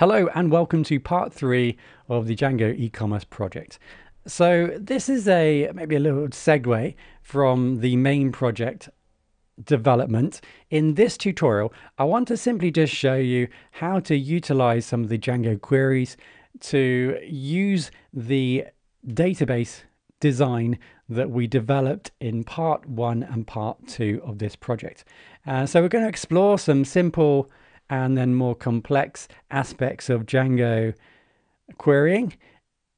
Hello and welcome to part three of the Django e-commerce project. So this is a maybe a little segue from the main project development. In this tutorial, I want to simply just show you how to utilize some of the Django queries to use the database design that we developed in part one and part two of this project. Uh, so we're going to explore some simple and then more complex aspects of Django querying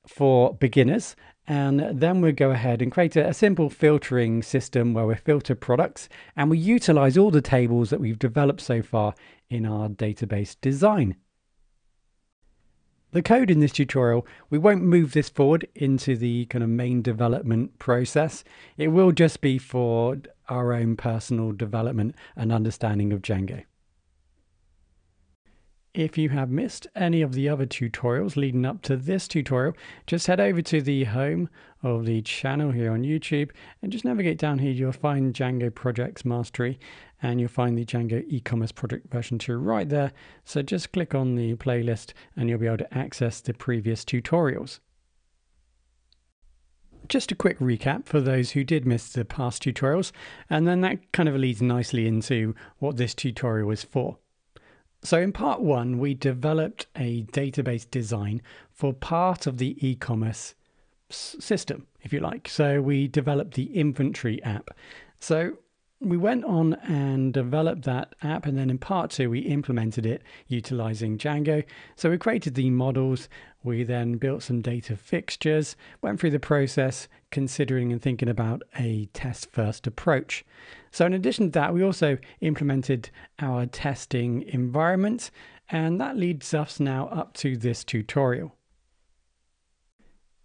for beginners. And then we go ahead and create a, a, simple filtering system where we filter products and we utilize all the tables that we've developed so far in our database design. The code in this tutorial, we won't move this forward into the kind of main development process. It will just be for our own personal development and understanding of Django. If you have missed any of the other tutorials leading up to this tutorial, just head over to the home of the channel here on YouTube and just navigate down here. You'll find Django Projects Mastery and you'll find the Django e-commerce project version 2 right there. So just click on the playlist and you'll be able to access the previous tutorials. Just a quick recap for those who did miss the past tutorials, and then that kind of leads nicely into what this tutorial is for. So in part one, we developed a database design for part of the e-commerce system, if you like. So we developed the inventory app. So we went on and developed that app and then in part two we implemented it utilizing Django. So we created the models, we then built some data fixtures, went through the process considering and thinking about a test first approach. So in addition to that, we also implemented our testing environment and that leads us now up to this tutorial.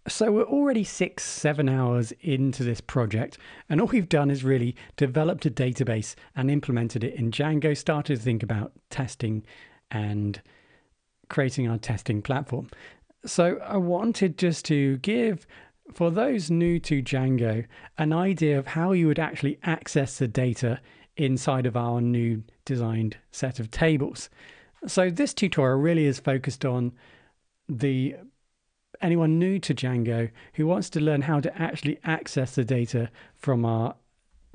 So we're already six, seven hours into this project, and all we've done is really developed a database and implemented it in Django, started to think about testing and creating our testing platform. So I wanted just to give, for those new to Django, an idea of how you would actually access the data inside of our new designed set of tables. So this tutorial really is focused on the anyone new to Django who wants to learn how to actually access the data from our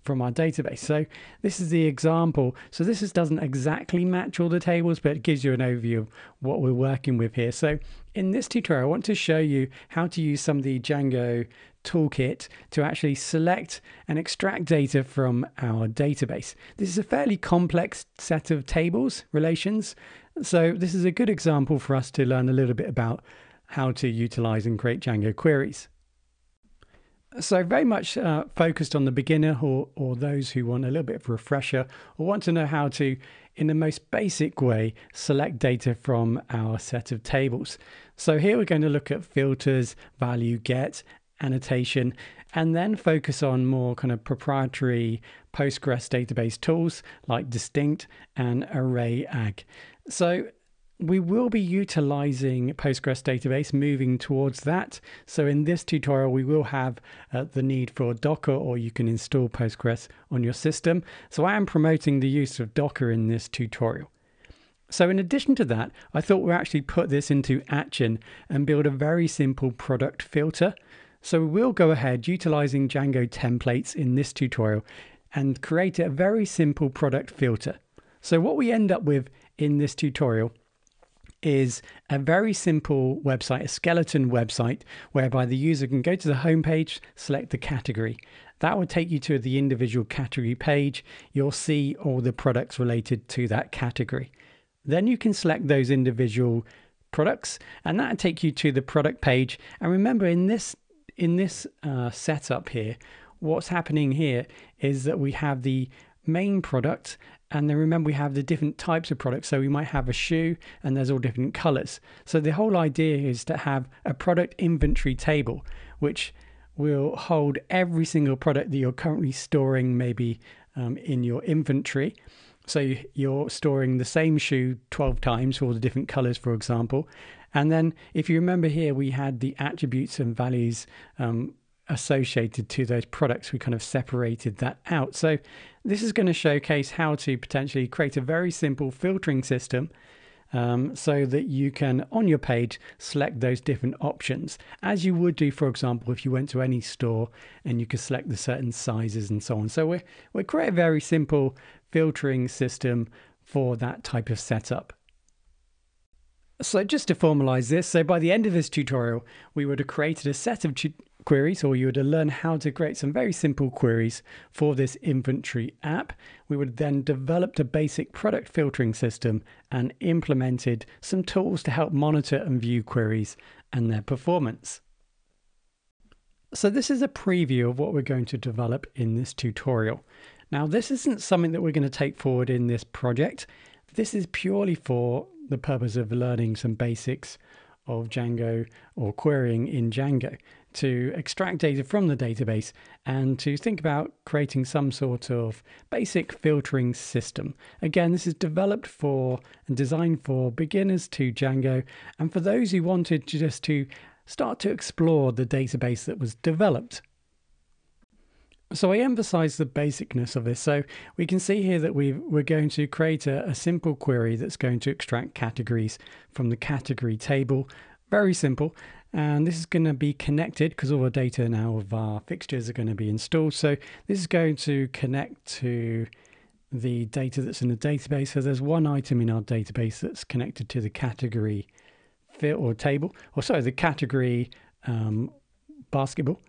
from our database. So this is the example. So this is, doesn't exactly match all the tables, but it gives you an overview of what we're working with here. So in this tutorial, I want to show you how to use some of the Django toolkit to actually select and extract data from our database. This is a fairly complex set of tables, relations. So this is a good example for us to learn a little bit about how to utilize and create Django queries. So very much uh, focused on the beginner or, or those who want a little bit of refresher or want to know how to, in the most basic way, select data from our set of tables. So here we're going to look at filters, value get, annotation, and then focus on more kind of proprietary Postgres database tools like Distinct and ArrayAgg. So we will be utilizing Postgres database, moving towards that. So in this tutorial, we will have uh, the need for Docker or you can install Postgres on your system. So I am promoting the use of Docker in this tutorial. So in addition to that, I thought we'd actually put this into action and build a very simple product filter. So we will go ahead utilizing Django templates in this tutorial and create a very simple product filter. So what we end up with in this tutorial is a very simple website, a skeleton website, whereby the user can go to the homepage, select the category. That will take you to the individual category page. You'll see all the products related to that category. Then you can select those individual products, and that will take you to the product page. And remember, in this in this uh, setup here, what's happening here is that we have the main product and then remember we have the different types of products. So we might have a shoe and there's all different colors. So the whole idea is to have a product inventory table which will hold every single product that you're currently storing maybe um, in your inventory. So you're storing the same shoe 12 times for all the different colors for example. And then if you remember here we had the attributes and values um, associated to those products, we kind of separated that out. So this is going to showcase how to potentially create a very simple filtering system um, so that you can, on your page, select those different options, as you would do, for example, if you went to any store and you could select the certain sizes and so on. So we we create a very simple filtering system for that type of setup. So just to formalize this, so by the end of this tutorial, we would have created a set of queries or you would have learned how to create some very simple queries for this inventory app. We would then developed a basic product filtering system and implemented some tools to help monitor and view queries and their performance. So this is a preview of what we're going to develop in this tutorial. Now this isn't something that we're going to take forward in this project. This is purely for the purpose of learning some basics of Django or querying in Django to extract data from the database and to think about creating some sort of basic filtering system. Again, this is developed for and designed for beginners to Django and for those who wanted to just to start to explore the database that was developed. So I emphasize the basicness of this. So we can see here that we are going to create a, a simple query that's going to extract categories from the category table. Very simple and this is going to be connected because all the data now of our fixtures are going to be installed. So this is going to connect to the data that's in the database. So there's one item in our database that's connected to the category fit or table, or sorry, the category um, basketball.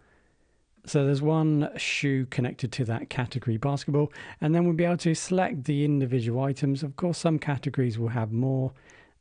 So there's one shoe connected to that category basketball, and then we'll be able to select the individual items. Of course, some categories will have more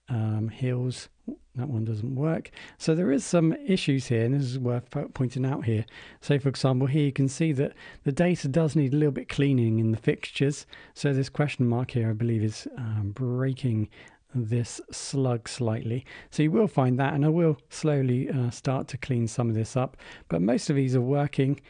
um, heels that one doesn't work. So there is some issues here, and this is worth pointing out here. So for example, here you can see that the data does need a little bit cleaning in the fixtures. So this question mark here, I believe, is um, breaking this slug slightly. So you will find that, and I will slowly uh, start to clean some of this up. But most of these are working.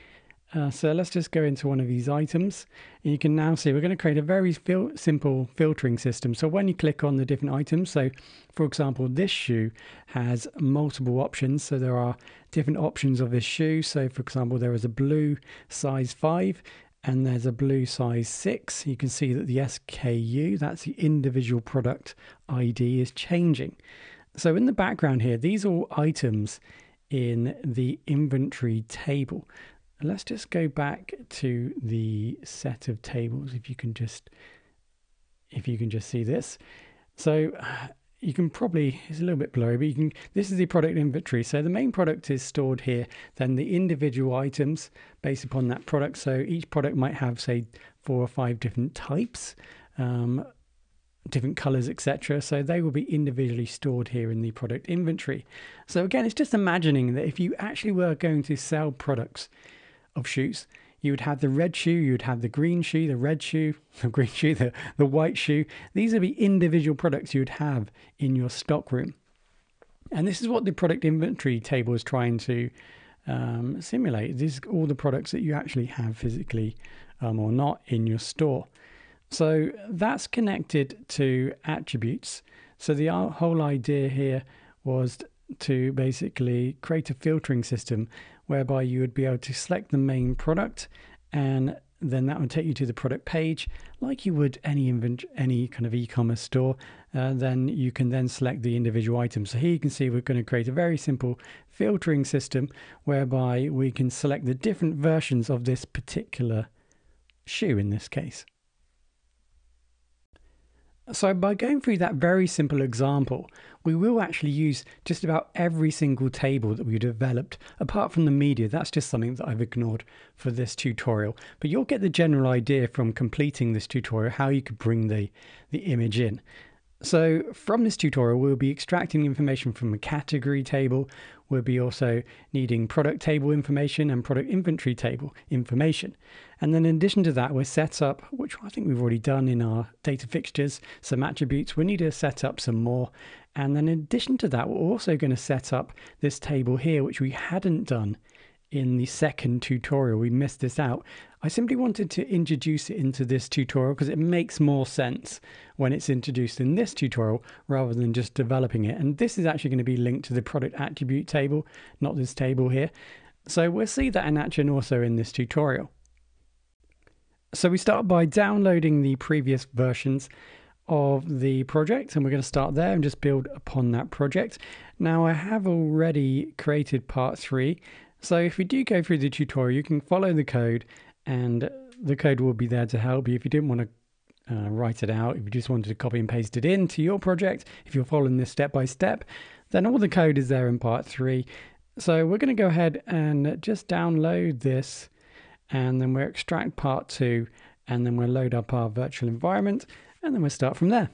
Uh, so let's just go into one of these items. And you can now see we're going to create a very fil simple filtering system. So when you click on the different items, so for example, this shoe has multiple options. So there are different options of this shoe. So for example, there is a blue size 5 and there's a blue size 6. You can see that the SKU, that's the individual product ID, is changing. So in the background here, these are all items in the inventory table let's just go back to the set of tables if you can just if you can just see this. So you can probably it's a little bit blurry but you can this is the product inventory. So the main product is stored here then the individual items based upon that product. So each product might have say four or five different types um, different colors etc so they will be individually stored here in the product inventory. So again it's just imagining that if you actually were going to sell products of shoes. You would have the red shoe, you would have the green shoe, the red shoe, the green shoe, the, the white shoe. These are the individual products you would have in your stock room. And this is what the product inventory table is trying to um, simulate. These are all the products that you actually have physically um, or not in your store. So that's connected to attributes. So the whole idea here was to basically create a filtering system whereby you would be able to select the main product and then that would take you to the product page. Like you would any any kind of e-commerce store uh, then you can then select the individual items. So here you can see we're going to create a very simple filtering system whereby we can select the different versions of this particular shoe in this case so by going through that very simple example, we will actually use just about every single table that we developed, apart from the media. That's just something that I've ignored for this tutorial. But you'll get the general idea from completing this tutorial, how you could bring the, the image in. So from this tutorial, we'll be extracting information from a category table. We'll be also needing product table information and product inventory table information. And then in addition to that, we're set up, which I think we've already done in our data fixtures, some attributes. We need to set up some more. And then in addition to that, we're also going to set up this table here, which we hadn't done in the second tutorial. We missed this out. I simply wanted to introduce it into this tutorial because it makes more sense when it's introduced in this tutorial rather than just developing it. And this is actually going to be linked to the product attribute table, not this table here. So we'll see that in action also in this tutorial. So we start by downloading the previous versions of the project and we're going to start there and just build upon that project. Now I have already created part three. So if we do go through the tutorial, you can follow the code and the code will be there to help you. If you didn't want to uh, write it out, if you just wanted to copy and paste it into your project, if you're following this step by step, then all the code is there in part three. So we're going to go ahead and just download this and then we'll extract part two and then we'll load up our virtual environment and then we'll start from there.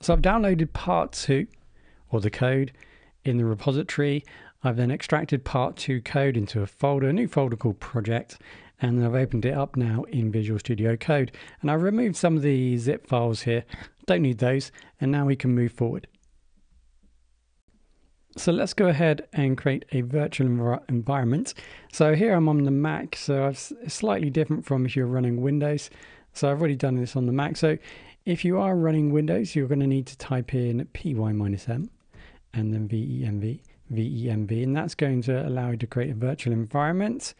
So I've downloaded part two or the code in the repository. I've then extracted part two code into a folder, a new folder called project, and I've opened it up now in Visual Studio Code. And I've removed some of the zip files here, don't need those, and now we can move forward. So let's go ahead and create a virtual env environment. So here I'm on the Mac, so it's slightly different from if you're running Windows. So I've already done this on the Mac. So if you are running Windows, you're going to need to type in py-m and then venv, venv, and that's going to allow you to create a virtual environment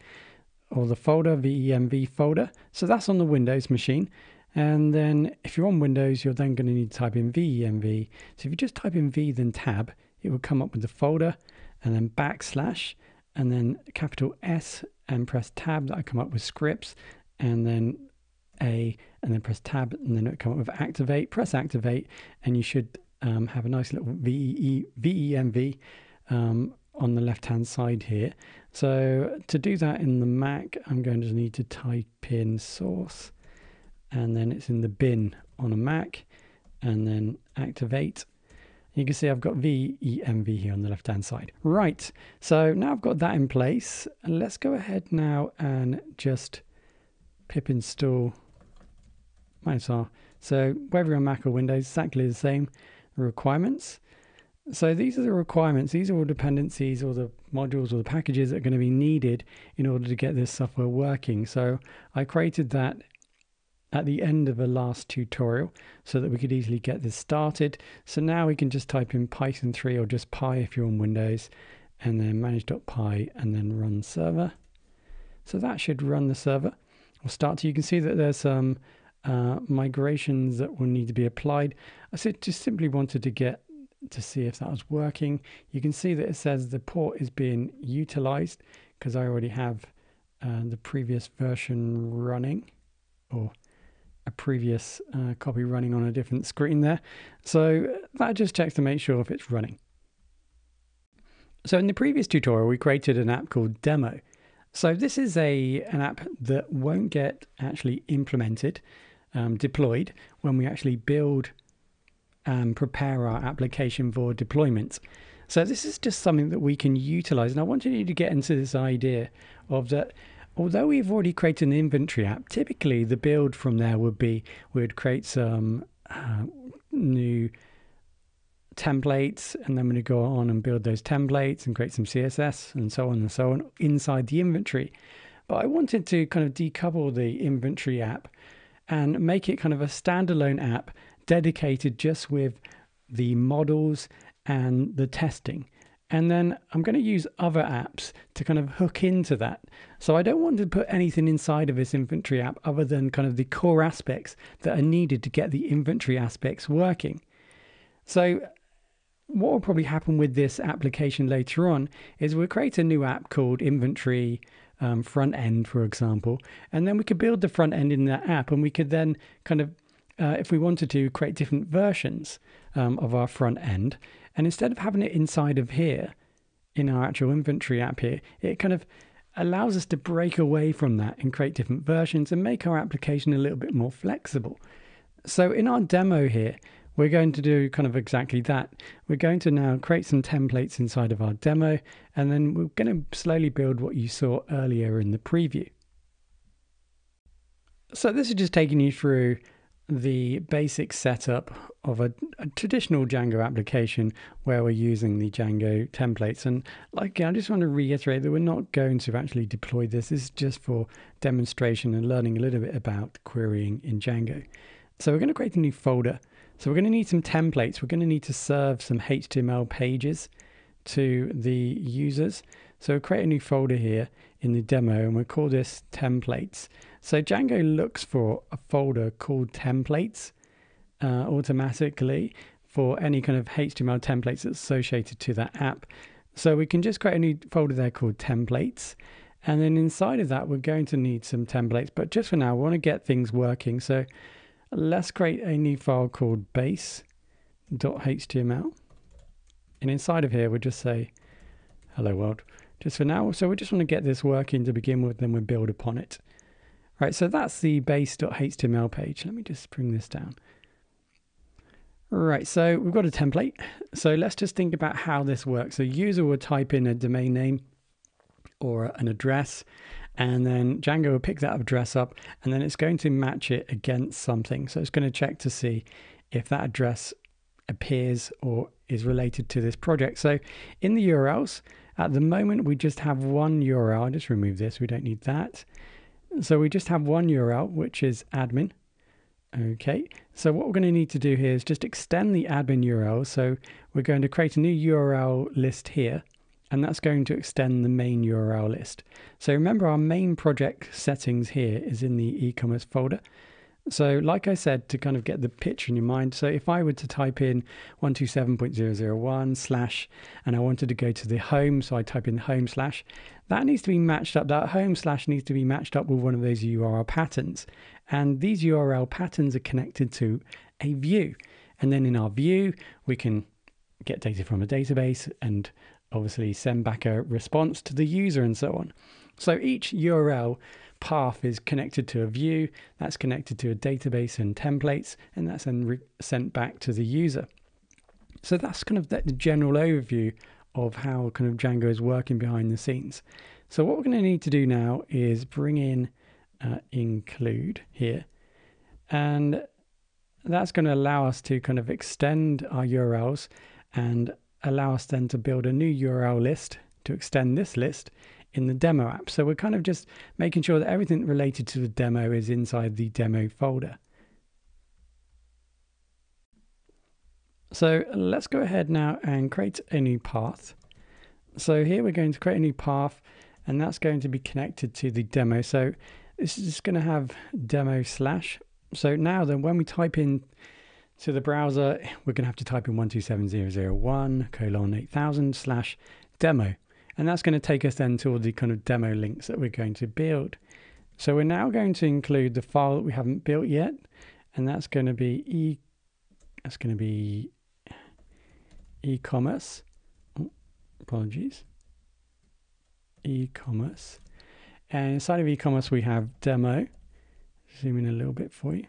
or the folder, venv folder. So that's on the Windows machine. And then if you're on Windows, you're then going to need to type in venv. So if you just type in v, then tab, it will come up with the folder and then backslash and then capital S and press tab that I come up with scripts and then A and then press tab and then it come up with activate, press activate and you should um, have a nice little VE, VENV um, on the left hand side here. So to do that in the Mac, I'm going to need to type in source and then it's in the bin on a Mac and then activate you can see I've got VENV here on the left hand side. Right, so now I've got that in place. Let's go ahead now and just pip install minus R. So whether you're on Mac or Windows, exactly the same requirements. So these are the requirements. These are all dependencies or the modules or the packages that are going to be needed in order to get this software working. So I created that at the end of the last tutorial so that we could easily get this started. So now we can just type in Python 3 or just Py if you're on Windows and then manage.py and then run server. So that should run the server. We'll start to, you can see that there's some uh, migrations that will need to be applied. I said just simply wanted to get to see if that was working. You can see that it says the port is being utilized because I already have uh, the previous version running or a previous uh, copy running on a different screen there. So that just checks to make sure if it's running. So in the previous tutorial, we created an app called Demo. So this is a an app that won't get actually implemented, um, deployed when we actually build and prepare our application for deployment. So this is just something that we can utilize. And I wanted you to get into this idea of that although we've already created an inventory app, typically the build from there would be we would create some uh, new templates and then we'd go on and build those templates and create some CSS and so on and so on inside the inventory. But I wanted to kind of decouple the inventory app and make it kind of a standalone app dedicated just with the models and the testing. And then I'm going to use other apps to kind of hook into that. So I don't want to put anything inside of this inventory app other than kind of the core aspects that are needed to get the inventory aspects working. So what will probably happen with this application later on is we'll create a new app called inventory um, front end, for example, and then we could build the front end in that app and we could then kind of uh, if we wanted to create different versions um, of our front end, and instead of having it inside of here in our actual inventory app here, it kind of allows us to break away from that and create different versions and make our application a little bit more flexible. So in our demo here, we're going to do kind of exactly that. We're going to now create some templates inside of our demo, and then we're going to slowly build what you saw earlier in the preview. So this is just taking you through the basic setup of a, a, traditional Django application where we're using the Django templates. And like, I just want to reiterate that we're not going to actually deploy this. This is just for demonstration and learning a little bit about querying in Django. So we're going to create a new folder. So we're going to need some templates. We're going to need to serve some HTML pages to the users. So create a new folder here in the demo and we'll call this templates. So Django looks for a folder called templates uh, automatically for any kind of HTML templates that's associated to that app. So we can just create a new folder there called templates. And then inside of that, we're going to need some templates. But just for now, we want to get things working. So let's create a new file called base.html. And inside of here, we'll just say, hello world, just for now. So we just want to get this working to begin with, then we'll build upon it. Right, so that's the base.html page. Let me just bring this down. Right, so we've got a template. So let's just think about how this works. The user would type in a domain name or an address, and then Django will pick that address up, and then it's going to match it against something. So it's going to check to see if that address appears or is related to this project. So in the URLs, at the moment, we just have one URL. I'll just remove this. We don't need that. So we just have one URL, which is admin. Okay, so what we're going to need to do here is just extend the admin URL. So we're going to create a new URL list here, and that's going to extend the main URL list. So remember our main project settings here is in the e-commerce folder. So like I said, to kind of get the picture in your mind, so if I were to type in 127.001 slash, and I wanted to go to the home, so I type in home slash, that needs to be matched up, that home slash needs to be matched up with one of those URL patterns. And these URL patterns are connected to a view. And then in our view, we can get data from a database and obviously send back a response to the user and so on. So each URL path is connected to a view, that's connected to a database and templates, and that's then re- sent back to the user. So that's kind of the general overview of how kind of Django is working behind the scenes. So what we're going to need to do now is bring in uh, include here, and that's going to allow us to kind of extend our URLs and allow us then to build a new URL list to extend this list in the demo app. So we're kind of just making sure that everything related to the demo is inside the demo folder. So let's go ahead now and create a new path. So here we're going to create a new path and that's going to be connected to the demo. So this is just going to have demo slash. So now then when we type in to the browser, we're going to have to type in 127001 colon 8000 slash demo. And that's going to take us then to all the kind of demo links that we're going to build. So we're now going to include the file that we haven't built yet. And that's going to be e that's going to be e-commerce. Oh, apologies. E-commerce. And inside of e-commerce we have demo. Zoom in a little bit for you.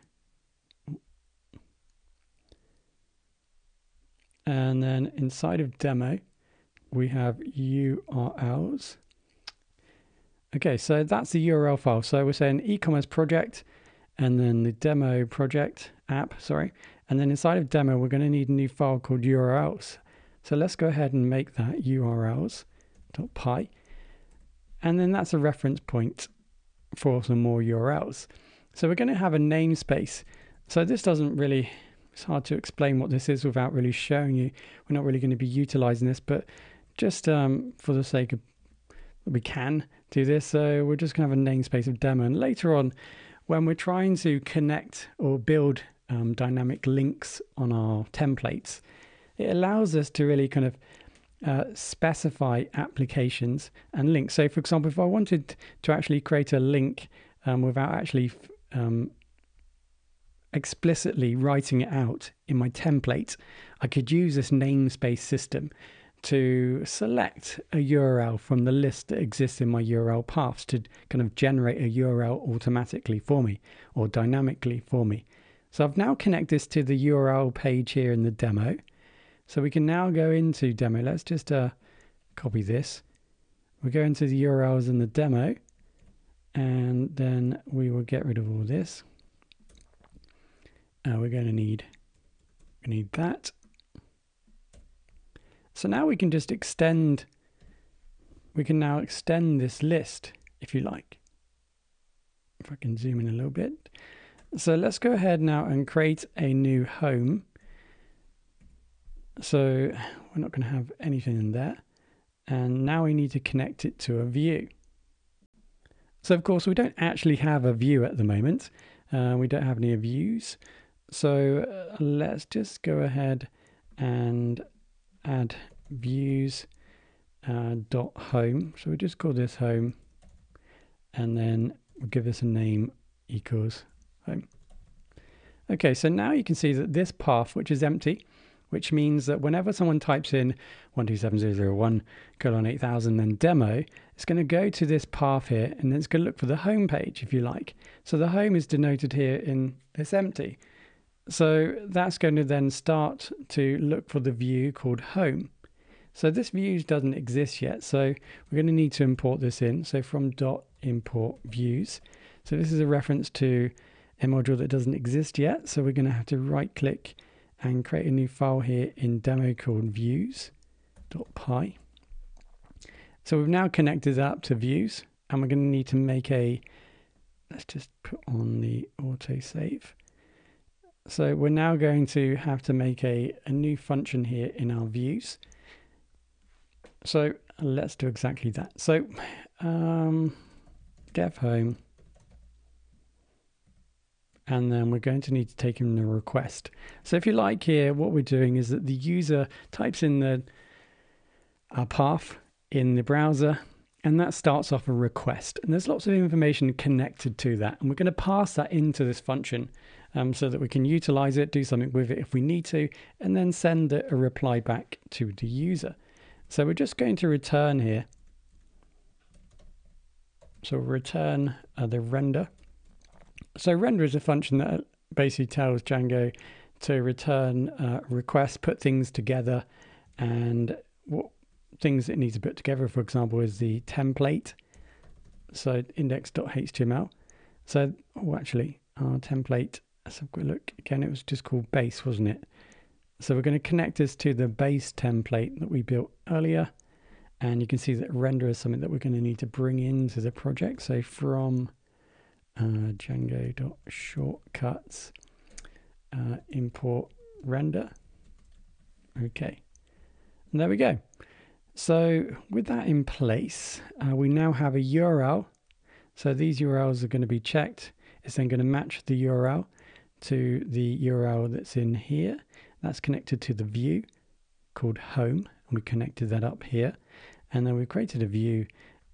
And then inside of demo, we have URLs. Okay, so that's the URL file. So we're saying e-commerce project and then the demo project app, sorry. And then inside of demo, we're going to need a new file called URLs. So let's go ahead and make that URLs.py. And then that's a reference point for some more URLs. So we're going to have a namespace. So this doesn't really, it's hard to explain what this is without really showing you. We're not really going to be utilizing this, but just um, for the sake of we can do this, so we're just going to have a namespace of demo. And later on, when we're trying to connect or build um, dynamic links on our templates, it allows us to really kind of uh, specify applications and links. So, for example, if I wanted to actually create a link um, without actually um, explicitly writing it out in my template, I could use this namespace system to select a URL from the list that exists in my URL paths to kind of generate a URL automatically for me or dynamically for me. So I've now connected this to the URL page here in the demo. So we can now go into demo. Let's just uh, copy this. we go into the URLs in the demo and then we will get rid of all this. Uh, we're going to need, we need that so now we can just extend, we can now extend this list if you like. If I can zoom in a little bit. So let's go ahead now and create a new home. So we're not going to have anything in there. And now we need to connect it to a view. So of course we don't actually have a view at the moment. Uh, we don't have any views. So uh, let's just go ahead and add views uh, dot home. So we just call this home and then we'll give this a name equals home. Okay, so now you can see that this path, which is empty, which means that whenever someone types in 127001 colon 8000 then demo, it's going to go to this path here and then it's going to look for the home page if you like. So the home is denoted here in this empty. So that's going to then start to look for the view called home. So this views doesn't exist yet. So we're going to need to import this in. So from dot import views. So this is a reference to a module that doesn't exist yet. So we're going to have to right click and create a new file here in demo called views.py. So we've now connected up to views and we're going to need to make a, let's just put on the autosave. So we're now going to have to make a, a new function here in our views. So let's do exactly that. So um, def home and then we're going to need to take in the request. So if you like here, what we're doing is that the user types in the our path in the browser, and that starts off a request. And there's lots of information connected to that, and we're going to pass that into this function um, so that we can utilize it, do something with it if we need to, and then send a reply back to the user. So we're just going to return here. So return uh, the render so render is a function that basically tells Django to return uh, requests, put things together, and what things it needs to put together, for example, is the template. So index.html. So, oh, actually, our template, let's have a quick look. Again, it was just called base, wasn't it? So we're going to connect this to the base template that we built earlier. And you can see that render is something that we're going to need to bring into the project. So from uh, Django.shortcuts, uh, import render. Okay, and there we go. So with that in place, uh, we now have a URL. So these URLs are going to be checked. It's then going to match the URL to the URL that's in here. That's connected to the view called home, and we connected that up here. And then we created a view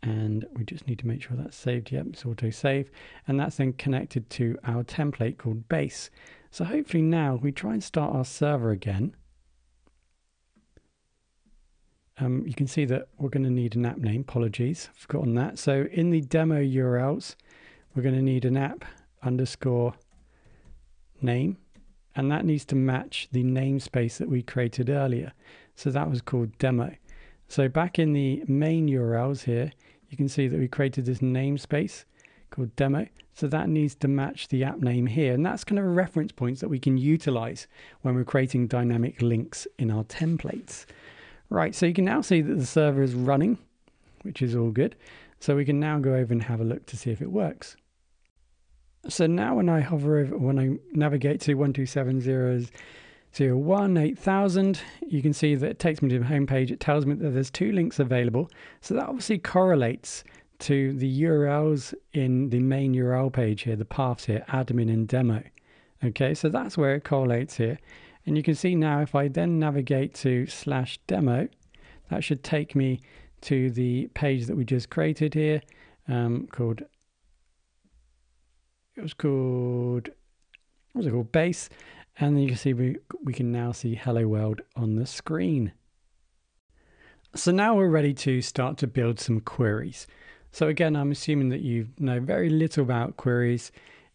and we just need to make sure that's saved. Yep, it's auto save. And that's then connected to our template called base. So hopefully now we try and start our server again. Um, you can see that we're going to need an app name. Apologies, forgotten that. So in the demo URLs, we're going to need an app underscore name, and that needs to match the namespace that we created earlier. So that was called demo. So back in the main URLs here, you can see that we created this namespace called demo. So that needs to match the app name here. And that's kind of a reference points that we can utilize when we're creating dynamic links in our templates. Right, so you can now see that the server is running, which is all good. So we can now go over and have a look to see if it works. So now when I hover over, when I navigate to 1270's 01 8000, you can see that it takes me to the home page. It tells me that there's two links available. So that obviously correlates to the URLs in the main URL page here, the paths here, admin and demo. Okay, so that's where it correlates here. And you can see now if I then navigate to slash demo, that should take me to the page that we just created here um, called, it was called, what was it called? Base. And then you can see we, we can now see Hello World on the screen. So now we're ready to start to build some queries. So again, I'm assuming that you know very little about queries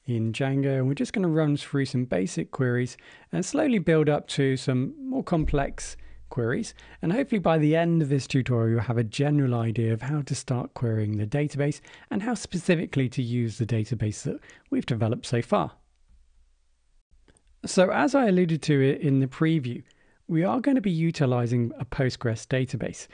in Django, and we're just going to run through some basic queries and slowly build up to some more complex queries. And hopefully by the end of this tutorial, you'll have a general idea of how to start querying the database and how specifically to use the database that we've developed so far. So as I alluded to in the preview, we are going to be utilizing a Postgres database.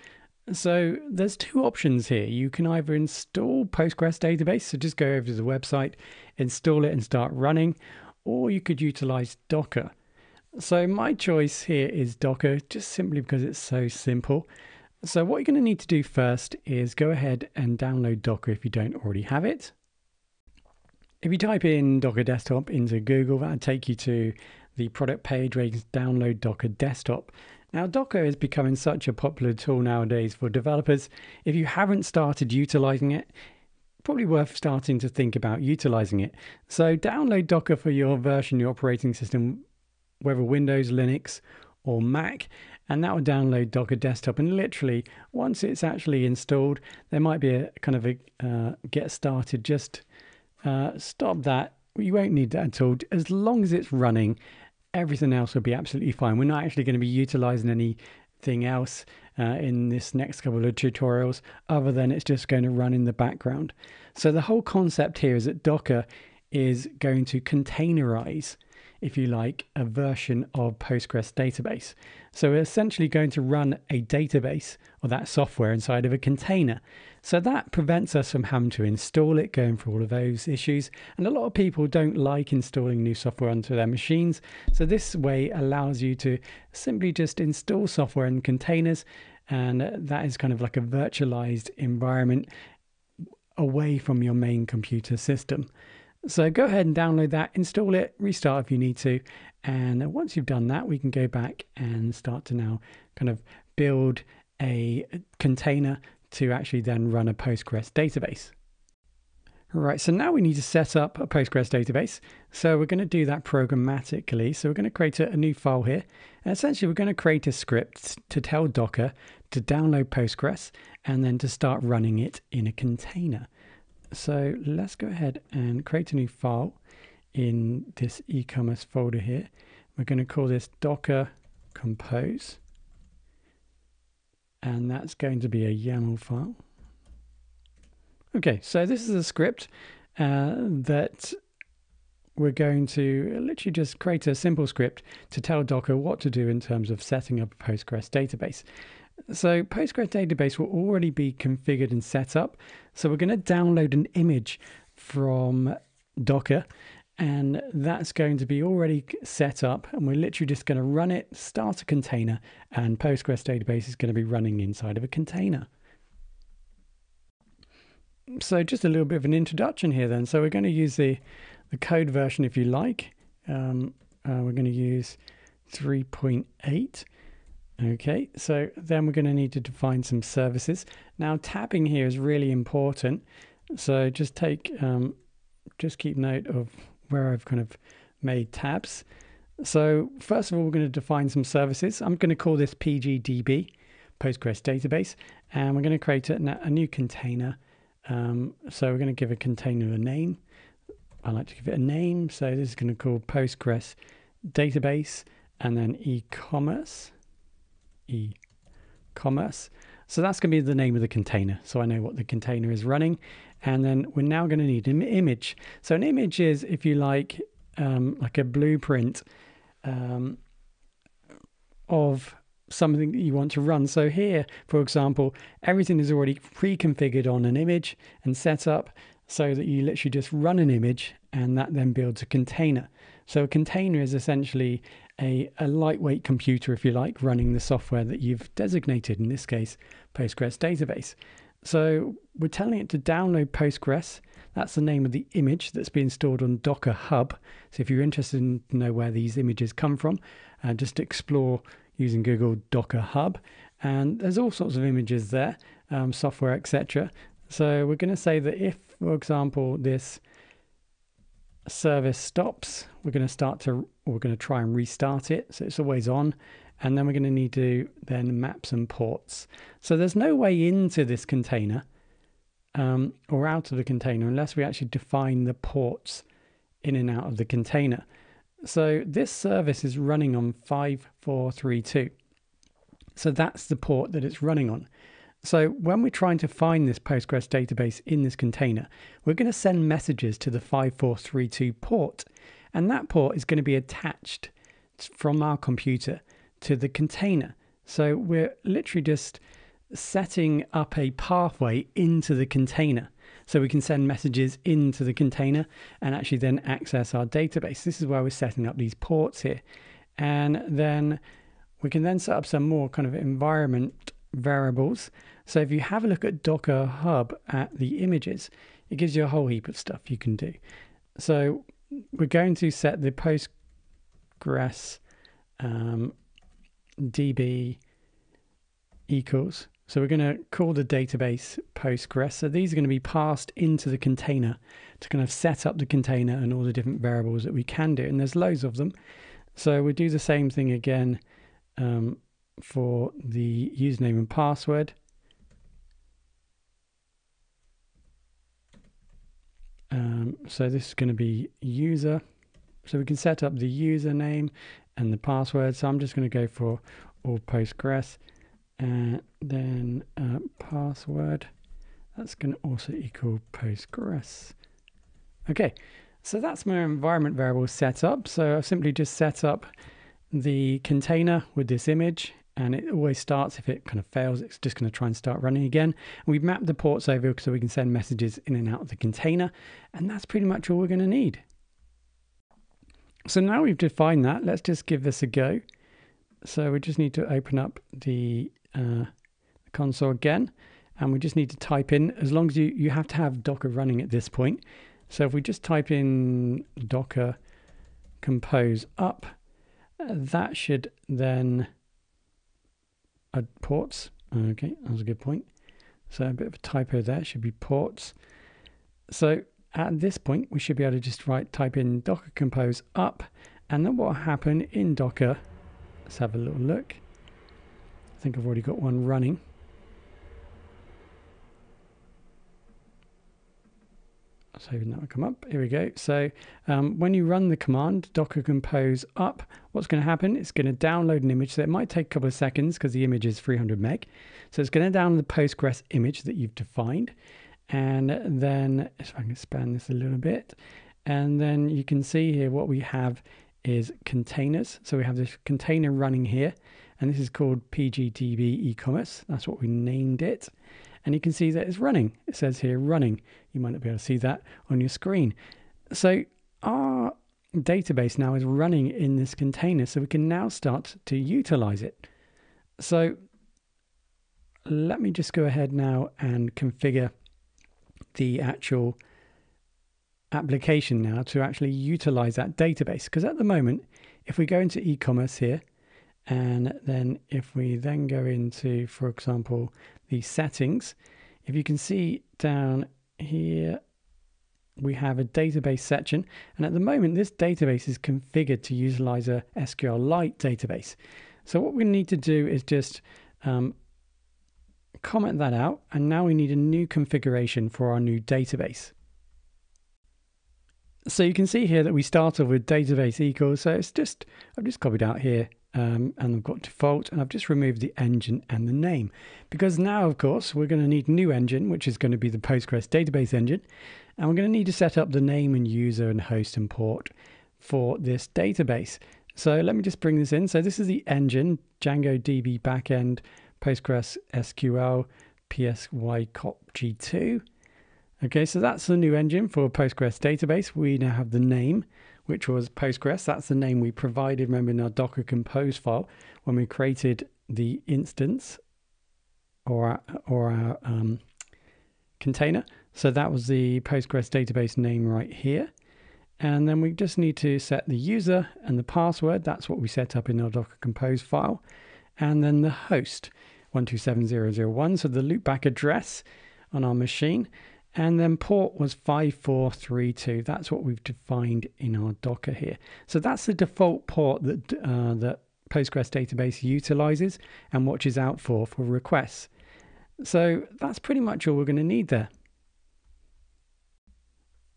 So there's two options here. You can either install Postgres database, so just go over to the website, install it and start running, or you could utilize Docker. So my choice here is Docker, just simply because it's so simple. So what you're going to need to do first is go ahead and download Docker if you don't already have it. If you type in Docker Desktop into Google, that'll take you to the product page where you can download Docker Desktop. Now, Docker is becoming such a popular tool nowadays for developers. If you haven't started utilizing it, probably worth starting to think about utilizing it. So, download Docker for your version, your operating system, whether Windows, Linux, or Mac, and that will download Docker Desktop. And literally, once it's actually installed, there might be a kind of a uh, get started. Just uh, stop that. You won't need that at all. As long as it's running, everything else will be absolutely fine. We're not actually going to be utilizing anything else uh, in this next couple of tutorials, other than it's just going to run in the background. So the whole concept here is that Docker is going to containerize if you like, a version of Postgres database. So we're essentially going to run a database or that software inside of a container. So that prevents us from having to install it, going through all of those issues. And a lot of people don't like installing new software onto their machines. So this way allows you to simply just install software in containers. And that is kind of like a virtualized environment away from your main computer system. So go ahead and download that, install it, restart if you need to. And once you've done that, we can go back and start to now kind of build a container to actually then run a Postgres database. All right, so now we need to set up a Postgres database. So we're going to do that programmatically. So we're going to create a, a new file here. And essentially, we're going to create a script to tell Docker to download Postgres and then to start running it in a container. So let's go ahead and create a new file in this e-commerce folder here. We're going to call this docker compose. And that's going to be a YAML file. Okay, so this is a script uh, that we're going to literally just create a simple script to tell Docker what to do in terms of setting up a Postgres database. So Postgres database will already be configured and set up. So we're going to download an image from Docker and that's going to be already set up and we're literally just going to run it, start a container and Postgres database is going to be running inside of a container. So just a little bit of an introduction here then. So we're going to use the, the code version if you like. Um, uh, we're going to use 3.8 Okay, so then we're going to need to define some services. Now tabbing here is really important. So just take, um, just keep note of where I've kind of made tabs. So first of all, we're going to define some services. I'm going to call this PGDB, Postgres database, and we're going to create a, a new container. Um, so we're going to give a container a name. I like to give it a name. So this is going to call Postgres database and then e-commerce e-commerce. So that's going to be the name of the container. So I know what the container is running. And then we're now going to need an image. So an image is, if you like, um, like a blueprint um, of something that you want to run. So here, for example, everything is already pre-configured on an image and set up so that you literally just run an image and that then builds a container. So a container is essentially a, a lightweight computer, if you like, running the software that you've designated, in this case, Postgres database. So we're telling it to download Postgres. That's the name of the image that's being stored on Docker Hub. So if you're interested in know where these images come from, uh, just explore using Google Docker Hub. And there's all sorts of images there, um, software, etc. So we're going to say that if, for example, this service stops, we're going to start to, we're going to try and restart it. So it's always on. And then we're going to need to then map some ports. So there's no way into this container um, or out of the container unless we actually define the ports in and out of the container. So this service is running on 5432. So that's the port that it's running on. So when we're trying to find this Postgres database in this container, we're going to send messages to the 5432 port. And that port is going to be attached from our computer to the container. So we're literally just setting up a pathway into the container. So we can send messages into the container and actually then access our database. This is where we're setting up these ports here. And then we can then set up some more kind of environment variables. So if you have a look at Docker Hub at the images, it gives you a whole heap of stuff you can do. So we're going to set the Postgres um, DB equals. So we're going to call the database Postgres. So these are going to be passed into the container to kind of set up the container and all the different variables that we can do. And there's loads of them. So we do the same thing again um, for the username and password. Um, so this is going to be user. So we can set up the username and the password. So I'm just going to go for all Postgres and then uh, password. That's going to also equal Postgres. Okay, so that's my environment variable set up. So I've simply just set up the container with this image and it always starts if it kind of fails it's just going to try and start running again. And we've mapped the ports over so we can send messages in and out of the container and that's pretty much all we're going to need. So now we've defined that let's just give this a go. So we just need to open up the, uh, the console again and we just need to type in as long as you you have to have docker running at this point. So if we just type in docker compose up that should then add ports. Okay, that was a good point. So a bit of a typo there, should be ports. So at this point, we should be able to just write type in docker compose up, and then what will happen in Docker, let's have a little look. I think I've already got one running. Hoping that would come up. Here we go. So um, when you run the command docker compose up, what's going to happen? It's going to download an image. So it might take a couple of seconds because the image is 300 meg. So it's going to download the Postgres image that you've defined. And then, if I can expand this a little bit, and then you can see here what we have is containers. So we have this container running here, and this is called PGDB e-commerce. That's what we named it and you can see that it's running. It says here running. You might not be able to see that on your screen. So our database now is running in this container, so we can now start to utilize it. So let me just go ahead now and configure the actual application now to actually utilize that database. Because at the moment, if we go into e-commerce here, and then if we then go into, for example, the settings, if you can see down here, we have a database section. And at the moment, this database is configured to utilize a SQLite database. So what we need to do is just um, comment that out. And now we need a new configuration for our new database. So you can see here that we start off with database equals. So it's just, I've just copied out here um, and I've got default and I've just removed the engine and the name because now of course we're going to need a new engine which is going to be the Postgres database engine and we're going to need to set up the name and user and host and port for this database. So let me just bring this in. So this is the engine Django DB backend Postgres SQL PSYCOP G2. Okay, so that's the new engine for Postgres database. We now have the name which was Postgres. That's the name we provided, remember, in our Docker Compose file when we created the instance or our, or our um, container. So that was the Postgres database name right here. And then we just need to set the user and the password. That's what we set up in our Docker Compose file. And then the host, 127001. So the loopback address on our machine. And then port was 5432. That's what we've defined in our Docker here. So that's the default port that, uh, that Postgres database utilizes and watches out for for requests. So that's pretty much all we're going to need there.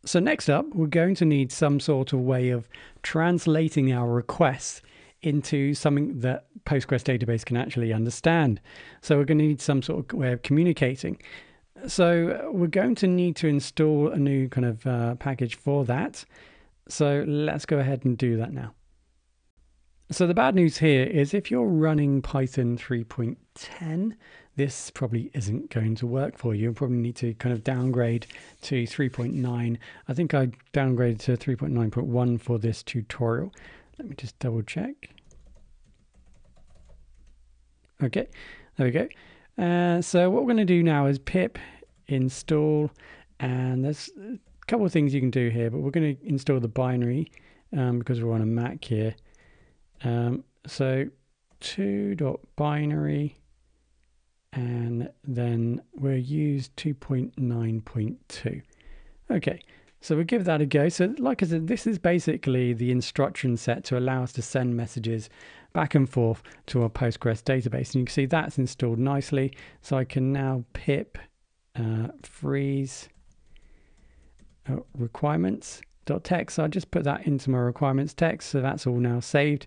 So next up, we're going to need some sort of way of translating our requests into something that Postgres database can actually understand. So we're going to need some sort of way of communicating. So we're going to need to install a new kind of uh, package for that. So let's go ahead and do that now. So the bad news here is if you're running Python 3.10, this probably isn't going to work for you. You probably need to kind of downgrade to 3.9. I think I downgraded to 3.9.1 for this tutorial. Let me just double check. Okay, there we go. Uh, so what we're going to do now is pip install, and there's a couple of things you can do here, but we're going to install the binary um, because we're on a Mac here. Um, so 2.binary and then we'll use 2.9.2. Okay, so we'll give that a go. So like I said, this is basically the instruction set to allow us to send messages back and forth to our Postgres database. And you can see that's installed nicely. So I can now pip uh, freeze uh, requirements.txt. So I'll just put that into my requirements text. So that's all now saved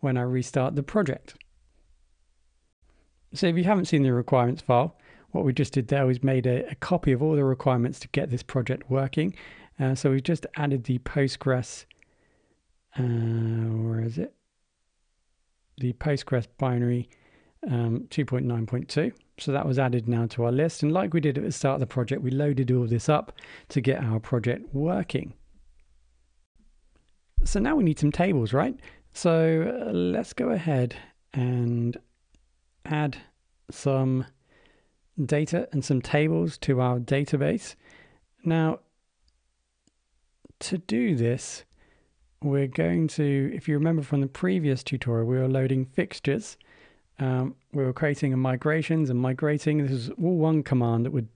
when I restart the project. So if you haven't seen the requirements file, what we just did there was made a, a copy of all the requirements to get this project working. Uh, so we've just added the Postgres, uh, where is it? The Postgres binary um, 2.9.2. So that was added now to our list. And like we did at the start of the project, we loaded all this up to get our project working. So now we need some tables, right? So uh, let's go ahead and add some data and some tables to our database. Now, to do this, we're going to, if you remember from the previous tutorial, we were loading fixtures. Um, we were creating a migrations and migrating. This is all one command that would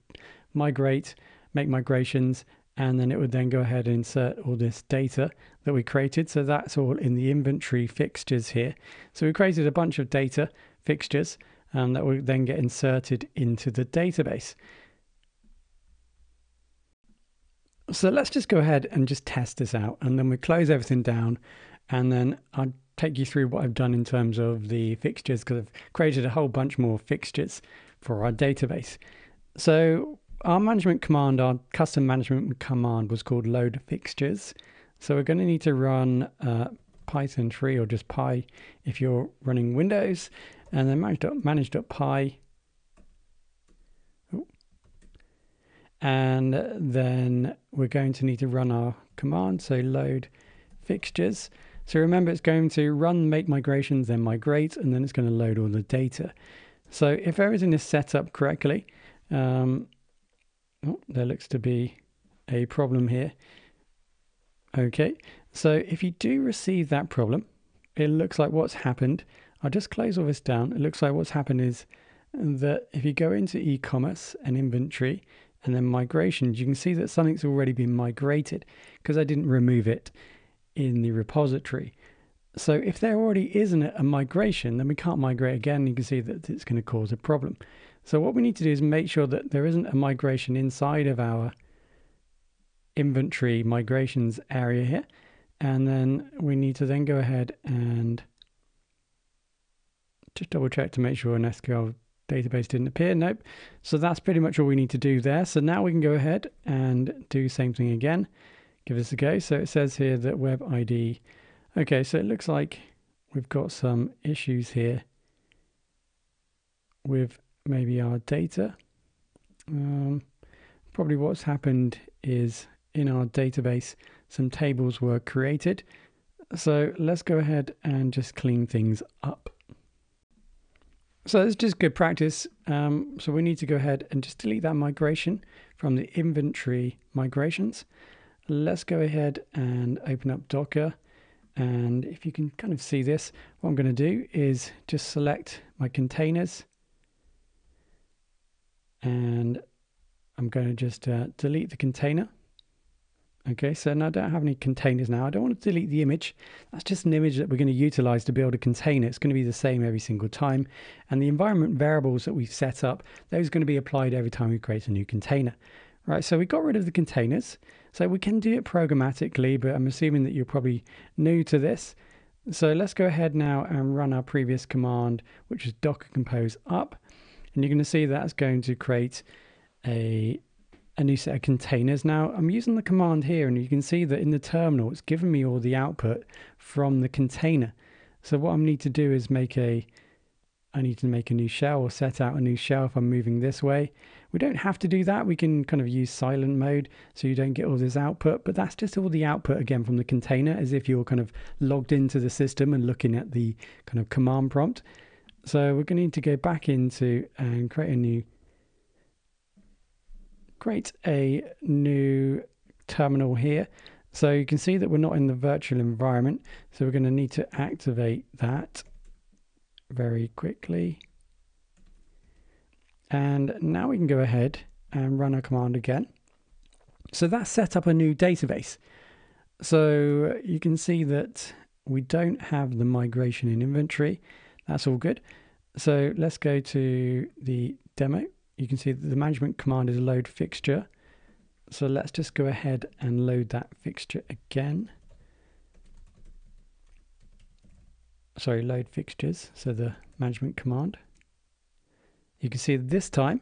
migrate, make migrations, and then it would then go ahead and insert all this data that we created. So that's all in the inventory fixtures here. So we created a bunch of data fixtures um, that will then get inserted into the database. So let's just go ahead and just test this out and then we close everything down and then I'll take you through what I've done in terms of the fixtures because I've created a whole bunch more fixtures for our database. So our management command, our custom management command was called load fixtures. So we're going to need to run uh, Python 3 or just Py if you're running Windows and then manage.py. Manage and then we're going to need to run our command, so load fixtures. So remember, it's going to run make migrations, then migrate, and then it's going to load all the data. So if everything is set up correctly, um, oh, there looks to be a problem here. Okay, so if you do receive that problem, it looks like what's happened I'll just close all this down. It looks like what's happened is that if you go into e-commerce and inventory and then migrations, you can see that something's already been migrated because I didn't remove it in the repository. So if there already isn't a migration, then we can't migrate again. You can see that it's going to cause a problem. So what we need to do is make sure that there isn't a migration inside of our inventory migrations area here. And then we need to then go ahead and just double check to make sure an SQL database didn't appear. Nope. So that's pretty much all we need to do there. So now we can go ahead and do same thing again. Give this a go. So it says here that web ID. Okay, so it looks like we've got some issues here with maybe our data. Um, probably what's happened is in our database, some tables were created. So let's go ahead and just clean things up. So it's just good practice. Um, so we need to go ahead and just delete that migration from the inventory migrations. Let's go ahead and open up Docker. And if you can kind of see this, what I'm going to do is just select my containers. And I'm going to just uh, delete the container. Okay, so now I don't have any containers now. I don't want to delete the image. That's just an image that we're going to utilize to build a container. It's going to be the same every single time. And the environment variables that we've set up, those are going to be applied every time we create a new container. Right, so we got rid of the containers. So we can do it programmatically, but I'm assuming that you're probably new to this. So let's go ahead now and run our previous command, which is docker compose up. And you're going to see that's going to create a a new set of containers. Now I'm using the command here and you can see that in the terminal it's given me all the output from the container. So what I need to do is make a, I need to make a new shell or set out a new shell if I'm moving this way. We don't have to do that. We can kind of use silent mode so you don't get all this output, but that's just all the output again from the container as if you're kind of logged into the system and looking at the kind of command prompt. So we're going to need to go back into and create a new create a new terminal here. So you can see that we're not in the virtual environment. So we're going to need to activate that very quickly. And now we can go ahead and run a command again. So that set up a new database. So you can see that we don't have the migration in inventory. That's all good. So let's go to the demo. You can see that the management command is load fixture. So let's just go ahead and load that fixture again. Sorry, load fixtures. So the management command. You can see this time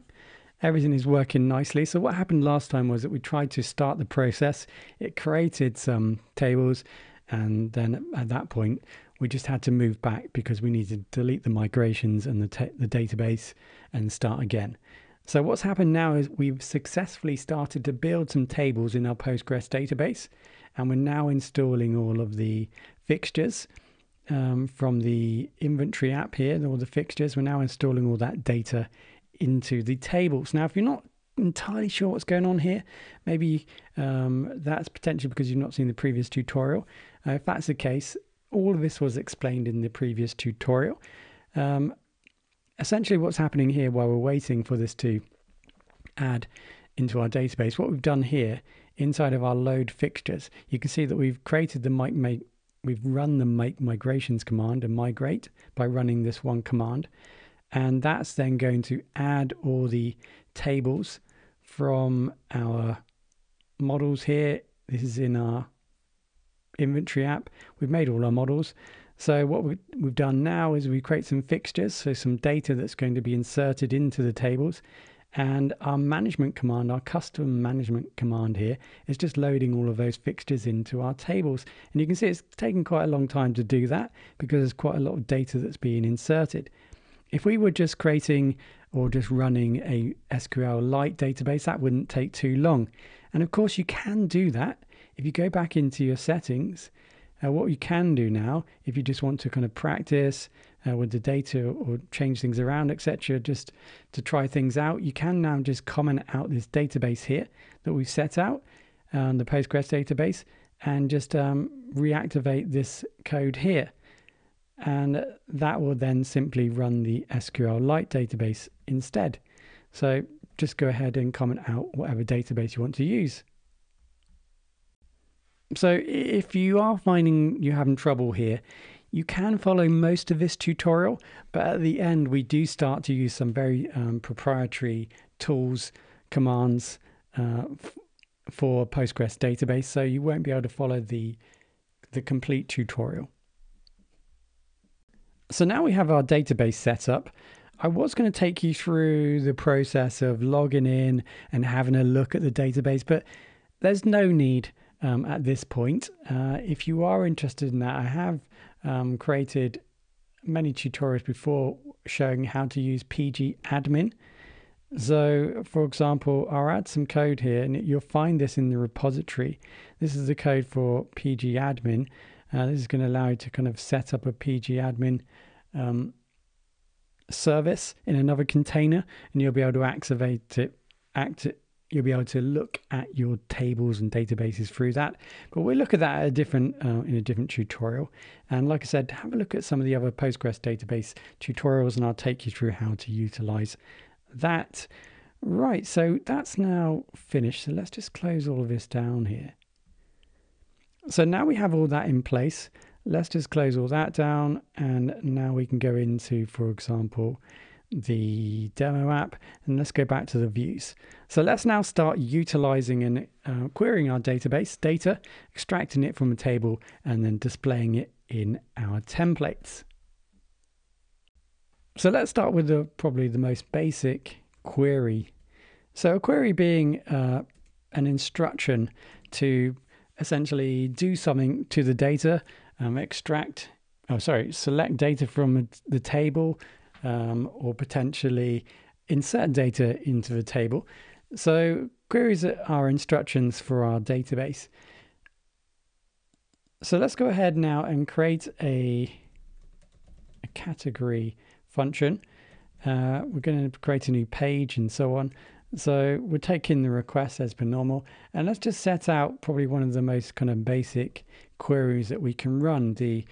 everything is working nicely. So what happened last time was that we tried to start the process. It created some tables and then at that point we just had to move back because we needed to delete the migrations and the, the database and start again. So what's happened now is we've successfully started to build some tables in our Postgres database and we're now installing all of the fixtures um, from the inventory app here, all the fixtures. We're now installing all that data into the tables. Now, if you're not entirely sure what's going on here, maybe um, that's potentially because you've not seen the previous tutorial. Uh, if that's the case, all of this was explained in the previous tutorial. Um, essentially, what's happening here while we're waiting for this to add into our database, what we've done here inside of our load fixtures, you can see that we've created the mic make we've run the make migrations command and migrate by running this one command and that's then going to add all the tables from our models here. This is in our inventory app. We've made all our models. So what we've done now is we create some fixtures, so some data that's going to be inserted into the tables. And our management command, our custom management command here, is just loading all of those fixtures into our tables. And you can see it's taken quite a long time to do that because there's quite a lot of data that's being inserted. If we were just creating or just running a SQLite database, that wouldn't take too long. And of course, you can do that. If you go back into your settings, uh, what you can do now, if you just want to kind of practice uh, with the data or change things around, etc., just to try things out, you can now just comment out this database here that we've set out um, the Postgres database and just um, reactivate this code here and that will then simply run the SQLite database instead. So just go ahead and comment out whatever database you want to use. So if you are finding you're having trouble here, you can follow most of this tutorial, but at the end we do start to use some very um, proprietary tools, commands uh, for Postgres database, so you won't be able to follow the the complete tutorial. So now we have our database set up. I was going to take you through the process of logging in and having a look at the database, but there's no need um, at this point. Uh, if you are interested in that, I have um, created many tutorials before showing how to use pgAdmin. So, for example, I'll add some code here, and you'll find this in the repository. This is the code for pgAdmin. Uh, this is going to allow you to kind of set up a pgAdmin um, service in another container, and you'll be able to activate it. Act you'll be able to look at your tables and databases through that. But we'll look at that at a different uh, in a different tutorial. And like I said, have a look at some of the other Postgres database tutorials, and I'll take you through how to utilize that. Right, so that's now finished. So let's just close all of this down here. So now we have all that in place. Let's just close all that down. And now we can go into, for example, the demo app and let's go back to the views. So let's now start utilizing and uh, querying our database data, extracting it from a table and then displaying it in our templates. So let's start with the probably the most basic query. So a query being uh, an instruction to essentially do something to the data, um, extract, oh, sorry, select data from the table um, or potentially insert data into the table. So queries are instructions for our database. So let's go ahead now and create a, a category function. Uh, we're going to create a new page and so on. So we're taking the request as per normal. And let's just set out probably one of the most kind of basic queries that we can run, the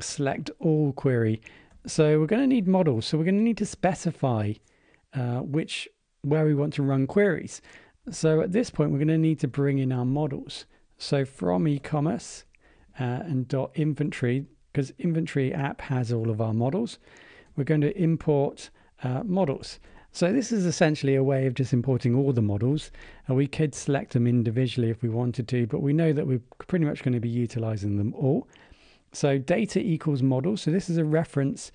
select all query. So we're going to need models. So we're going to need to specify uh, which where we want to run queries. So at this point, we're going to need to bring in our models. So from e-commerce uh, and dot inventory, because inventory app has all of our models, we're going to import uh, models. So this is essentially a way of just importing all the models. Uh, we could select them individually if we wanted to, but we know that we're pretty much going to be utilizing them all. So data equals model. So this is a reference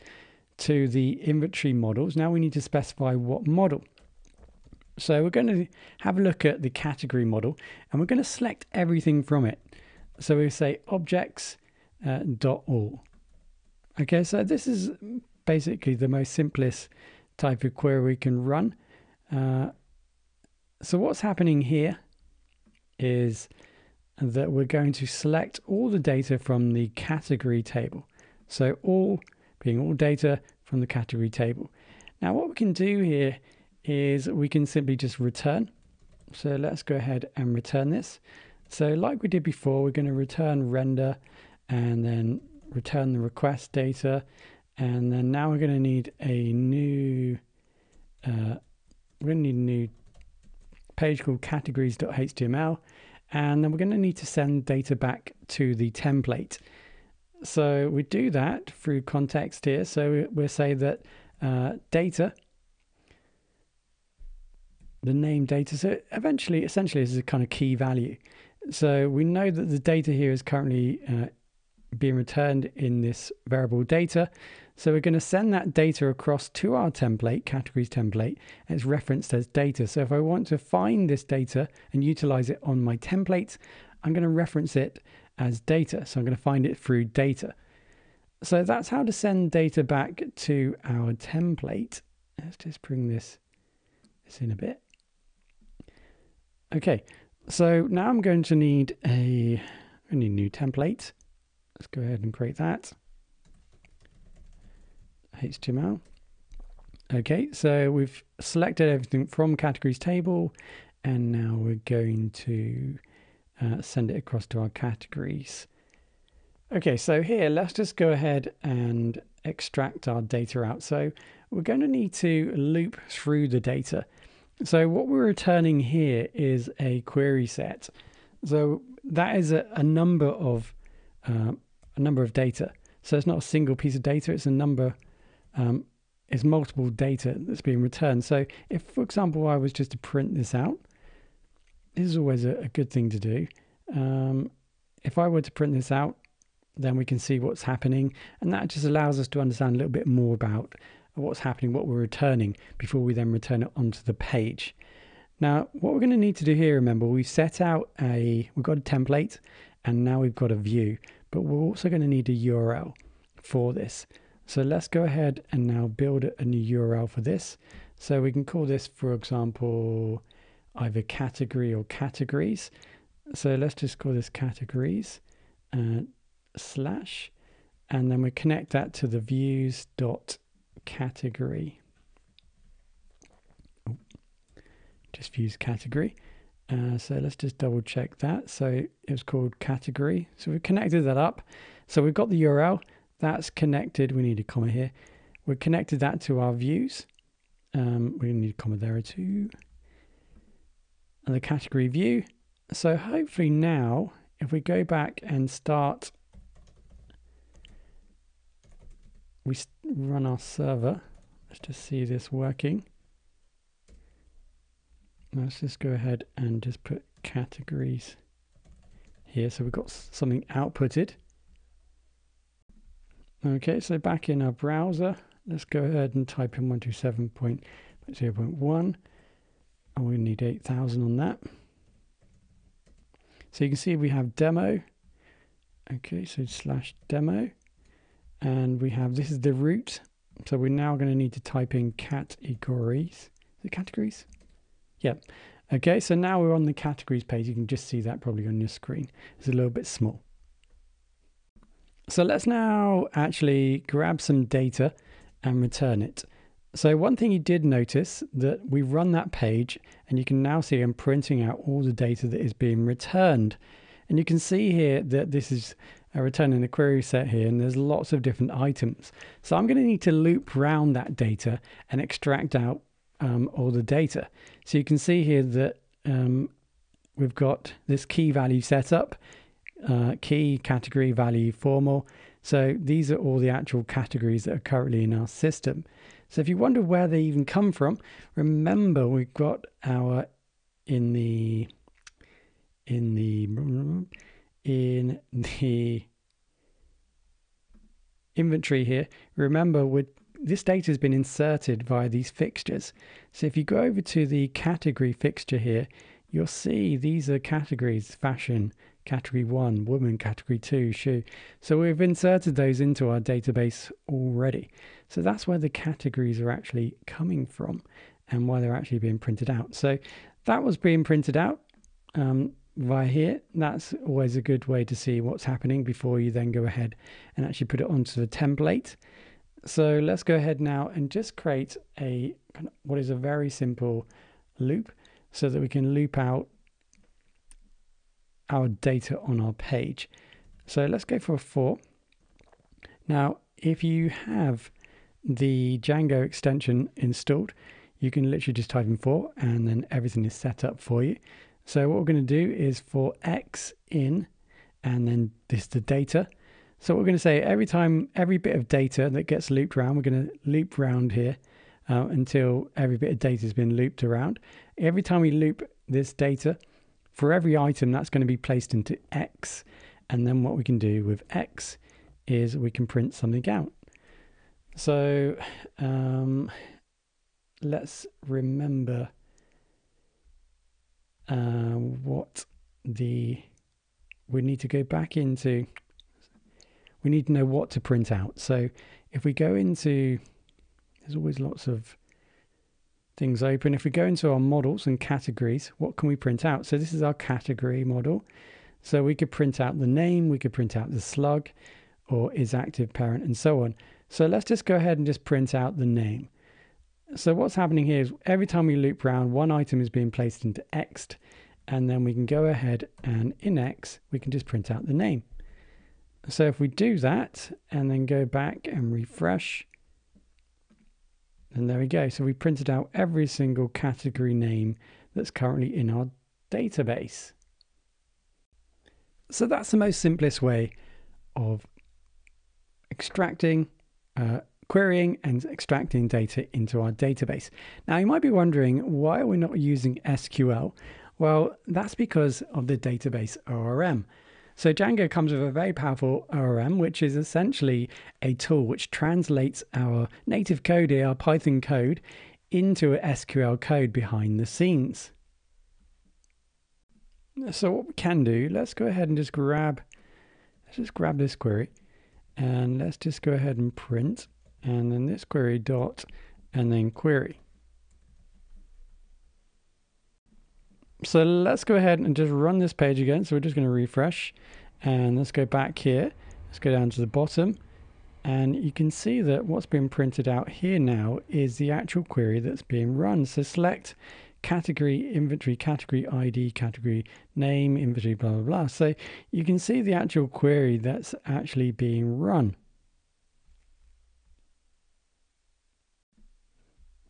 to the inventory models. Now we need to specify what model. So we're going to have a look at the category model and we're going to select everything from it. So we say objects uh, dot all. Okay, so this is basically the most simplest type of query we can run. Uh, so what's happening here is that we're going to select all the data from the category table. So all being all data from the category table. Now what we can do here is we can simply just return. So let's go ahead and return this. So like we did before, we're going to return render and then return the request data and then now we're going to need a new, uh, we're going to need a new page called categories.html. And then we're going to need to send data back to the template. So we do that through context here. So we'll say that uh, data, the name data. So eventually, essentially, this is a kind of key value. So we know that the data here is currently uh, being returned in this variable data. So we're going to send that data across to our template, categories template, and it's referenced as data. So if I want to find this data and utilize it on my template, I'm going to reference it as data. So I'm going to find it through data. So that's how to send data back to our template. Let's just bring this, this in a bit. Okay, so now I'm going to need a, a new template. Let's go ahead and create that. HTML. Okay, so we've selected everything from categories table, and now we're going to uh, send it across to our categories. Okay, so here, let's just go ahead and extract our data out. So we're going to need to loop through the data. So what we're returning here is a query set. So that is a, a number of uh, a number of data. So it's not a single piece of data; it's a number um, is multiple data that's being returned. So if, for example, I was just to print this out, this is always a, a good thing to do. Um, if I were to print this out, then we can see what's happening. And that just allows us to understand a little bit more about what's happening, what we're returning before we then return it onto the page. Now, what we're going to need to do here, remember, we've set out a, we've got a template and now we've got a view, but we're also going to need a URL for this. So let's go ahead and now build a new URL for this. So we can call this, for example, either category or categories. So let's just call this categories uh, slash, and then we connect that to the views dot category. Just views category. Uh, so let's just double check that. So it was called category. So we've connected that up. So we've got the URL. That's connected. We need a comma here. We've connected that to our views. Um, we need a comma there too. And the category view. So hopefully now, if we go back and start, we run our server. Let's just see this working. Let's just go ahead and just put categories here. So we've got something outputted. Okay, so back in our browser, let's go ahead and type in 127.0.1 and we need 8000 on that. So you can see we have demo. Okay, so slash demo. And we have, this is the root. So we're now going to need to type in categories. It categories? Yep. Okay, so now we're on the categories page. You can just see that probably on your screen. It's a little bit small. So let's now actually grab some data and return it. So one thing you did notice that we run that page and you can now see I'm printing out all the data that is being returned. And you can see here that this is a return in the query set here and there's lots of different items. So I'm going to need to loop round that data and extract out um, all the data. So you can see here that um, we've got this key value setup, uh, key, category, value, formal. So these are all the actual categories that are currently in our system. So if you wonder where they even come from, remember we've got our in the in the in the inventory here. Remember with this data has been inserted via these fixtures. So if you go over to the category fixture here, you'll see these are categories fashion, category one, woman, category two, shoe. So we've inserted those into our database already. So that's where the categories are actually coming from and why they're actually being printed out. So that was being printed out um, via here. That's always a good way to see what's happening before you then go ahead and actually put it onto the template. So let's go ahead now and just create a what is a very simple loop so that we can loop out our data on our page. So let's go for a for. Now, if you have the Django extension installed, you can literally just type in for and then everything is set up for you. So what we're going to do is for x in and then this is the data. So we're going to say every time, every bit of data that gets looped around, we're going to loop around here uh, until every bit of data has been looped around. Every time we loop this data, for every item that's going to be placed into X. And then what we can do with X is we can print something out. So um, let's remember uh, what the we need to go back into we need to know what to print out so if we go into there's always lots of things open. If we go into our models and categories, what can we print out? So this is our category model. So we could print out the name, we could print out the slug or is active parent and so on. So let's just go ahead and just print out the name. So what's happening here is every time we loop around, one item is being placed into X, and then we can go ahead and in X, we can just print out the name. So if we do that and then go back and refresh, and there we go. So we printed out every single category name that's currently in our database. So that's the most simplest way of extracting, uh, querying and extracting data into our database. Now you might be wondering, why are we not using SQL? Well, that's because of the database ORM. So Django comes with a very powerful ORM, which is essentially a tool which translates our native code our Python code, into SQL code behind the scenes. So what we can do, let's go ahead and just grab, let's just grab this query, and let's just go ahead and print, and then this query dot, and then query. So let's go ahead and just run this page again. So we're just going to refresh and let's go back here. Let's go down to the bottom and you can see that what's been printed out here now is the actual query that's being run. So select category, inventory, category ID, category name, inventory, blah, blah, blah. So you can see the actual query that's actually being run.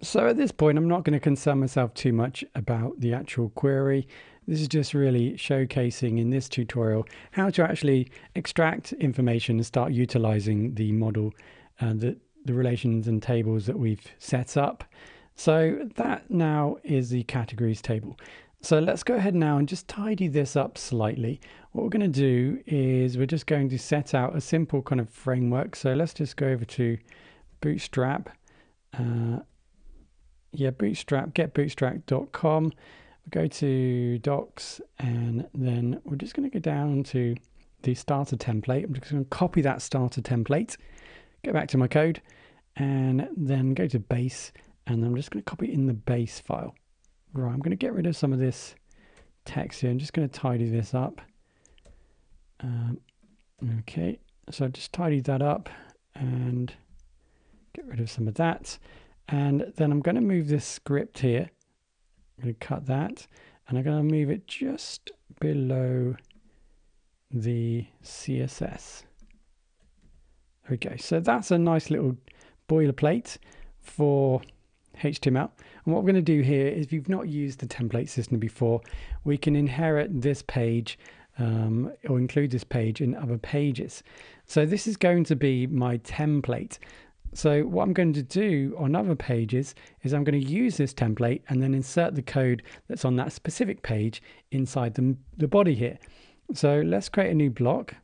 So at this point, I'm not going to concern myself too much about the actual query. This is just really showcasing in this tutorial how to actually extract information and start utilizing the model, uh, the, the relations and tables that we've set up. So that now is the categories table. So let's go ahead now and just tidy this up slightly. What we're going to do is we're just going to set out a simple kind of framework. So let's just go over to Bootstrap. Uh, yeah, Bootstrap, getbootstrap.com. We go to docs and then we're just going to go down to the starter template. I'm just going to copy that starter template, go back to my code and then go to base and I'm just going to copy in the base file. Right, I'm going to get rid of some of this text here. I'm just going to tidy this up. Um, okay, so just tidied that up and get rid of some of that. And then I'm going to move this script here. I'm going to cut that and I'm going to move it just below the CSS. There we go. So that's a nice little boilerplate for HTML. And what we're going to do here is if you've not used the template system before, we can inherit this page um, or include this page in other pages. So this is going to be my template. So what I'm going to do on other pages is I'm going to use this template and then insert the code that's on that specific page inside the, the body here. So let's create a new block.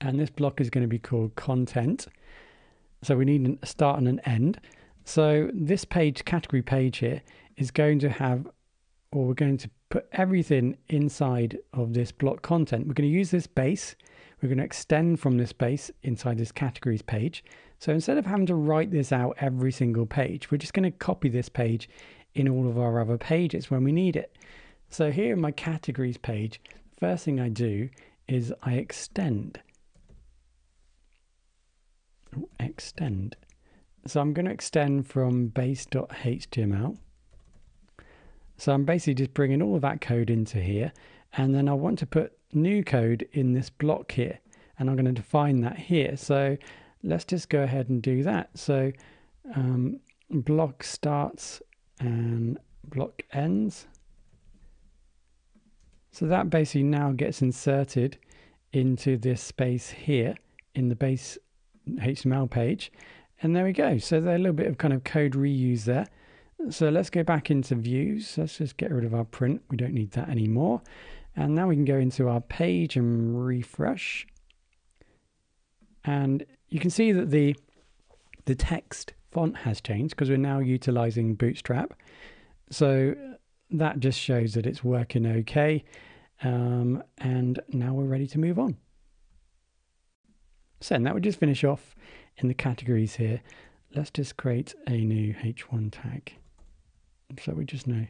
And this block is going to be called content. So we need a start and an end. So this page, category page here, is going to have, or we're going to put everything inside of this block content. We're going to use this base. We're going to extend from this base inside this categories page. So instead of having to write this out every single page, we're just going to copy this page in all of our other pages when we need it. So here in my categories page, the first thing I do is I extend. extend. So I'm going to extend from base.html. So I'm basically just bringing all of that code into here. And then I want to put new code in this block here. And I'm going to define that here. So let's just go ahead and do that. So um, block starts and block ends. So that basically now gets inserted into this space here in the base HTML page. And there we go. So there's a little bit of kind of code reuse there. So let's go back into views. Let's just get rid of our print. We don't need that anymore. And now we can go into our page and refresh. And you can see that the the text font has changed because we're now utilizing Bootstrap. So that just shows that it's working okay. Um, and now we're ready to move on. So that would just finish off in the categories here. Let's just create a new h1 tag. So we just know.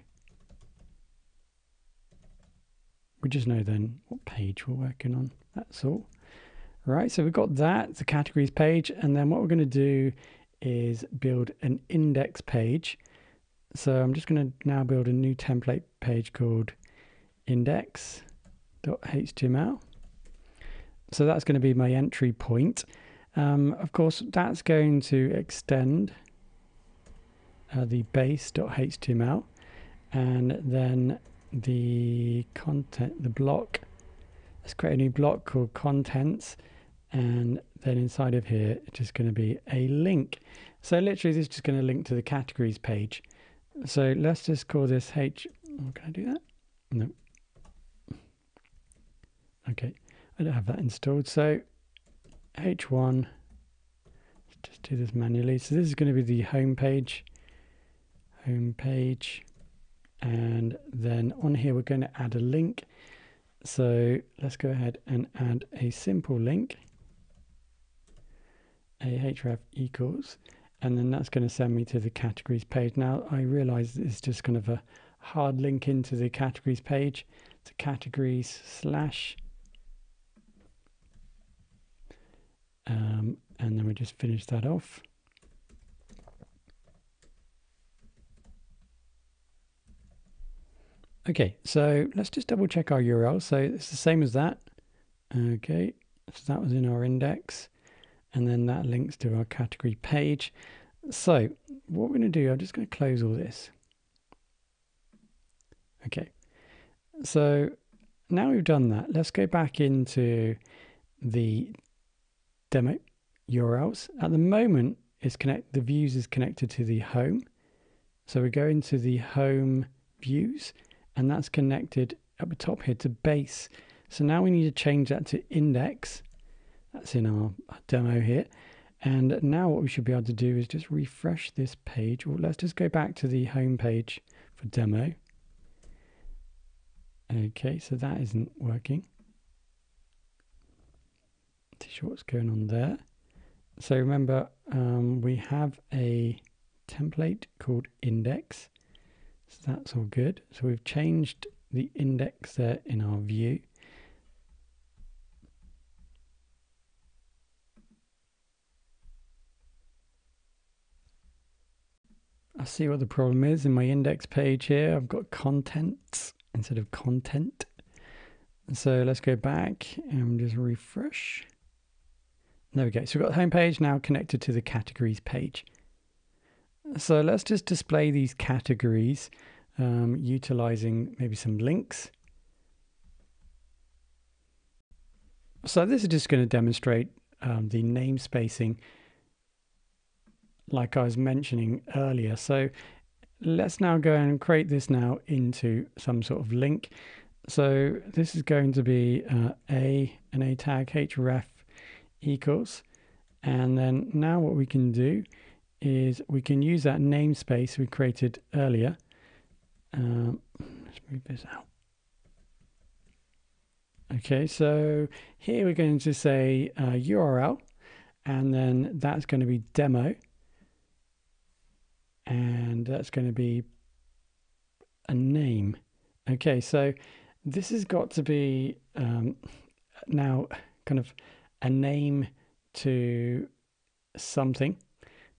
We just know then what page we're working on. That's all. Right, so we've got that, the categories page, and then what we're going to do is build an index page. So I'm just going to now build a new template page called index.html. So that's going to be my entry point. Um, of course, that's going to extend uh, the base.html and then the content, the block. Let's create a new block called contents and then inside of here it's just going to be a link. So literally this is just going to link to the categories page. So let's just call this h oh, can i do that? No. Okay i don't have that installed. So h1 let's just do this manually. So this is going to be the home page home page and then on here we're going to add a link. So let's go ahead and add a simple link ahref equals, and then that's going to send me to the categories page. Now I realize it's just kind of a hard link into the categories page to categories slash um, and then we just finish that off. Okay, so let's just double check our URL. So it's the same as that. Okay, so that was in our index and then that links to our category page. So what we're going to do, I'm just going to close all this. Okay, so now we've done that, let's go back into the demo URLs. At the moment, is connect the views is connected to the home. So we go into the home views, and that's connected at the top here to base. So now we need to change that to index that's in our demo here. And now what we should be able to do is just refresh this page. Well, let's just go back to the home page for demo. Okay, so that isn't working. Not sure what's going on there. So remember, um, we have a template called index. So that's all good. So we've changed the index there in our view. I see what the problem is in my index page here. I've got contents instead of content. So let's go back and just refresh. There we go. So we've got the home page now connected to the categories page. So let's just display these categories um, utilizing maybe some links. So this is just going to demonstrate um, the namespacing like I was mentioning earlier. So let's now go and create this now into some sort of link. So this is going to be uh, a an a tag href equals, and then now what we can do is we can use that namespace we created earlier. Um, let's move this out. Okay, so here we're going to say uh, URL, and then that's going to be demo, and that's going to be a name. Okay, so this has got to be um, now kind of a name to something.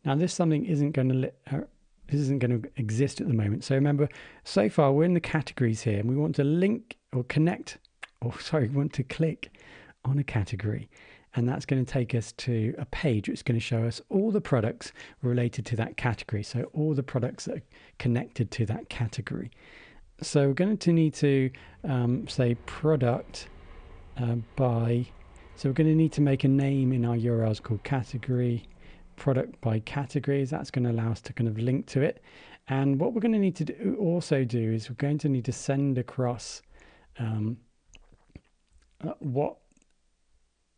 Now this something isn't going to uh, this isn't going to exist at the moment. So remember, so far we're in the categories here, and we want to link or connect, or sorry, we want to click on a category, and that's going to take us to a page which is going to show us all the products related to that category. So all the products that are connected to that category. So we're going to need to um, say product uh, by, so we're going to need to make a name in our URLs called category, product by categories. That's going to allow us to kind of link to it. And what we're going to need to do, also do is we're going to need to send across um, uh, what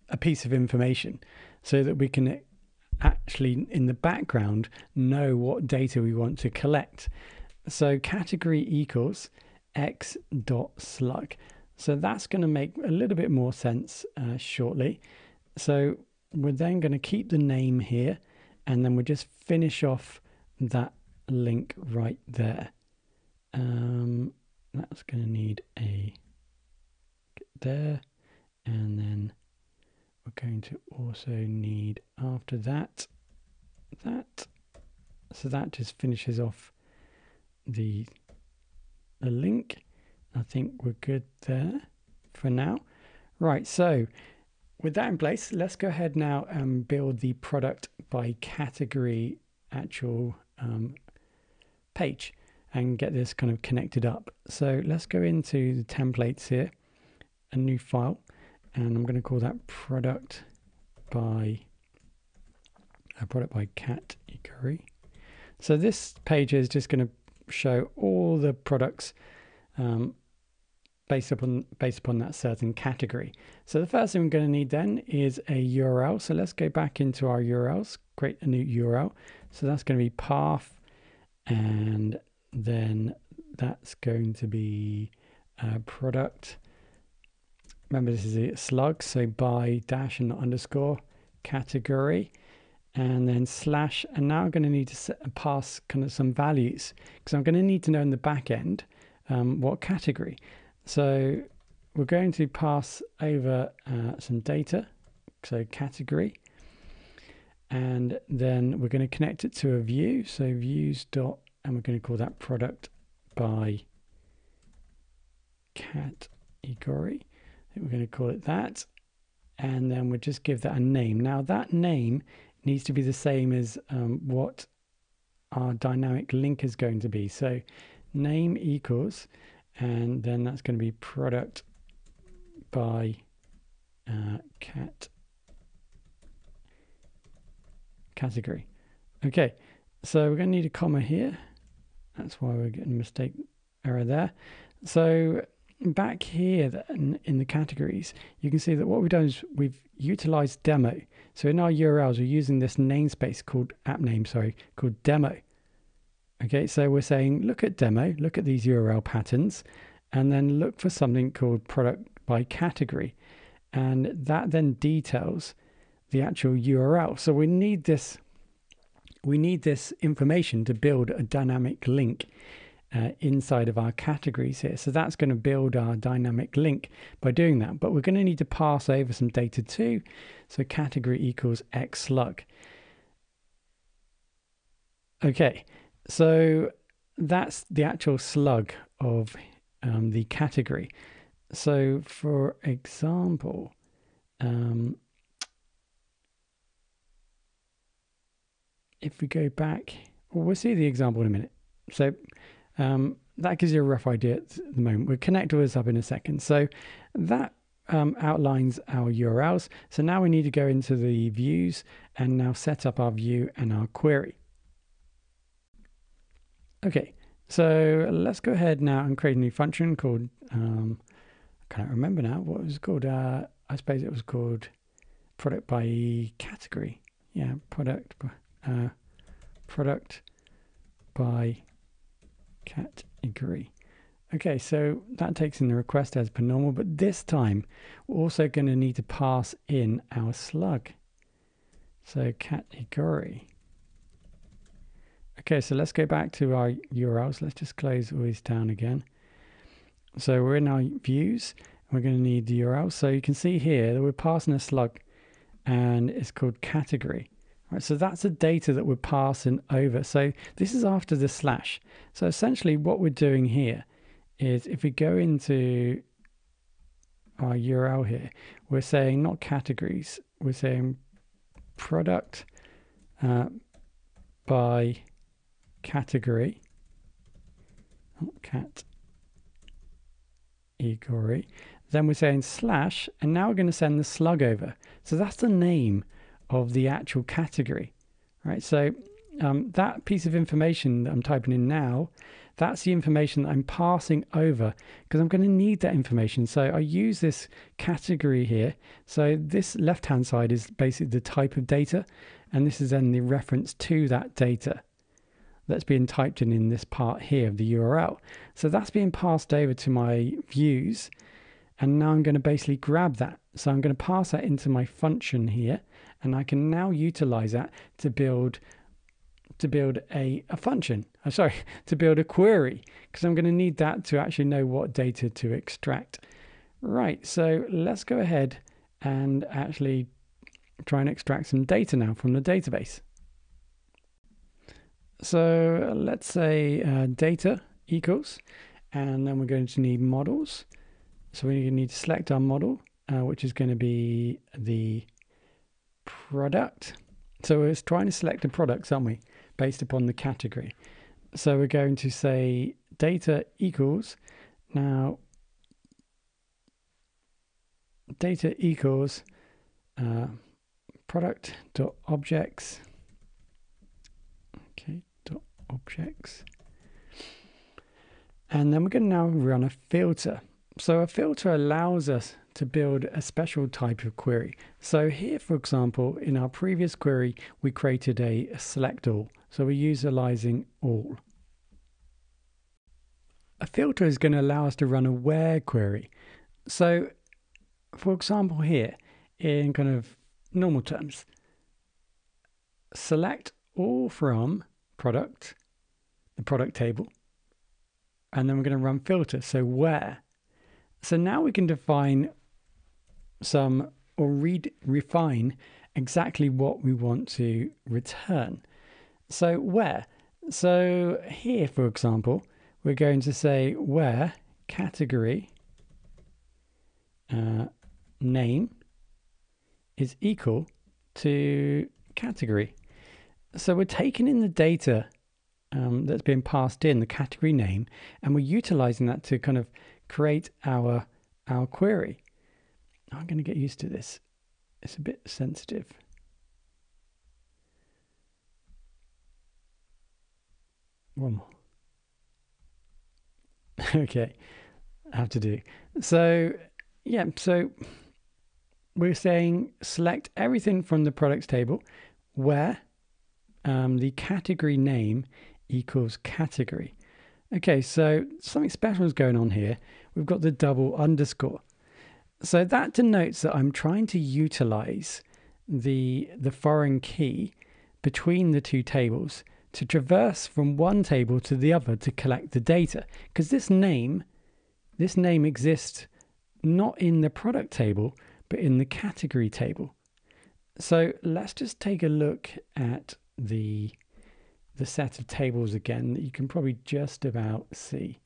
a piece of information so that we can actually in the background know what data we want to collect. So category equals x dot slug. So that's going to make a little bit more sense uh, shortly. So we're then going to keep the name here and then we'll just finish off that link right there. Um, that's going to need a there and then we're going to also need after that that so that just finishes off the the link. I think we're good there for now. Right so with that in place let's go ahead now and build the product by category actual um, page and get this kind of connected up. So let's go into the templates here. A new file and I'm going to call that product by a uh, product by cat category. So this page is just going to show all the products um, based upon based upon that certain category. So the first thing we're going to need then is a URL. So let's go back into our URLs, create a new URL. So that's going to be path, and then that's going to be a product remember this is a slug, so by dash and underscore category and then slash and now I'm going to need to set, pass kind of some values because I'm going to need to know in the back end um, what category. So we're going to pass over uh, some data, so category, and then we're going to connect it to a view. So views dot, and we're going to call that product by category we're going to call it that. And then we'll just give that a name. Now that name needs to be the same as um, what our dynamic link is going to be. So name equals, and then that's going to be product by uh, cat category. Okay, so we're going to need a comma here. That's why we're getting a mistake error there. So back here in, in the categories, you can see that what we've done is we've utilized demo. So in our URLs, we're using this namespace called app name, sorry, called demo. Okay, so we're saying look at demo, look at these URL patterns, and then look for something called product by category. And that then details the actual URL. So we need this we need this information to build a dynamic link uh, inside of our categories here. So that's going to build our dynamic link by doing that. But we're going to need to pass over some data too. So category equals x slug. Okay, So that's the actual slug of um, the category. So, for example, um, if we go back, well, we'll see the example in a minute. So, um, that gives you a rough idea at the moment. We'll connect all this up in a second. So, that um, outlines our URLs. So now we need to go into the views and now set up our view and our query. Okay, so let's go ahead now and create a new function called, um, I can't remember now what it was called. Uh, I suppose it was called product by category. Yeah, product, uh, product by category. Okay, so that takes in the request as per normal, but this time we're also going to need to pass in our slug. So category. Okay, so let's go back to our URLs. Let's just close all these down again. So we're in our views. We're going to need the URL. So you can see here that we're passing a slug and it's called category. Right, so that's the data that we're passing over. So this is after the slash. So essentially what we're doing here is if we go into our URL here, we're saying not categories, we're saying product uh, by category, cat category. Then we're saying slash, and now we're going to send the slug over. So that's the name of the actual category, right? So um, that piece of information that I'm typing in now, that's the information that I'm passing over because I'm going to need that information. So I use this category here. So this left-hand side is basically the type of data, and this is then the reference to that data that's being typed in in this part here of the URL. So that's being passed over to my views. And now I'm going to basically grab that. So I'm going to pass that into my function here. And I can now utilize that to build to build a, a function. I'm uh, sorry, to build a query, because I'm going to need that to actually know what data to extract. Right, so let's go ahead and actually try and extract some data now from the database. So let's say uh, data equals, and then we're going to need models. So we need to select our model, uh, which is going to be the product. So we're trying to select a product, aren't we, based upon the category. So we're going to say data equals. Now, data equals uh, product dot objects okay, dot objects. And then we're going to now run a filter. So a filter allows us to build a special type of query. So here, for example, in our previous query, we created a, select all. So we're utilizing all. A filter is going to allow us to run a where query. So for example here, in kind of normal terms, select all from product, the product table, and then we're going to run filter. So where? So now we can define some or read refine exactly what we want to return. So where? So here, for example, we're going to say where category uh, name is equal to category. So we're taking in the data um, that's been passed in, the category name, and we're utilizing that to kind of create our our query. I'm going to get used to this. It's a bit sensitive. One more. okay, have to do. So, yeah, so we're saying select everything from the products table where um, the category name equals category. Okay, so something special is going on here. We've got the double underscore. So that denotes that I'm trying to utilize the, the foreign key between the two tables to traverse from one table to the other to collect the data. Because this name, this name exists not in the product table, but in the category table. So let's just take a look at the the set of tables again that you can probably just about see.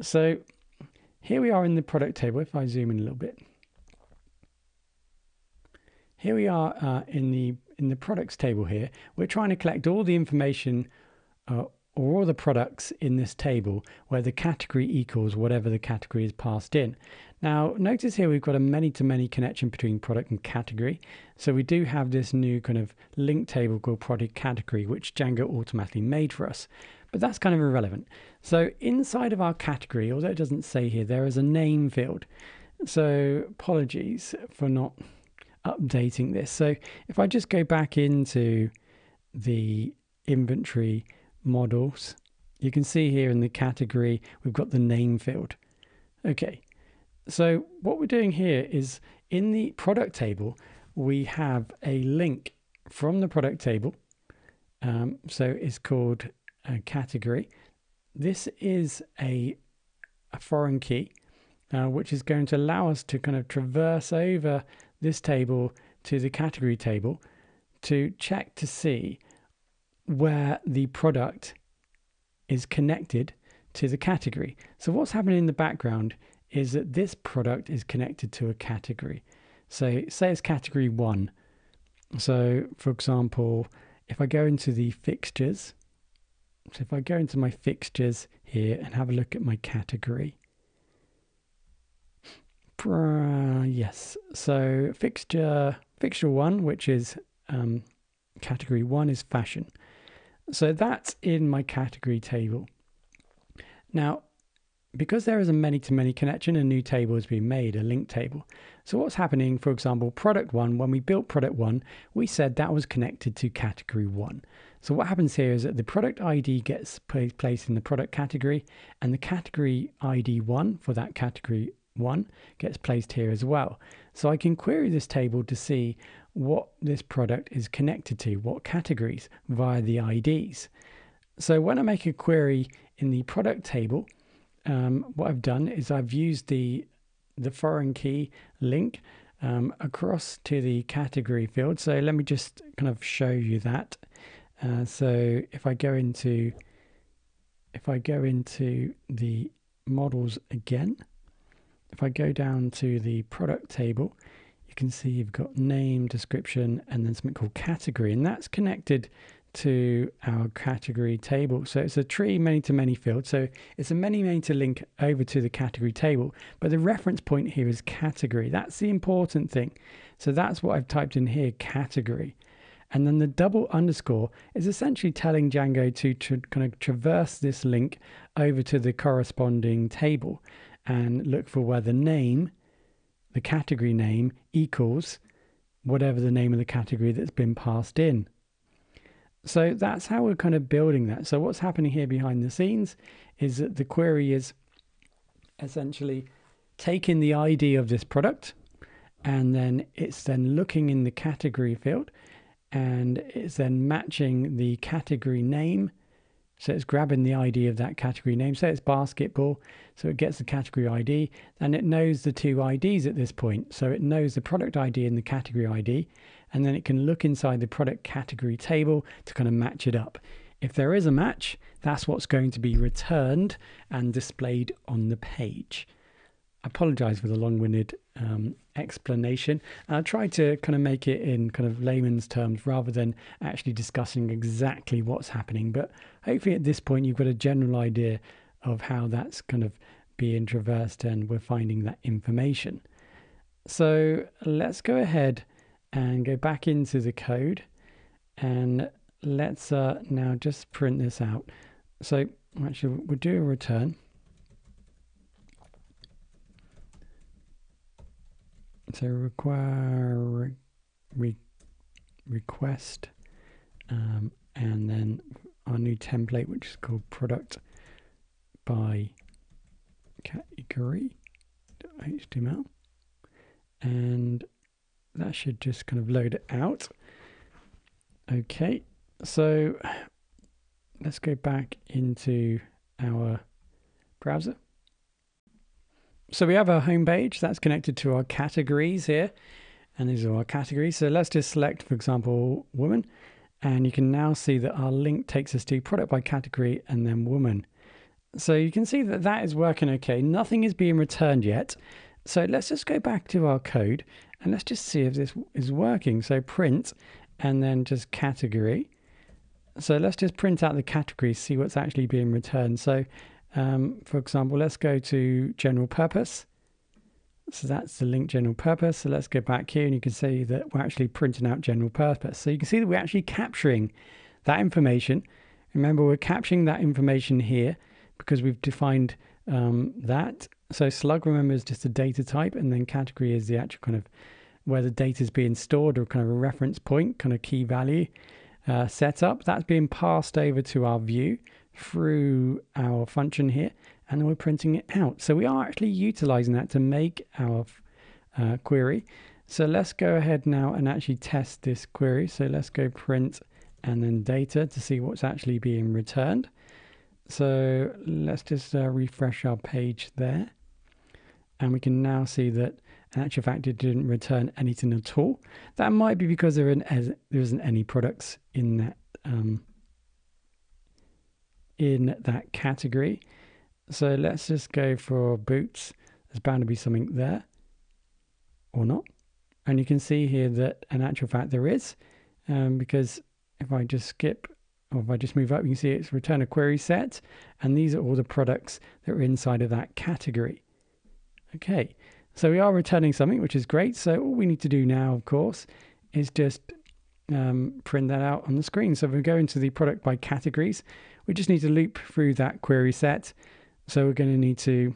So here we are in the product table. If I zoom in a little bit, here we are uh, in the in the products table here. We're trying to collect all the information uh, or all the products in this table where the category equals whatever the category is passed in. Now, notice here we've got a many-to-many connection between product and category. So we do have this new kind of link table called product category, which Django automatically made for us. But that's kind of irrelevant. So inside of our category, although it doesn't say here, there is a name field. So apologies for not updating this. So if I just go back into the inventory models, you can see here in the category, we've got the name field. Okay, so what we're doing here is in the product table, we have a link from the product table. Um, so it's called a category. This is a, a foreign key, uh, which is going to allow us to kind of traverse over this table to the category table to check to see where the product is connected to the category. So what's happening in the background is that this product is connected to a category. So say it's category one. So for example, if I go into the fixtures, so if I go into my fixtures here and have a look at my category, yes. So fixture fixture one, which is um, category one, is fashion. So that's in my category table. Now, because there is a many-to-many connection, a new table has been made, a link table. So what's happening, for example, product one, when we built product one, we said that was connected to category one. So what happens here is that the product ID gets placed in the product category and the category ID one for that category one gets placed here as well. So I can query this table to see what this product is connected to, what categories via the IDs. So when I make a query in the product table, um, what I've done is I've used the the foreign key link um, across to the category field. So let me just kind of show you that. Uh, so if I go into if I go into the models again, if I go down to the product table, you can see you've got name, description, and then something called category, and that's connected to our category table. So it's a tree many to many field. So it's a many many to link over to the category table. But the reference point here is category. That's the important thing. So that's what I've typed in here, category. And then the double underscore is essentially telling Django to, to kind of traverse this link over to the corresponding table and look for where the name, the category name, equals whatever the name of the category that's been passed in. So that's how we're kind of building that. So what's happening here behind the scenes is that the query is essentially taking the ID of this product and then it's then looking in the category field and it's then matching the category name so it's grabbing the ID of that category name. Say it's basketball. So it gets the category ID and it knows the two IDs at this point. So it knows the product ID and the category ID. And then it can look inside the product category table to kind of match it up. If there is a match, that's what's going to be returned and displayed on the page. I apologize for the long winded um, explanation. I tried to kind of make it in kind of layman's terms rather than actually discussing exactly what's happening. But hopefully, at this point, you've got a general idea of how that's kind of being traversed and we're finding that information. So let's go ahead and go back into the code and let's uh, now just print this out. So actually, we'll do a return. So require re, request um, and then our new template which is called product by category HTML and that should just kind of load it out. Okay, so let's go back into our browser so we have our home page that's connected to our categories here. And these are our categories. So let's just select, for example, woman. And you can now see that our link takes us to product by category and then woman. So you can see that that is working okay. Nothing is being returned yet. So let's just go back to our code and let's just see if this is working. So print and then just category. So let's just print out the category, see what's actually being returned. So um, for example, let's go to general purpose. So that's the link general purpose. So let's go back here and you can see that we're actually printing out general purpose. So you can see that we're actually capturing that information. Remember, we're capturing that information here because we've defined um, that. So slug, remember, is just a data type and then category is the actual kind of where the data is being stored or kind of a reference point, kind of key value uh, setup. That's being passed over to our view through our function here and then we're printing it out. So we are actually utilizing that to make our uh, query. So let's go ahead now and actually test this query. So let's go print and then data to see what's actually being returned. So let's just uh, refresh our page there. And we can now see that in actual fact it didn't return anything at all. That might be because there isn't, there isn't any products in that um, in that category. So let's just go for boots. There's bound to be something there or not. And you can see here that in actual fact there is, um, because if I just skip or if I just move up, you can see it's return a query set. And these are all the products that are inside of that category. Okay, so we are returning something, which is great. So all we need to do now, of course, is just um, print that out on the screen. So if we go into the product by categories, we just need to loop through that query set so we're going to need to,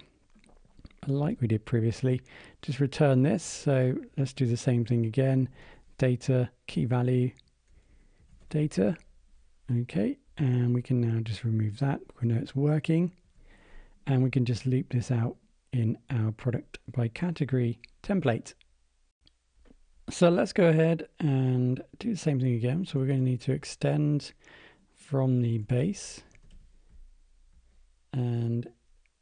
like we did previously, just return this. So let's do the same thing again. Data, key value, data. Okay, and we can now just remove that. We know it's working. And we can just loop this out in our product by category template. So let's go ahead and do the same thing again. So we're going to need to extend from the base and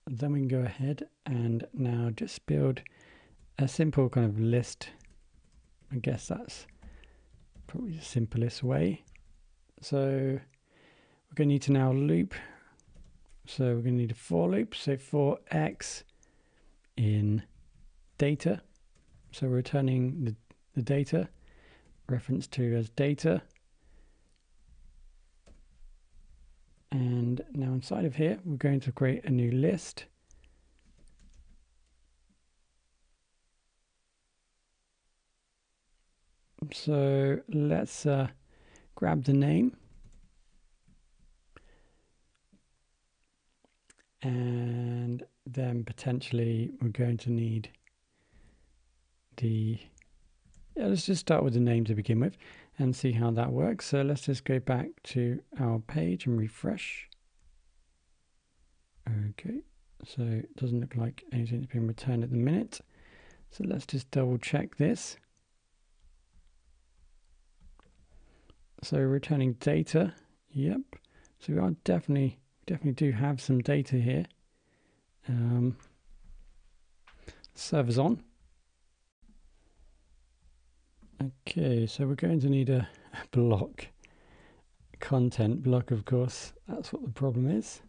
then we can go ahead and now just build a simple kind of list. I guess that's probably the simplest way. So we're going to need to now loop. So we're going to need a for loop. So for x in data. So we're returning the, the data reference to as data. And now inside of here, we're going to create a new list. So let's uh, grab the name. And then potentially we're going to need the, yeah, let's just start with the name to begin with and see how that works. So let's just go back to our page and refresh. Okay, so it doesn't look like anything's been returned at the minute. So let's just double check this. So returning data, yep. So we are definitely, definitely do have some data here. Um, servers on. Okay, so we're going to need a, block. Content block, of course. That's what the problem is.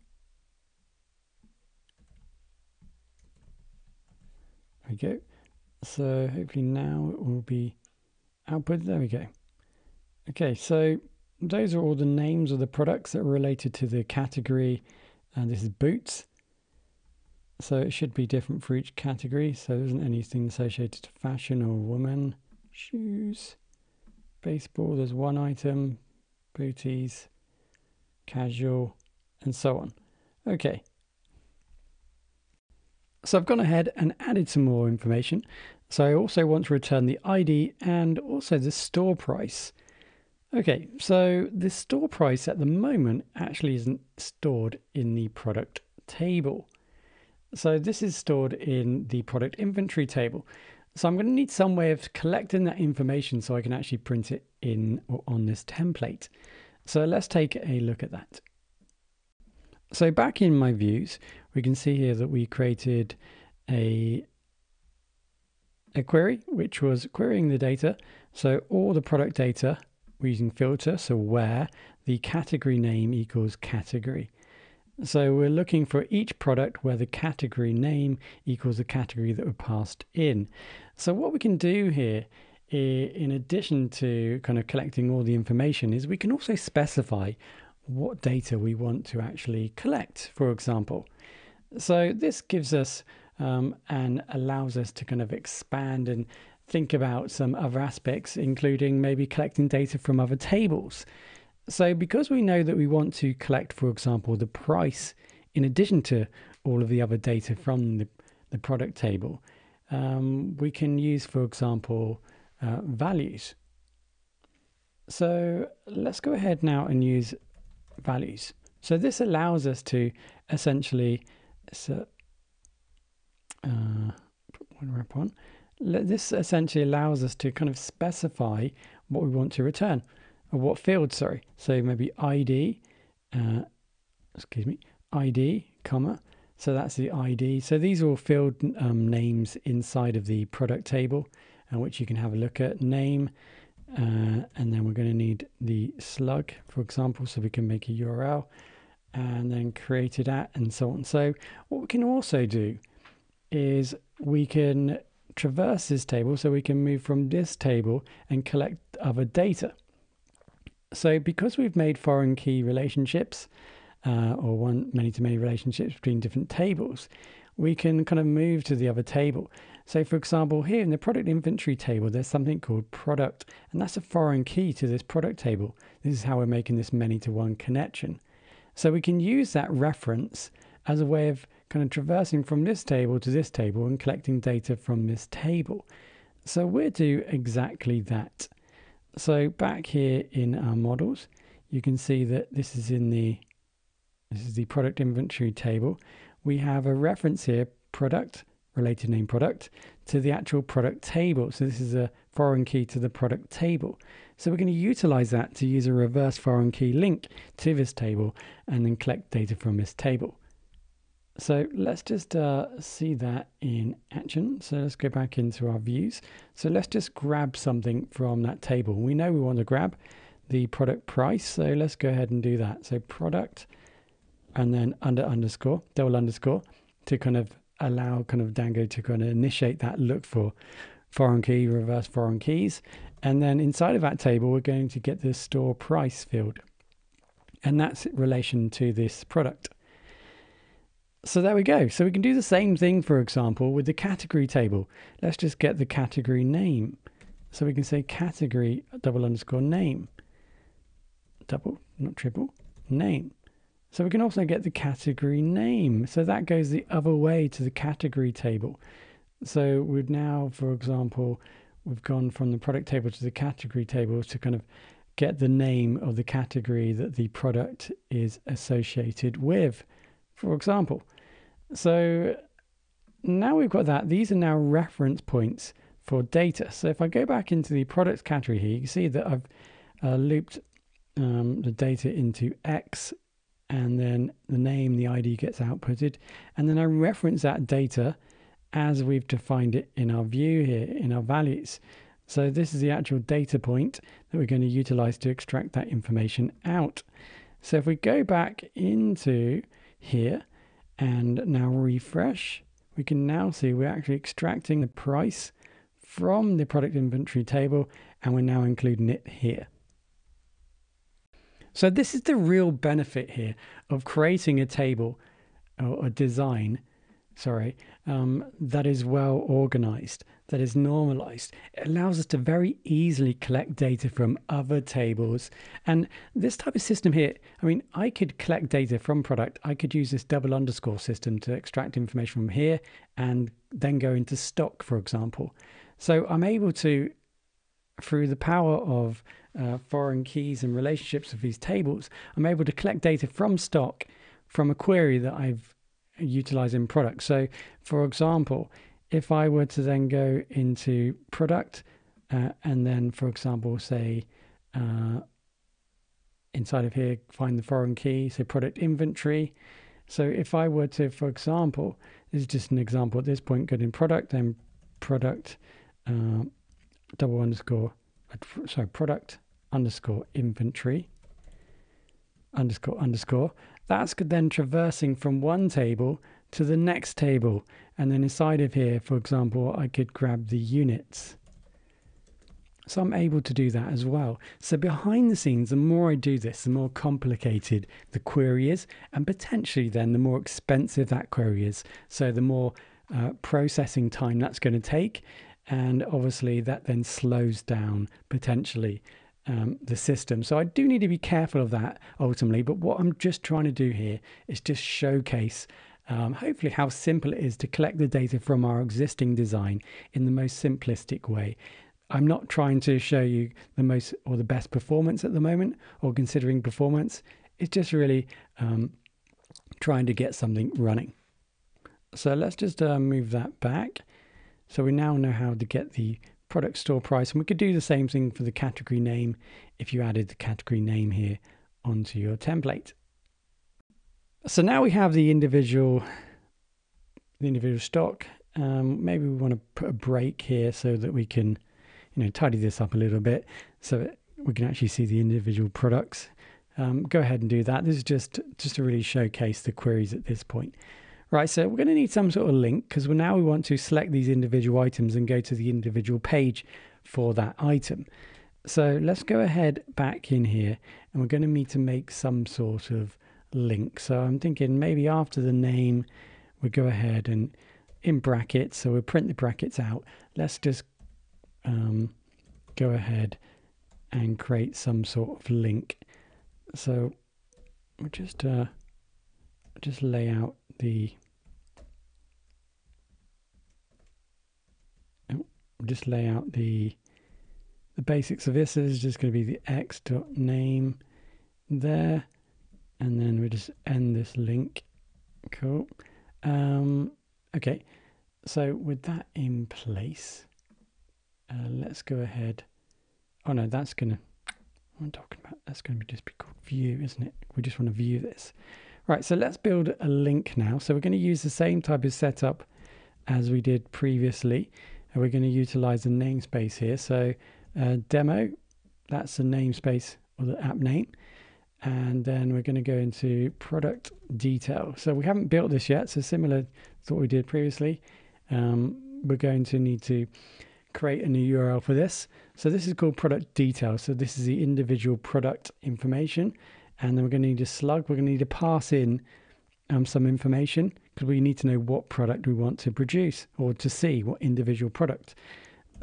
There we go. So hopefully now it will be output. There we go. Okay, so those are all the names of the products that are related to the category. And this is boots. So it should be different for each category. So there isn't anything associated to fashion or woman shoes, baseball, there's one item, booties, casual, and so on. Okay. So I've gone ahead and added some more information. So I also want to return the ID and also the store price. Okay, so the store price at the moment actually isn't stored in the product table. So this is stored in the product inventory table. So I'm going to need some way of collecting that information so I can actually print it in on this template. So let's take a look at that. So back in my views, we can see here that we created a, a query, which was querying the data. So all the product data we're using filter, so where the category name equals category. So we're looking for each product where the category name equals the category that we passed in. So what we can do here, in addition to kind of collecting all the information, is we can also specify what data we want to actually collect, for example. So this gives us um, and allows us to kind of expand and think about some other aspects, including maybe collecting data from other tables. So, because we know that we want to collect, for example, the price in addition to all of the other data from the, the product table, um, we can use, for example, uh, values. So, let's go ahead now and use values. So, this allows us to essentially so, uh, put one wrap on. This essentially allows us to kind of specify what we want to return or what field, sorry. So maybe ID, uh, excuse me, ID, comma. So that's the ID. So these are all field um, names inside of the product table, uh, which you can have a look at. Name, uh, and then we're going to need the slug, for example, so we can make a URL and then create it at and so on. So what we can also do is we can traverse this table so we can move from this table and collect other data. So because we've made foreign key relationships uh, or one many-to-many relationships between different tables, we can kind of move to the other table. So for example, here in the product inventory table, there's something called product, and that's a foreign key to this product table. This is how we're making this many-to-one connection. So we can use that reference as a way of kind of traversing from this table to this table and collecting data from this table. So we'll do exactly that. So back here in our models, you can see that this is in the this is the product inventory table. We have a reference here, product, related name product, to the actual product table. So this is a foreign key to the product table. So we're going to utilize that to use a reverse foreign key link to this table and then collect data from this table. So let's just uh, see that in action. So let's go back into our views. So let's just grab something from that table. We know we want to grab the product price. So let's go ahead and do that. So product and then under underscore, double underscore to kind of allow kind of Django to kind of initiate that look for foreign key, reverse foreign keys. And then inside of that table, we're going to get the store price field. And that's in relation to this product. So there we go. So we can do the same thing, for example, with the category table. Let's just get the category name. So we can say category double underscore name. Double, not triple, name. So we can also get the category name. So that goes the other way to the category table. So we've now, for example, we've gone from the product table to the category table to kind of get the name of the category that the product is associated with, for example. So now we've got that. These are now reference points for data. So if I go back into the products category here, you can see that I've uh, looped um, the data into X and then the name, the ID gets outputted. And then I reference that data as we've defined it in our view here, in our values. So this is the actual data point that we're going to utilize to extract that information out. So if we go back into here, and now refresh, we can now see we're actually extracting the price from the product inventory table and we're now including it here. So this is the real benefit here of creating a table or a design sorry, um, that is well organized, that is normalized. It allows us to very easily collect data from other tables. And this type of system here, I mean, I could collect data from product. I could use this double underscore system to extract information from here and then go into stock, for example. So I'm able to, through the power of uh, foreign keys and relationships of these tables, I'm able to collect data from stock from a query that I've utilized in products. So, for example, if I were to then go into product uh, and then, for example, say uh, inside of here, find the foreign key, so product inventory. So, if I were to, for example, this is just an example at this point, go in product, then product uh, double underscore, sorry, product underscore inventory underscore underscore. That's then traversing from one table to the next table. And then inside of here, for example, I could grab the units. So I'm able to do that as well. So behind the scenes, the more I do this, the more complicated the query is, and potentially then the more expensive that query is. So the more uh, processing time that's going to take, and obviously that then slows down potentially um, the system. So I do need to be careful of that ultimately. But what I'm just trying to do here is just showcase. Um, hopefully, how simple it is to collect the data from our existing design in the most simplistic way. I'm not trying to show you the most or the best performance at the moment or considering performance. It's just really um, trying to get something running. So let's just uh, move that back. So we now know how to get the product store price. And we could do the same thing for the category name if you added the category name here onto your template. So now we have the individual, the individual stock. Um, maybe we want to put a break here so that we can you know, tidy this up a little bit so we can actually see the individual products. Um, go ahead and do that. This is just, just to really showcase the queries at this point. Right, so we're going to need some sort of link because now we want to select these individual items and go to the individual page for that item. So let's go ahead back in here and we're going to need to make some sort of link. So I'm thinking maybe after the name, we go ahead and in brackets, so we'll print the brackets out. Let's just um, go ahead and create some sort of link. So we'll just uh, just lay out the oh, just lay out the the basics of this. This is just going to be the x dot name there, and then we just end this link. Cool. Um, okay, so with that in place, uh, let's go ahead. Oh no, that's gonna. I'm talking about. That's going to be just be called view, isn't it? We just want to view this. Right. So let's build a link now. So we're going to use the same type of setup as we did previously. And we're going to utilize the namespace here. So uh, demo, that's the namespace or the app name. And then we're going to go into product detail. So we haven't built this yet. So similar to what we did previously. Um, we're going to need to create a new URL for this. So this is called product detail. So this is the individual product information. And then we're going to need a slug. We're going to need to pass in um, some information because we need to know what product we want to produce or to see what individual product.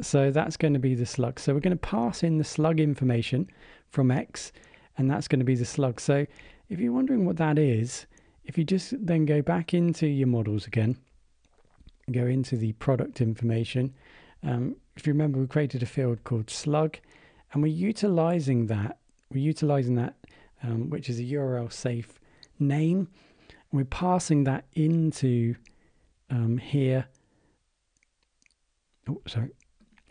So that's going to be the slug. So we're going to pass in the slug information from X and that's going to be the slug. So if you're wondering what that is, if you just then go back into your models again, go into the product information, um, if you remember, we created a field called slug, and we're utilizing that. We're utilizing that, um, which is a URL safe name. And we're passing that into um, here. Oh, sorry.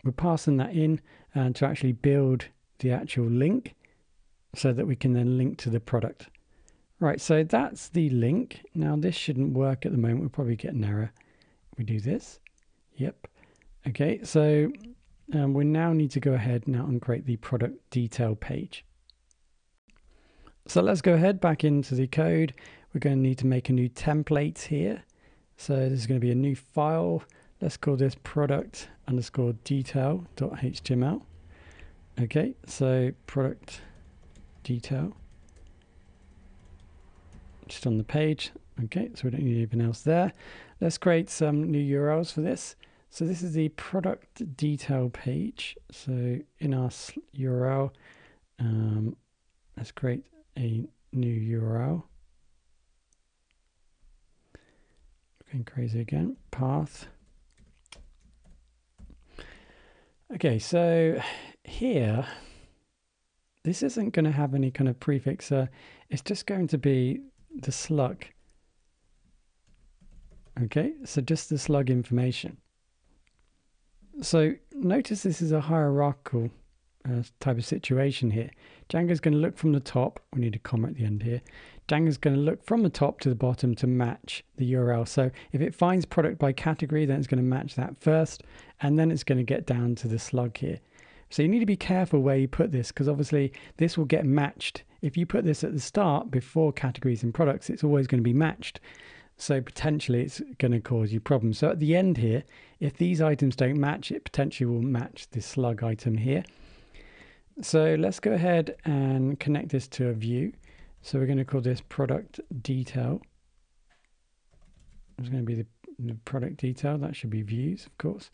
We're passing that in uh, to actually build the actual link so that we can then link to the product. Right, so that's the link. Now this shouldn't work at the moment. We'll probably get an error. We do this. Yep. Okay, so um, we now need to go ahead now and create the product detail page. So let's go ahead back into the code. We're going to need to make a new template here. So this is going to be a new file. Let's call this product underscore detail.html. Okay, so product detail just on the page. Okay, so we don't need anything else there. Let's create some new URLs for this. So this is the product detail page. So in our URL, um, let's create a new URL. Going crazy again. Path. Okay, so here, this isn't going to have any kind of prefix. Uh, it's just going to be the slug. Okay, so just the slug information. So notice this is a hierarchical uh, type of situation here. Django's going to look from the top. We need a comma at the end here. Django's going to look from the top to the bottom to match the URL. So if it finds product by category, then it's going to match that first, and then it's going to get down to the slug here. So you need to be careful where you put this because obviously this will get matched. If you put this at the start before categories and products, it's always going to be matched. So potentially it's going to cause you problems. So at the end here, if these items don't match, it potentially will match the slug item here. So let's go ahead and connect this to a view. So we're going to call this product detail. It's going to be the, the product detail. That should be views, of course.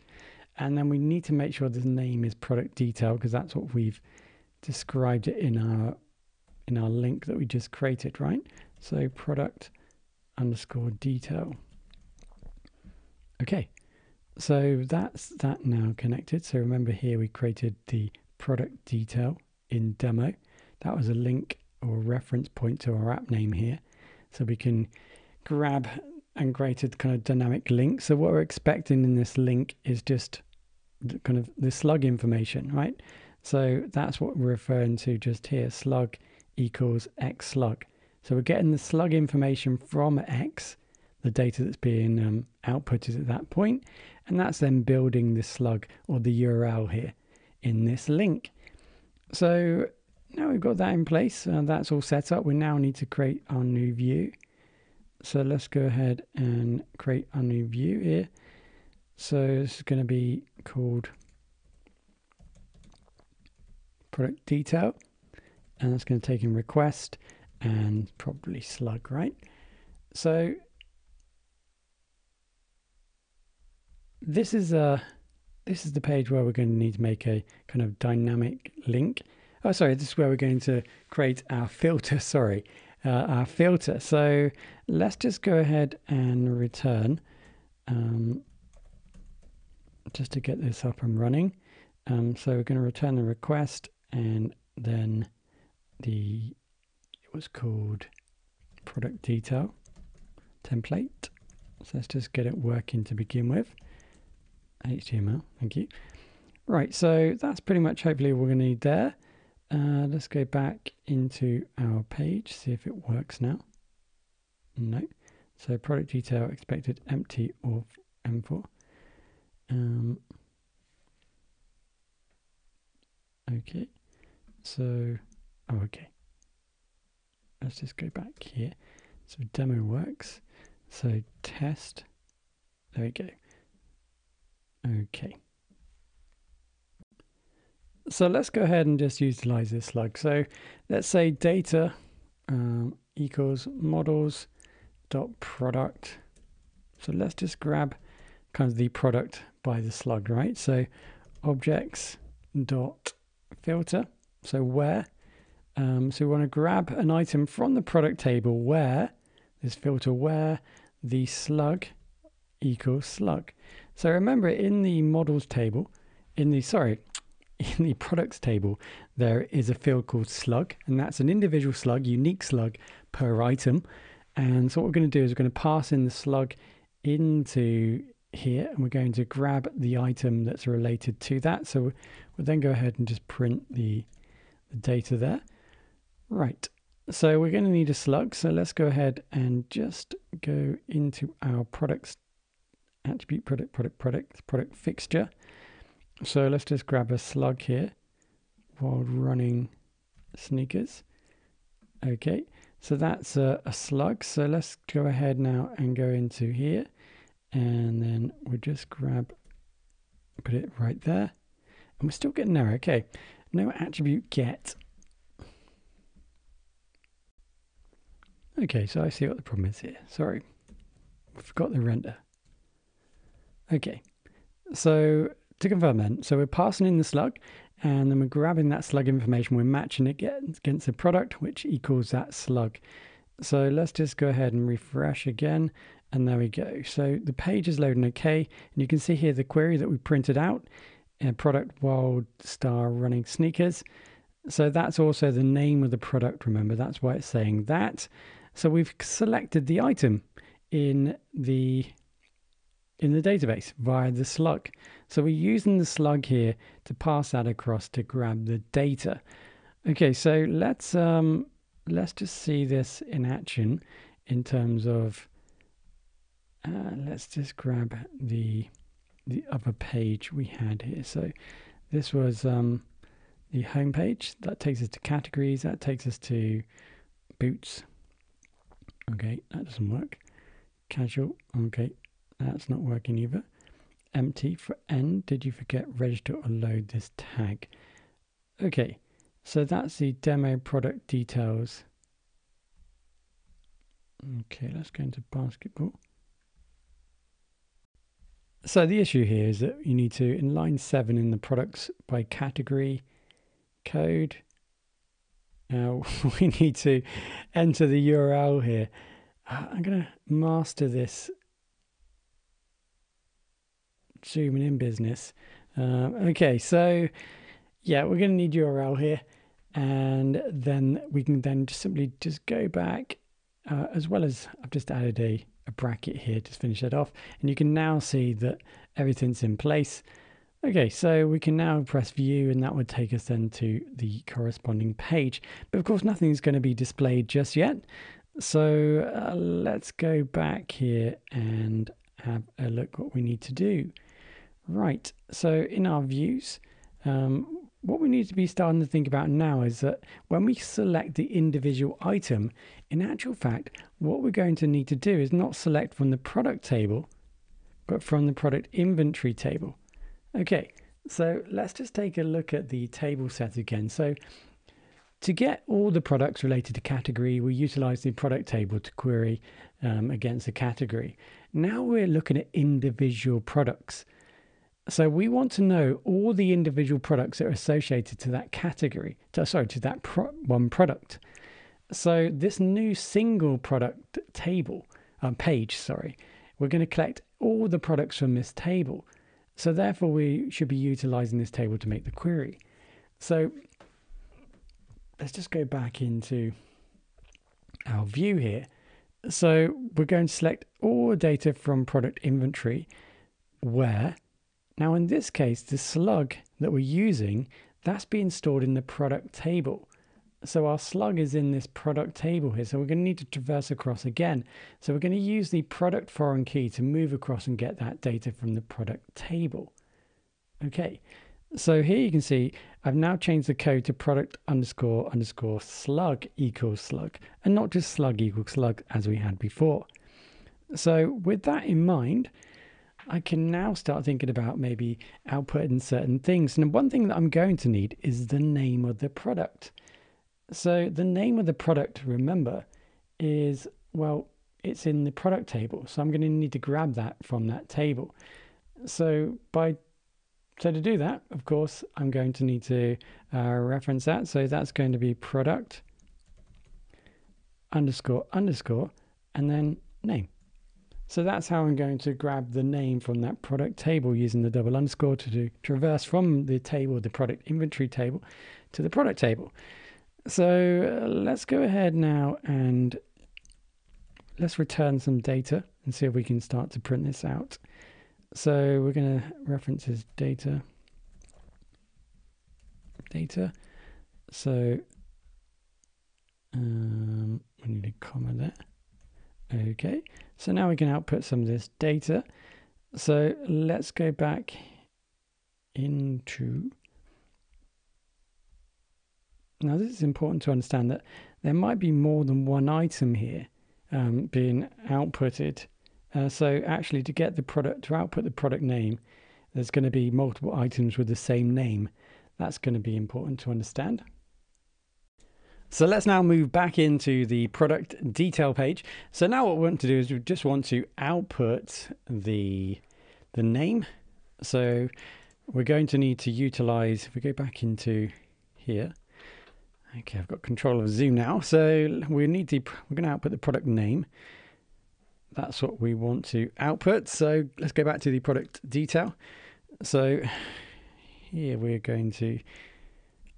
And then we need to make sure the name is product detail because that's what we've described it in our in our link that we just created, right? So product underscore detail. Okay, so that's that now connected. So remember here we created the product detail in demo. That was a link or reference point to our app name here. So we can grab and create a kind of dynamic link. So what we're expecting in this link is just kind of the slug information, right? So that's what we're referring to just here. Slug equals X slug. So we're getting the slug information from X, the data that's being um, outputted at that point, and that's then building the slug or the URL here in this link. So now we've got that in place, uh, that's all set up. We now need to create our new view. So let's go ahead and create our new view here. So this is going to be called product detail, and that's going to take in request and probably slug, right? So this is a this is the page where we're going to need to make a kind of dynamic link. Oh, sorry, this is where we're going to create our filter. Sorry, uh, our filter. So let's just go ahead and return um, just to get this up and running. Um, so we're going to return the request and then the it was called product detail template. So let's just get it working to begin with. HTML, thank you. Right, so that's pretty much hopefully we're going to need there. Uh, let's go back into our page, see if it works now. No. So product detail expected empty or endfor. Um, okay. So, oh, okay let's just go back here. So demo works. So test. There we go. Okay. So let's go ahead and just utilize this slug. So let's say data um, equals models dot product. So let's just grab kind of the product by the slug, right? So objects dot filter. So where um, so we want to grab an item from the product table where this filter where the slug equals slug. So remember in the models table, in the, sorry, in the products table, there is a field called slug, and that's an individual slug, unique slug per item. And so what we're going to do is we're going to pass in the slug into here, and we're going to grab the item that's related to that. So we'll then go ahead and just print the, the data there. Right, so we're going to need a slug. So let's go ahead and just go into our products attribute product product product product fixture. So let's just grab a slug here while running sneakers. Okay, so that's a, a slug. So let's go ahead now and go into here and then we'll just grab, put it right there. And we're still getting there. Okay, no attribute get Okay, so I see what the problem is here. Sorry, I forgot the render. Okay, so to confirm then, so we're passing in the slug and then we're grabbing that slug information, we're matching it against the product, which equals that slug. So let's just go ahead and refresh again. And there we go. So the page is loading okay. And you can see here the query that we printed out, uh, product wild star running sneakers. So that's also the name of the product. Remember, that's why it's saying that. So we've selected the item in the in the database via the slug. So we're using the slug here to pass that across to grab the data. Okay, so let's um, let's just see this in action in terms of uh, let's just grab the the other page we had here. So this was um, the home page. That takes us to categories. That takes us to boots. Okay, that doesn't work. Casual. Okay, that's not working either. Empty for n. Did you forget register or load this tag? Okay, so that's the demo product details. Okay, let's go into basketball. So the issue here is that you need to, in line 7 in the products by category code, now we need to enter the URL here. Uh, I'm going to master this zooming in business. Um, okay, so yeah, we're going to need URL here. And then we can then just simply just go back uh, as well as I've just added a a bracket here to finish that off. And you can now see that everything's in place. Okay, so we can now press view and that would take us then to the corresponding page. But of course, nothing's going to be displayed just yet. So uh, let's go back here and have a look what we need to do. Right, so in our views, um, what we need to be starting to think about now is that when we select the individual item, in actual fact, what we're going to need to do is not select from the product table, but from the product inventory table. Okay, so let's just take a look at the table set again. So to get all the products related to category, we utilize the product table to query um, against a category. Now we're looking at individual products. So we want to know all the individual products that are associated to that category, to, sorry, to that pro one product. So this new single product table, um, page, sorry, we're going to collect all the products from this table. So therefore we should be utilizing this table to make the query. So let's just go back into our view here. So we're going to select all data from product inventory where now in this case, the slug that we're using, that's being stored in the product table. So our slug is in this product table here. So we're going to need to traverse across again. So we're going to use the product foreign key to move across and get that data from the product table. Okay, so here you can see I've now changed the code to product underscore underscore slug equals slug and not just slug equals slug as we had before. So with that in mind, I can now start thinking about maybe outputting certain things. And one thing that I'm going to need is the name of the product. So the name of the product, remember, is, well, it's in the product table. So I'm going to need to grab that from that table. So by so to do that, of course, I'm going to need to uh, reference that. So that's going to be product underscore underscore and then name. So that's how I'm going to grab the name from that product table using the double underscore to do, traverse from the table, the product inventory table, to the product table. So uh, let's go ahead now and let's return some data and see if we can start to print this out. So we're going to reference this data. Data. So um, we need a comma there. Okay, so now we can output some of this data. So let's go back into. Now, this is important to understand that there might be more than one item here um, being outputted. Uh, so, actually, to get the product to output the product name, there's going to be multiple items with the same name. That's going to be important to understand. So let's now move back into the product detail page. So now what we want to do is we just want to output the, the name. So we're going to need to utilize, if we go back into here, okay, I've got control of Zoom now. So we need to, we're going to output the product name. That's what we want to output. So let's go back to the product detail. So here we're going to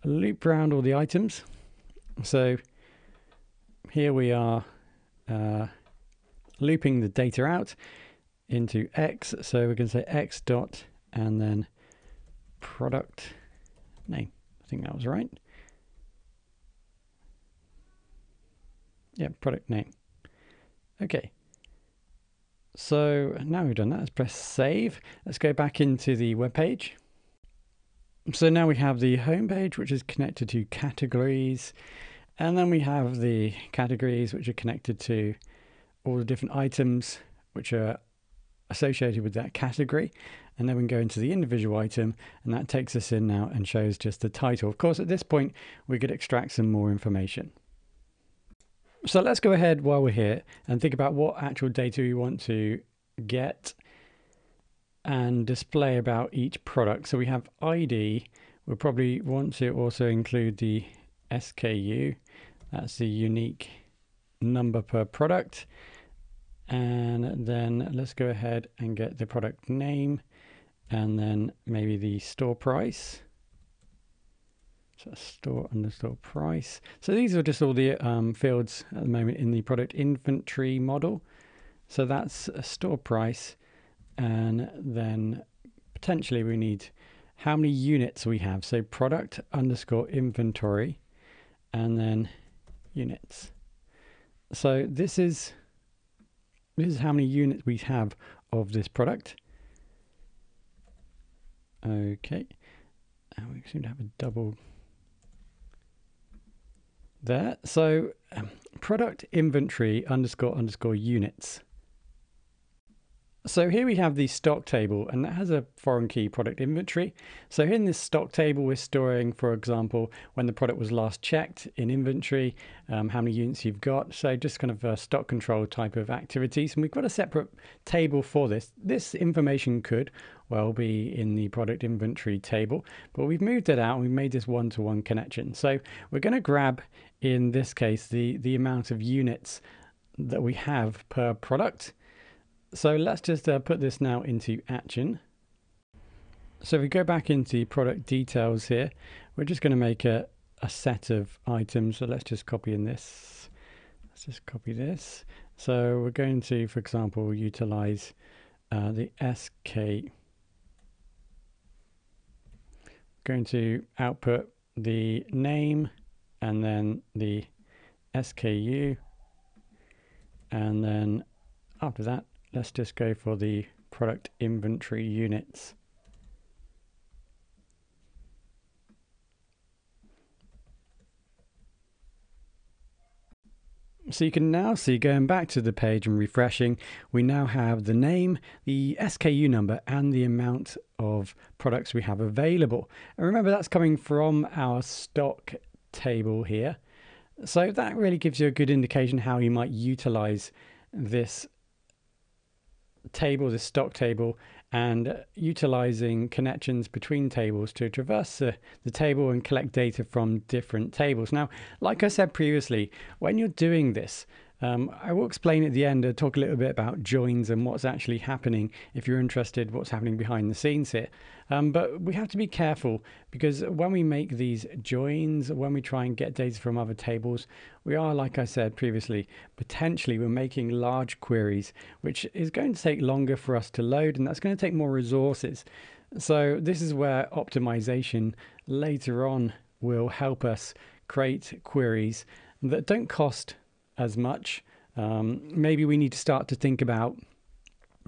loop around all the items. So here we are uh, looping the data out into X. So we're going to say X dot and then product name. I think that was right. Yeah, product name. Okay. So now we've done that, let's press save. Let's go back into the web page. So now we have the home page, which is connected to categories. And then we have the categories, which are connected to all the different items which are associated with that category. And then we can go into the individual item, and that takes us in now and shows just the title. Of course, at this point, we could extract some more information. So let's go ahead while we're here and think about what actual data we want to get and display about each product. So we have ID. We'll probably want to also include the SKU. That's the unique number per product. And then let's go ahead and get the product name and then maybe the store price. So store underscore price. So these are just all the um, fields at the moment in the product inventory model. So that's a store price. And then potentially we need how many units we have. So product underscore inventory and then units. So this is this is how many units we have of this product. Okay. And we seem to have a double there. So um, product inventory underscore underscore units. So here we have the stock table and that has a foreign key product inventory. So in this stock table, we're storing, for example, when the product was last checked in inventory, um, how many units you've got. So just kind of a stock control type of activities. And we've got a separate table for this. This information could well be in the product inventory table, but we've moved it out and we've made this one-to-one -one connection. So we're going to grab, in this case, the, the amount of units that we have per product so let's just uh, put this now into action. So if we go back into product details here, we're just going to make a, a set of items. So let's just copy in this. Let's just copy this. So we're going to, for example, utilize uh, the SK. Going to output the name and then the SKU. And then after that, let's just go for the product inventory units. So you can now see going back to the page and refreshing, we now have the name, the SKU number, and the amount of products we have available. And remember, that's coming from our stock table here. So that really gives you a good indication how you might utilize this table, the stock table, and uh, utilizing connections between tables to traverse the, the table and collect data from different tables. Now, like I said previously, when you're doing this, um, I will explain at the end and talk a little bit about joins and what's actually happening if you're interested what's happening behind the scenes here. Um, but we have to be careful because when we make these joins, when we try and get data from other tables, we are, like I said previously, potentially we're making large queries, which is going to take longer for us to load and that's going to take more resources. So this is where optimization later on will help us create queries that don't cost as much. Um, maybe we need to start to think about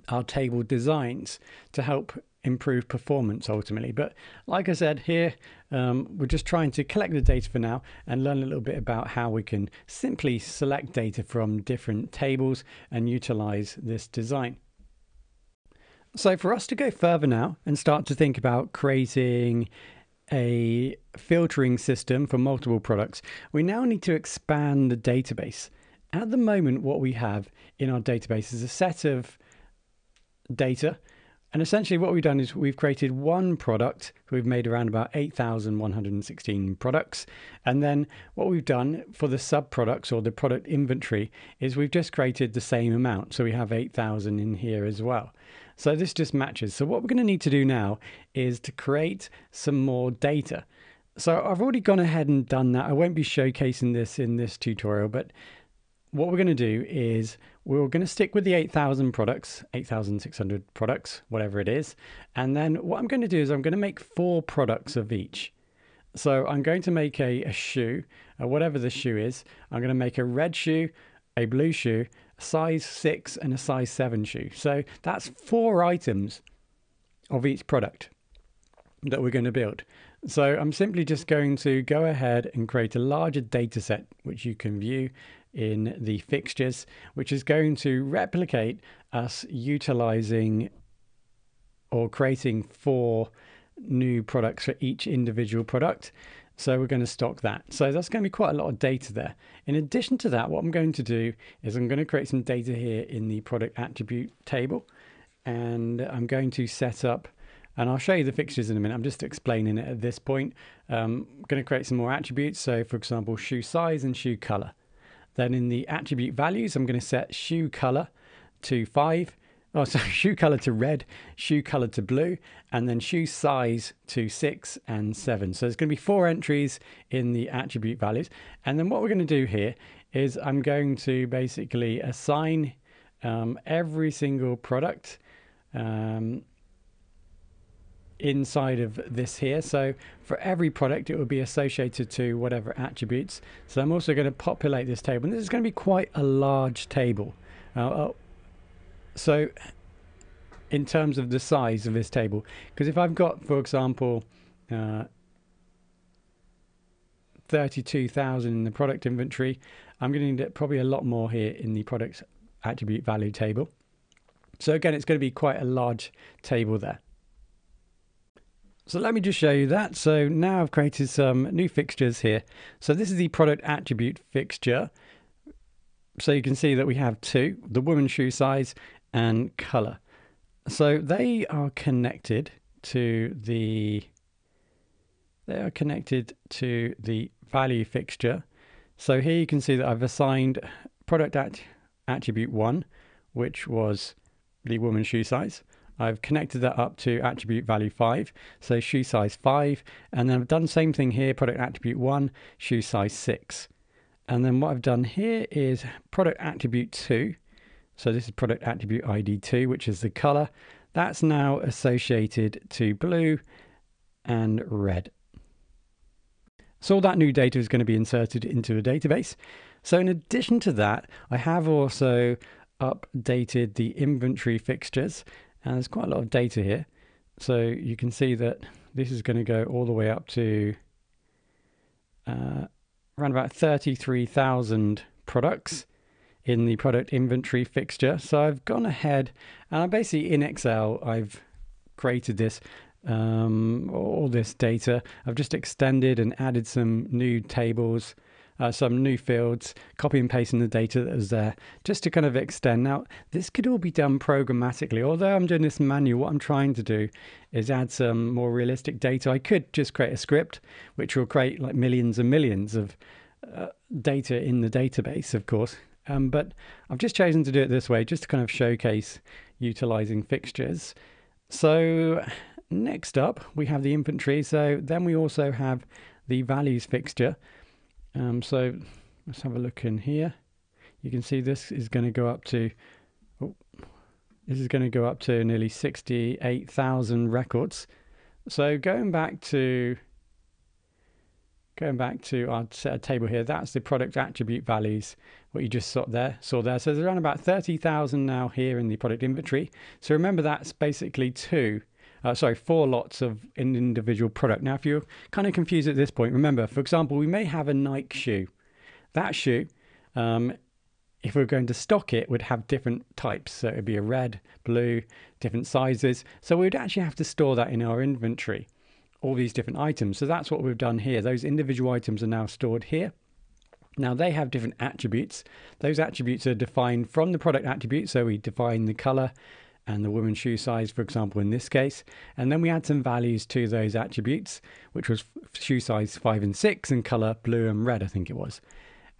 our table designs to help improve performance ultimately. But like I said here, um, we're just trying to collect the data for now and learn a little bit about how we can simply select data from different tables and utilize this design. So for us to go further now and start to think about creating a filtering system for multiple products, we now need to expand the database. At the moment, what we have in our database is a set of data. And essentially, what we've done is we've created one product. We've made around about 8,116 products. And then what we've done for the sub products or the product inventory is we've just created the same amount. So we have 8,000 in here as well. So this just matches. So what we're going to need to do now is to create some more data. So I've already gone ahead and done that. I won't be showcasing this in this tutorial, but what we're going to do is we're going to stick with the 8,000 products, 8,600 products, whatever it is. And then what I'm going to do is I'm going to make four products of each. So I'm going to make a, a shoe, uh, whatever the shoe is. I'm going to make a red shoe, a blue shoe, a size six, and a size seven shoe. So that's four items of each product. that we're going to build. So I'm simply just going to go ahead and create a larger data set, which you can view in the fixtures, which is going to replicate us utilizing or creating four new products for each individual product. So we're going to stock that. So that's going to be quite a lot of data there. In addition to that, what I'm going to do is I'm going to create some data here in the product attribute table. And I'm going to set up, and I'll show you the fixtures in a minute. I'm just explaining it at this point. Um, I'm going to create some more attributes. So for example, shoe size and shoe color. Then in the attribute values, I'm going to set shoe color to five oh, so shoe color to red, shoe color to blue, and then shoe size to six and seven. So there's going to be four entries in the attribute values. And then what we're going to do here is I'm going to basically assign um, every single product um, inside of this here. So for every product, it will be associated to whatever attributes. So I'm also going to populate this table. And this is going to be quite a large table. Uh, so in terms of the size of this table, because if I've got, for example, uh, 32,000 in the product inventory, I'm going to need probably a lot more here in the product attribute value table. So again, it's going to be quite a large table there. So let me just show you that. So now I've created some new fixtures here. So this is the product attribute fixture. So you can see that we have two, the woman's shoe size and color. So they are connected to the they are connected to the value fixture. So here you can see that I've assigned product at attribute one, which was the woman's shoe size. I've connected that up to attribute value 5, so shoe size 5, and then I've done same thing here, product attribute 1, shoe size 6. And then what I've done here is product attribute 2, so this is product attribute ID2, which is the color. That's now associated to blue and red. So all that new data is going to be inserted into a database. So in addition to that, I have also updated the inventory fixtures and there's quite a lot of data here. So you can see that this is going to go all the way up to uh, around about 33,000 products in the product inventory fixture. So I've gone ahead and I'm basically in Excel, I've created this um, all this data. I've just extended and added some new tables, uh, some new fields, copy and pasting the data that was there, just to kind of extend. Now, this could all be done programmatically. Although I'm doing this manual, what I'm trying to do is add some more realistic data. I could just create a script, which will create like millions and millions of uh, data in the database, of course, um, but I've just chosen to do it this way just to kind of showcase utilizing fixtures. So next up, we have the inventory. So then we also have the values fixture. Um, so let's have a look in here. You can see this is going to go up to, oh, this is going to go up to nearly 68,000 records. So going back to Going back to our table here, that's the product attribute values, what you just saw there. Saw there. So there's around about 30,000 now here in the product inventory. So remember that's basically two, uh, sorry, four lots of an individual product. Now, if you're kind of confused at this point, remember, for example, we may have a Nike shoe. That shoe, um, if we're going to stock it, would have different types. So it would be a red, blue, different sizes. So we'd actually have to store that in our inventory all these different items. So that's what we've done here. Those individual items are now stored here. Now they have different attributes. Those attributes are defined from the product attribute. So we define the color and the woman's shoe size, for example, in this case. And then we add some values to those attributes, which was shoe size five and six and color blue and red, I think it was.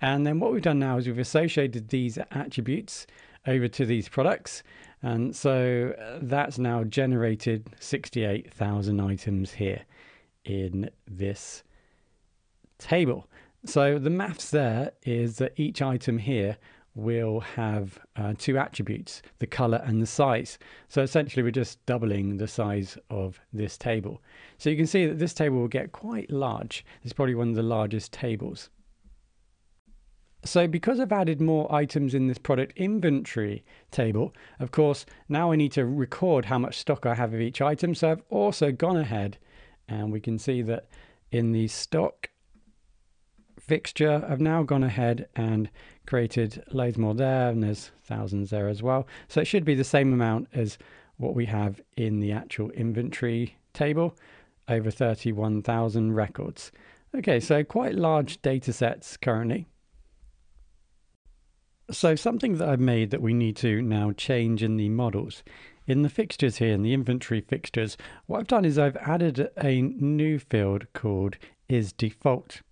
And then what we've done now is we've associated these attributes over to these products. And so uh, that's now generated 68,000 items here in this table. So the maths there is that each item here will have uh, two attributes, the color and the size. So essentially we're just doubling the size of this table. So you can see that this table will get quite large. It's probably one of the largest tables. So because I've added more items in this product inventory table, of course, now I need to record how much stock I have of each item. So I've also gone ahead And we can see that in the stock fixture, I've now gone ahead and created loads more there, and there's thousands there as well. So it should be the same amount as what we have in the actual inventory table, over 31,000 records. Okay, so quite large data sets currently. So something that I've made that we need to now change in the models. In the fixtures here, in the inventory fixtures, what I've done is I've added a new field called is default.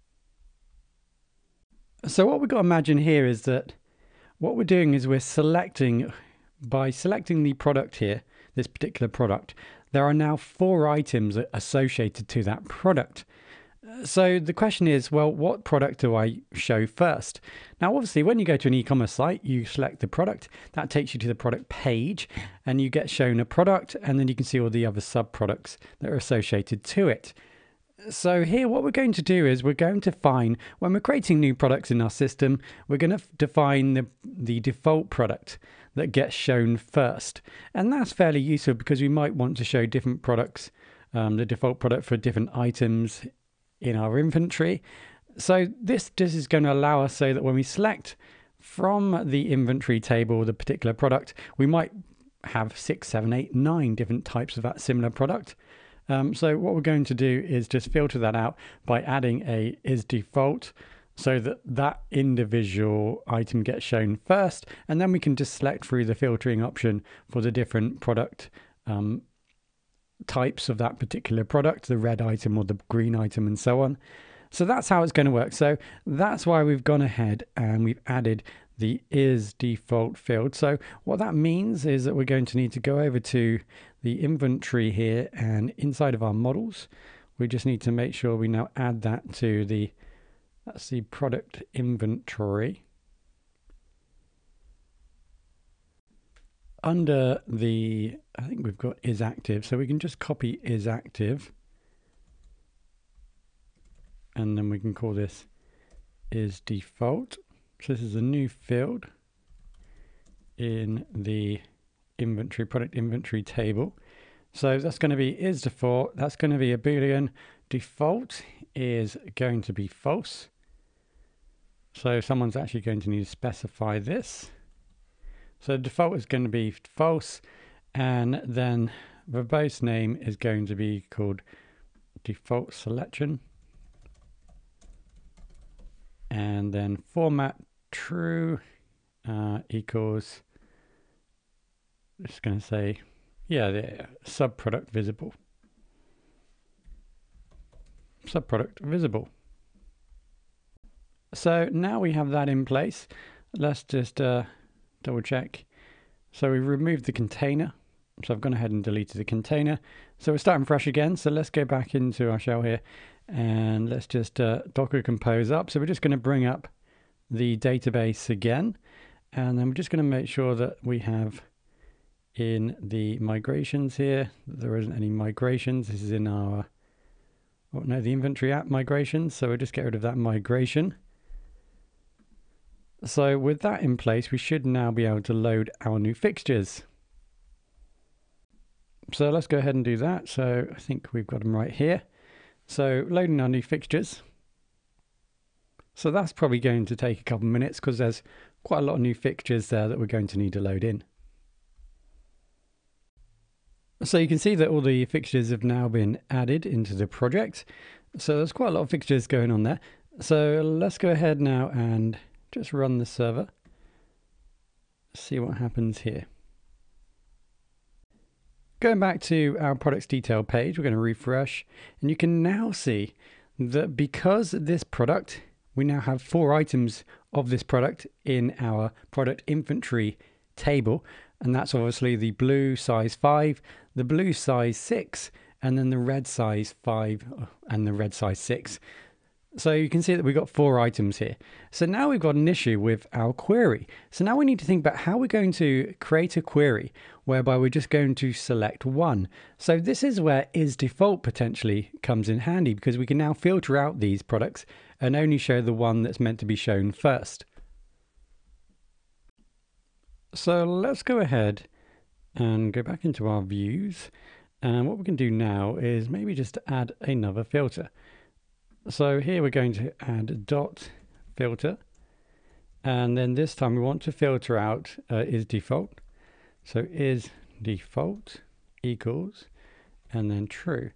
So what we've got to imagine here is that what we're doing is we're selecting, by selecting the product here, this particular product, there are now four items associated to that product. So the question is, well, what product do I show first? Now, obviously, when you go to an e-commerce site, you select the product. That takes you to the product page, and you get shown a product, and then you can see all the other sub-products that are associated to it. So here what we're going to do is we're going to find, when we're creating new products in our system, we're going to define the, the default product that gets shown first. And that's fairly useful because we might want to show different products, um, the default product for different items in our inventory. So this, this is going to allow us so that when we select from the inventory table the particular product, we might have six, seven, eight, nine different types of that similar product. Um, so what we're going to do is just filter that out by adding a is default so that that individual item gets shown first and then we can just select through the filtering option for the different product um, types of that particular product the red item or the green item and so on so that's how it's going to work so that's why we've gone ahead and we've added the is default field. So what that means is that we're going to need to go over to the inventory here and inside of our models, we just need to make sure we now add that to the, that's the product inventory. Under the, I think we've got is active, so we can just copy is active. And then we can call this is default. So this is a new field in the inventory, product inventory table. So that's going to be is default. That's going to be a Boolean. Default is going to be false. So someone's actually going to need to specify this. So default is going to be false. And then verbose name is going to be called default selection. And then format true uh, equals, just going to say, yeah, the subproduct visible. Subproduct visible. So now we have that in place. Let's just uh, double check. So we've removed the container. So I've gone ahead and deleted the container. So we're starting fresh again. So let's go back into our shell here and let's just uh, Docker compose up. So we're just going to bring up the database again. And then we're just going to make sure that we have in the migrations here, there isn't any migrations. This is in our, oh no, the inventory app migrations. So we'll just get rid of that migration. So with that in place, we should now be able to load our new fixtures. So let's go ahead and do that. So I think we've got them right here. So loading our new fixtures. So that's probably going to take a couple of minutes because there's quite a lot of new fixtures there that we're going to need to load in. So you can see that all the fixtures have now been added into the project. So there's quite a lot of fixtures going on there. So let's go ahead now and just run the server. See what happens here. Going back to our products detail page, we're going to refresh and you can now see that because this product we now have four items of this product in our product inventory table. And that's obviously the blue size 5, the blue size 6, and then the red size 5 uh, and the red size 6. So you can see that we've got four items here. So now we've got an issue with our query. So now we need to think about how we're going to create a query whereby we're just going to select one. So this is where is default potentially comes in handy because we can now filter out these products and only show the one that's meant to be shown first. So let's go ahead and go back into our views And what we can do now is maybe just add another filter. So here we're going to add dot filter. And then this time we want to filter out uh, is default. So is default equals and then true.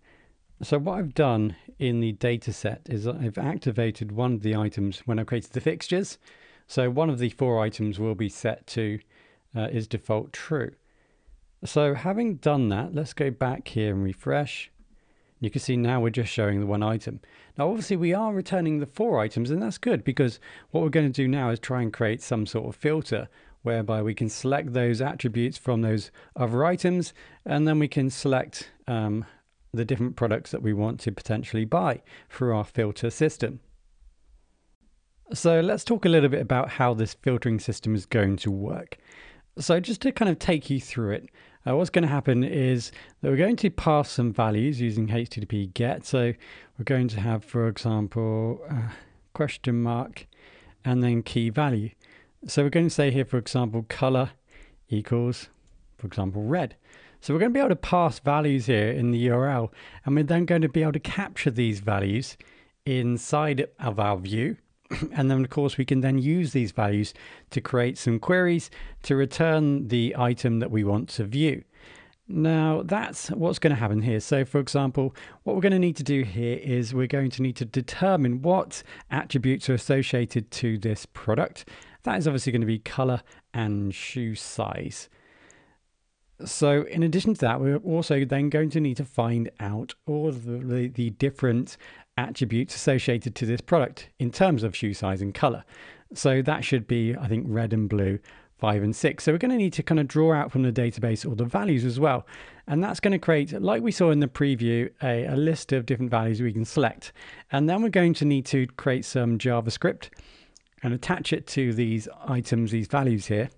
So what I've done in the data set is I've activated one of the items when I created the fixtures. So one of the four items will be set to uh, is default true. So having done that, let's go back here and refresh. You can see now we're just showing the one item. Now obviously we are returning the four items and that's good because what we're going to do now is try and create some sort of filter whereby we can select those attributes from those other items and then we can select um, the different products that we want to potentially buy through our filter system. So let's talk a little bit about how this filtering system is going to work. So just to kind of take you through it, uh, what's going to happen is that we're going to pass some values using HTTP GET. So we're going to have, for example, uh, question mark and then key value. So we're going to say here, for example, color equals, for example, red. So we're going to be able to pass values here in the URL, and we're then going to be able to capture these values inside of our view. and then of course we can then use these values to create some queries to return the item that we want to view. Now that's what's going to happen here. So for example, what we're going to need to do here is we're going to need to determine what attributes are associated to this product. That is obviously going to be color and shoe size. So in addition to that, we're also then going to need to find out all the, the, different attributes associated to this product in terms of shoe size and color. So that should be, I think, red and blue, five and six. So we're going to need to kind of draw out from the database all the values as well. And that's going to create, like we saw in the preview, a, a list of different values we can select. And then we're going to need to create some JavaScript and attach it to these items, these values here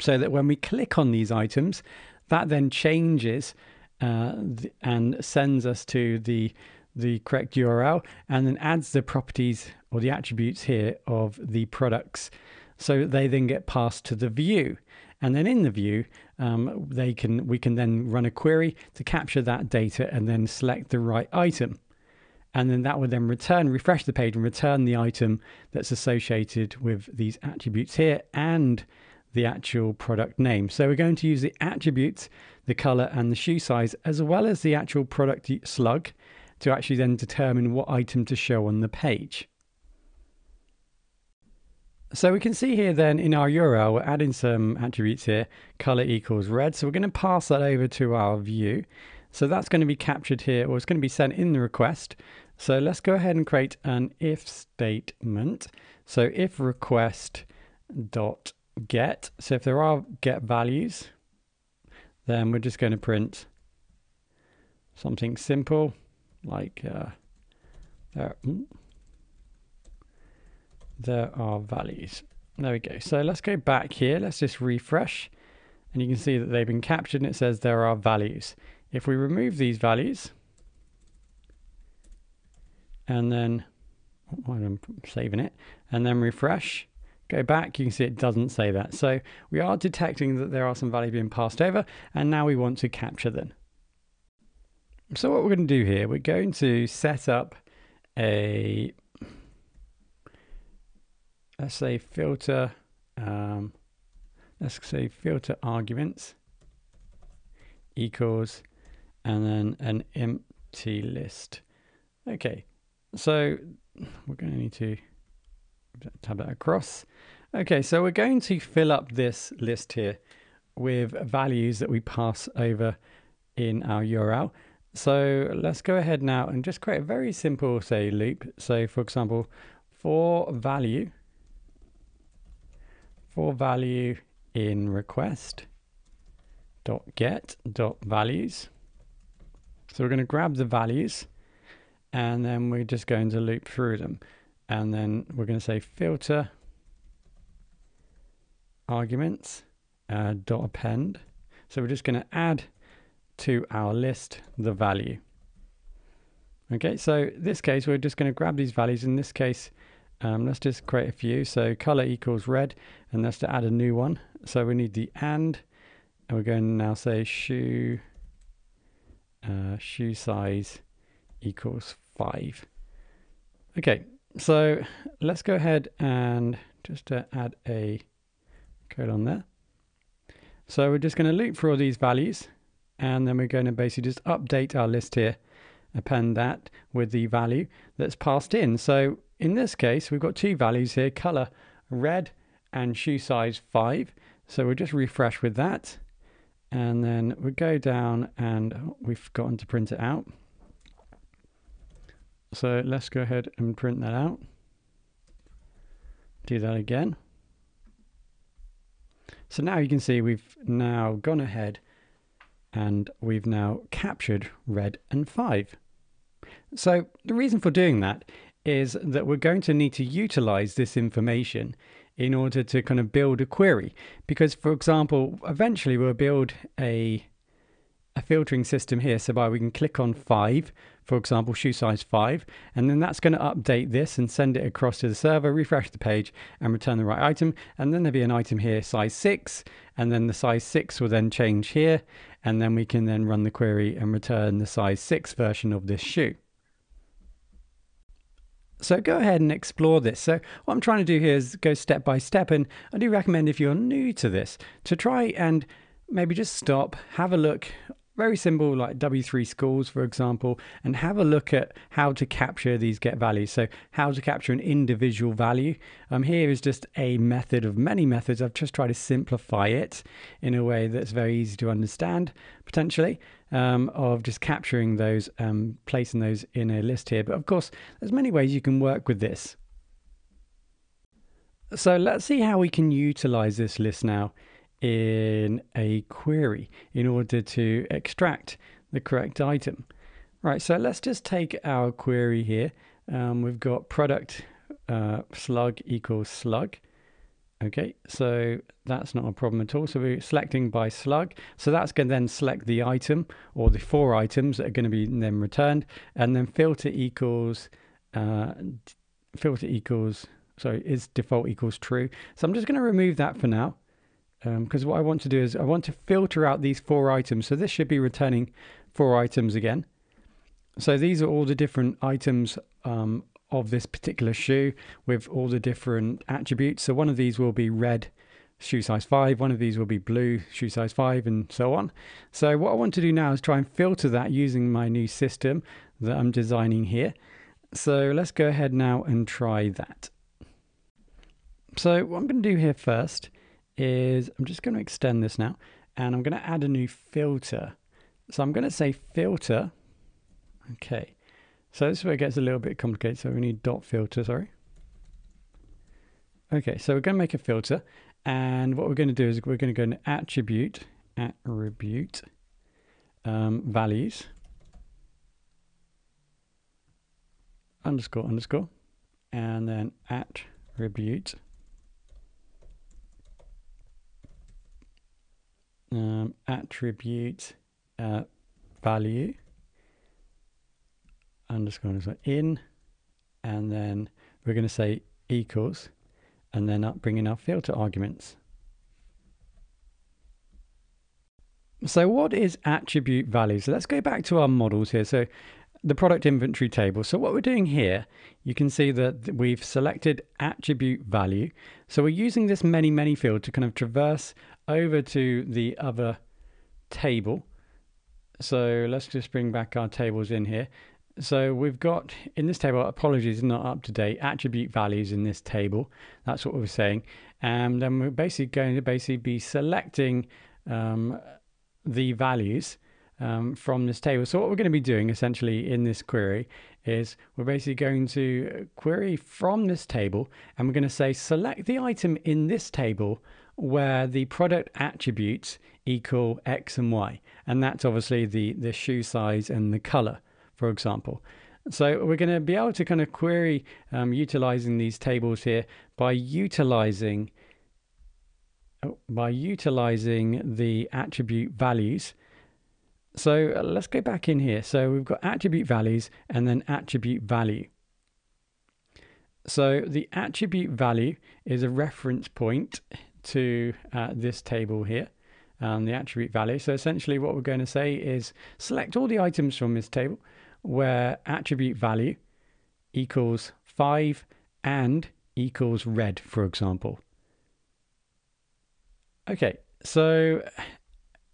so that when we click on these items, that then changes uh, and sends us to the the correct URL and then adds the properties or the attributes here of the products. So they then get passed to the view. And then in the view, um, they can we can then run a query to capture that data and then select the right item. And then that would then return, refresh the page and return the item that's associated with these attributes here and the actual product name. So we're going to use the attributes, the color and the shoe size, as well as the actual product slug to actually then determine what item to show on the page. So we can see here then in our URL, we're adding some attributes here, color equals red. So we're going to pass that over to our view. So that's going to be captured here, or it's going to be sent in the request. So let's go ahead and create an if statement. So if request dot get. So if there are get values, then we're just going to print something simple like uh, there, hmm, there are values. There we go. So let's go back here. Let's just refresh. And you can see that they've been captured and it says there are values. If we remove these values and then oh, I'm saving it and then refresh, go back, you can see it doesn't say that. So we are detecting that there are some values being passed over, and now we want to capture them. So what we're going to do here, we're going to set up a, let's say filter, um, let's say filter arguments equals, and then an empty list. Okay, so we're going to need to tab that across. Okay, so we're going to fill up this list here with values that we pass over in our URL. So let's go ahead now and just create a very simple, say, loop. So for example, for value, for value in request dot get dot values. So we're going to grab the values and then we're just going to loop through them and then we're going to say filter arguments uh, dot append. So we're just going to add to our list the value. Okay, so this case we're just going to grab these values. In this case, um, let's just create a few. So color equals red, and that's to add a new one. So we need the and, and we're going to now say shoe uh, shoe size equals 5. Okay, so let's go ahead and just uh, add a code on there. So we're just going to loop through all these values and then we're going to basically just update our list here, append that with the value that's passed in. So in this case, we've got two values here, color red and shoe size 5. So we'll just refresh with that and then we go down and we've forgotten to print it out. So let's go ahead and print that out. Do that again. So now you can see we've now gone ahead and we've now captured red and 5. So the reason for doing that is that we're going to need to utilize this information in order to kind of build a query. Because, for example, eventually we'll build a a filtering system here so by we can click on 5 for example shoe size 5 and then that's going to update this and send it across to the server refresh the page and return the right item and then there'll be an item here size 6 and then the size 6 will then change here and then we can then run the query and return the size 6 version of this shoe so go ahead and explore this. So what I'm trying to do here is go step by step. And I do recommend if you're new to this to try and maybe just stop, have a look very simple like W3 schools, for example, and have a look at how to capture these get values. So how to capture an individual value. Um, here is just a method of many methods. I've just tried to simplify it in a way that's very easy to understand, potentially, um, of just capturing those, um, placing those in a list here. But of course, there's many ways you can work with this. So let's see how we can utilize this list now in a query in order to extract the correct item. Right, so let's just take our query here. Um, we've got product uh, slug equals slug. Okay, so that's not a problem at all. So we're selecting by slug. So that's going to then select the item or the four items that are going to be then returned. And then filter equals, uh, filter equals, sorry, is default equals true. So I'm just going to remove that for now because um, what I want to do is I want to filter out these four items. So this should be returning four items again. So these are all the different items um, of this particular shoe with all the different attributes. So one of these will be red shoe size 5, one of these will be blue shoe size 5 and so on. So what I want to do now is try and filter that using my new system that I'm designing here. So let's go ahead now and try that. So what I'm going to do here first is I'm just going to extend this now and I'm going to add a new filter. So I'm going to say filter. Okay. So this is where it gets a little bit complicated. So we need dot filter, sorry. Okay, so we're going to make a filter. And what we're going to do is we're going to go to attribute, attribute um, values, underscore, underscore, and then attribute um, attribute uh, value underscore in and then we're going to say equals and then up bringing our filter arguments. So what is attribute value? So let's go back to our models here. So the product inventory table. So what we're doing here, you can see that we've selected attribute value. So we're using this many, many field to kind of traverse over to the other table. So let's just bring back our tables in here. So we've got in this table, apologies, not up to date, attribute values in this table. That's what we are saying. And then we're basically going to basically be selecting um, the values um, from this table. So what we're going to be doing essentially in this query is we're basically going to query from this table and we're going to say select the item in this table where the product attributes equal X and Y. And that's obviously the, the shoe size and the color, for example. So we're going to be able to kind of query um, utilizing these tables here by utilizing oh, by utilizing the attribute values. So uh, let's go back in here. So we've got attribute values and then attribute value. So the attribute value is a reference point to uh, this table here. um, the attribute value. So essentially what we're going to say is select all the items from this table where attribute value equals 5 and equals red, for example. Okay, so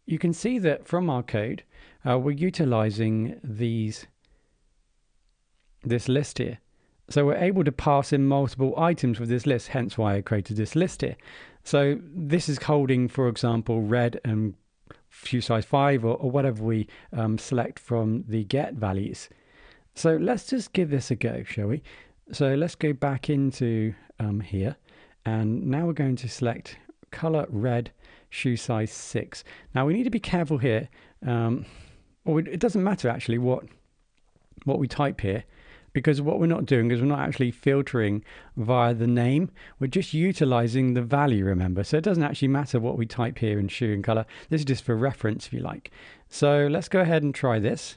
you can see that from our code, uh, we're utilizing these this list here. So we're able to pass in multiple items with this list, hence why I created this list here. So this is holding, for example, red and shoe size 5 or, or whatever we um, select from the get values. So let's just give this a go, shall we? So let's go back into um, here and now we're going to select color red shoe size 6. Now we need to be careful here, um, or it doesn't matter actually what what we type here because what we're not doing is we're not actually filtering via the name. We're just utilizing the value, remember. So it doesn't actually matter what we type here in shoe and color. This is just for reference, if you like. So let's go ahead and try this.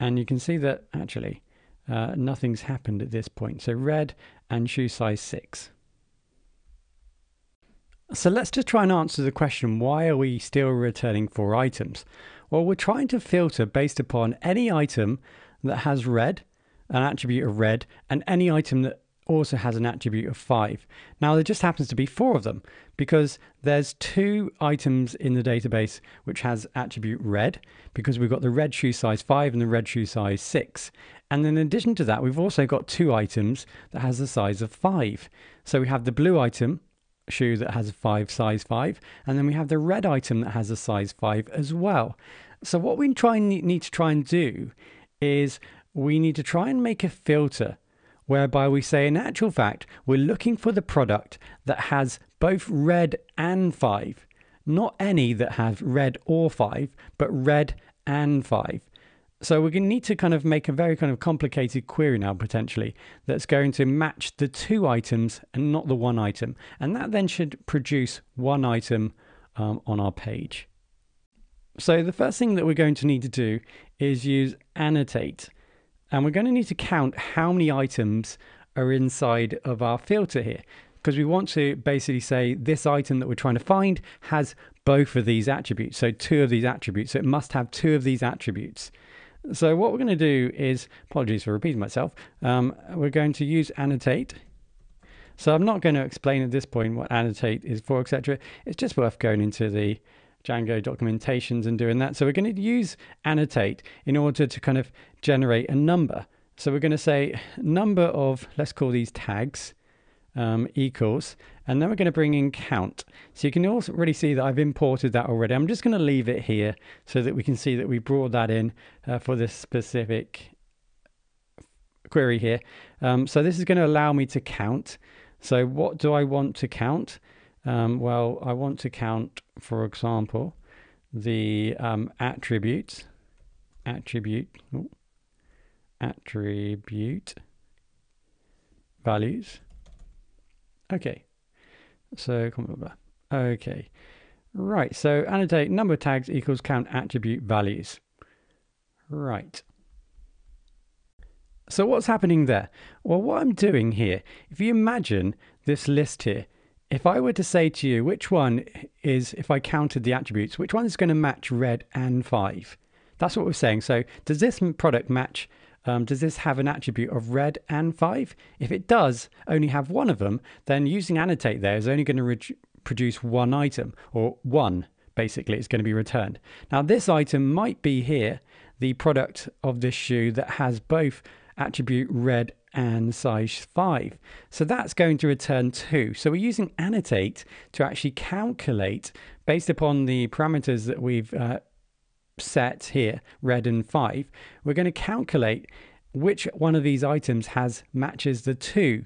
And you can see that actually uh, nothing's happened at this point. So red and shoe size 6. So let's just try and answer the question, why are we still returning four items? Well, we're trying to filter based upon any item that has red an attribute of red, and any item that also has an attribute of 5. Now there just happens to be four of them because there's two items in the database which has attribute red because we've got the red shoe size 5 and the red shoe size 6. And in addition to that we've also got two items that has the size of 5. So we have the blue item shoe that has a 5 size 5 and then we have the red item that has a size 5 as well. So what we try and need to try and do is we need to try and make a filter whereby we say, in actual fact, we're looking for the product that has both red and five, not any that has red or five, but red and five. So we're going to need to kind of make a very kind of complicated query now potentially that's going to match the two items and not the one item. And that then should produce one item um, on our page. So the first thing that we're going to need to do is use annotate. And we're going to need to count how many items are inside of our filter here because we want to basically say this item that we're trying to find has both of these attributes. So two of these attributes. So it must have two of these attributes. So what we're going to do is, apologies for repeating myself, um, we're going to use annotate. So I'm not going to explain at this point what annotate is for, etc. It's just worth going into the Django documentations and doing that. So we're going to use annotate in order to kind of generate a number. So we're going to say number of, let's call these tags, um, equals, and then we're going to bring in count. So you can also really see that I've imported that already. I'm just going to leave it here so that we can see that we brought that in uh, for this specific query here. Um, so this is going to allow me to count. So what do I want to count? Um, well, I want to count, for example, the um, attributes, attribute, attribute values. Okay, so okay, right. So annotate number tags equals count attribute values. Right. So what's happening there? Well, what I'm doing here, if you imagine this list here, if I were to say to you, which one is, if I counted the attributes, which one is going to match red and five? That's what we're saying. So does this product match, um, does this have an attribute of red and five? If it does only have one of them, then using annotate there is only going to produce one item or one, basically, it's going to be returned. Now this item might be here, the product of this shoe that has both attribute red and size 5. So that's going to return 2. So we're using annotate to actually calculate based upon the parameters that we've uh, set here, red and 5. We're going to calculate which one of these items has matches the two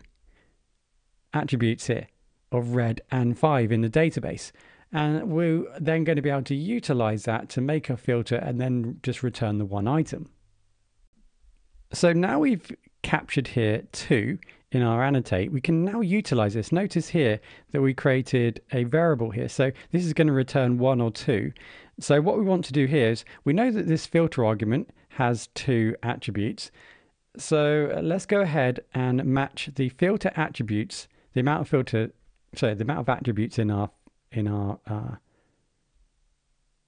attributes here of red and 5 in the database. And we're then going to be able to utilize that to make a filter and then just return the one item. So now we've captured here two in our annotate, we can now utilize this. Notice here that we created a variable here. So this is going to return one or two. So what we want to do here is we know that this filter argument has two attributes. So uh, let's go ahead and match the filter attributes, the amount of filter, sorry, the amount of attributes in our in our uh,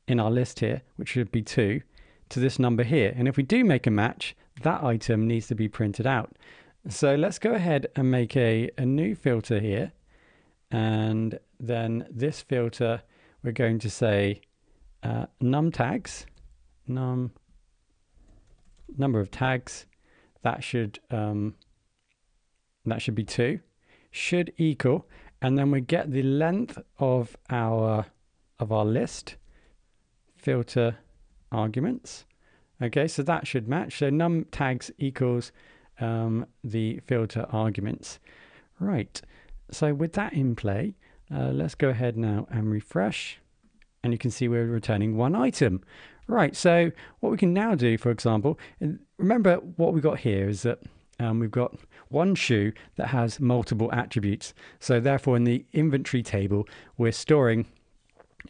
in our list here, which should be 2, to this number here. And if we do make a match, that item needs to be printed out. So let's go ahead and make a, a new filter here. And then this filter, we're going to say uh, num tags, num number of tags, that should um, that should be two, should equal, and then we get the length of our of our list, filter arguments. Okay, so that should match. So num tags equals um, the filter arguments. Right, so with that in play, uh, let's go ahead now and refresh. And you can see we're returning one item. Right, so what we can now do, for example, remember what we got here is that um, we've got one shoe that has multiple attributes. So therefore in the inventory table, we're storing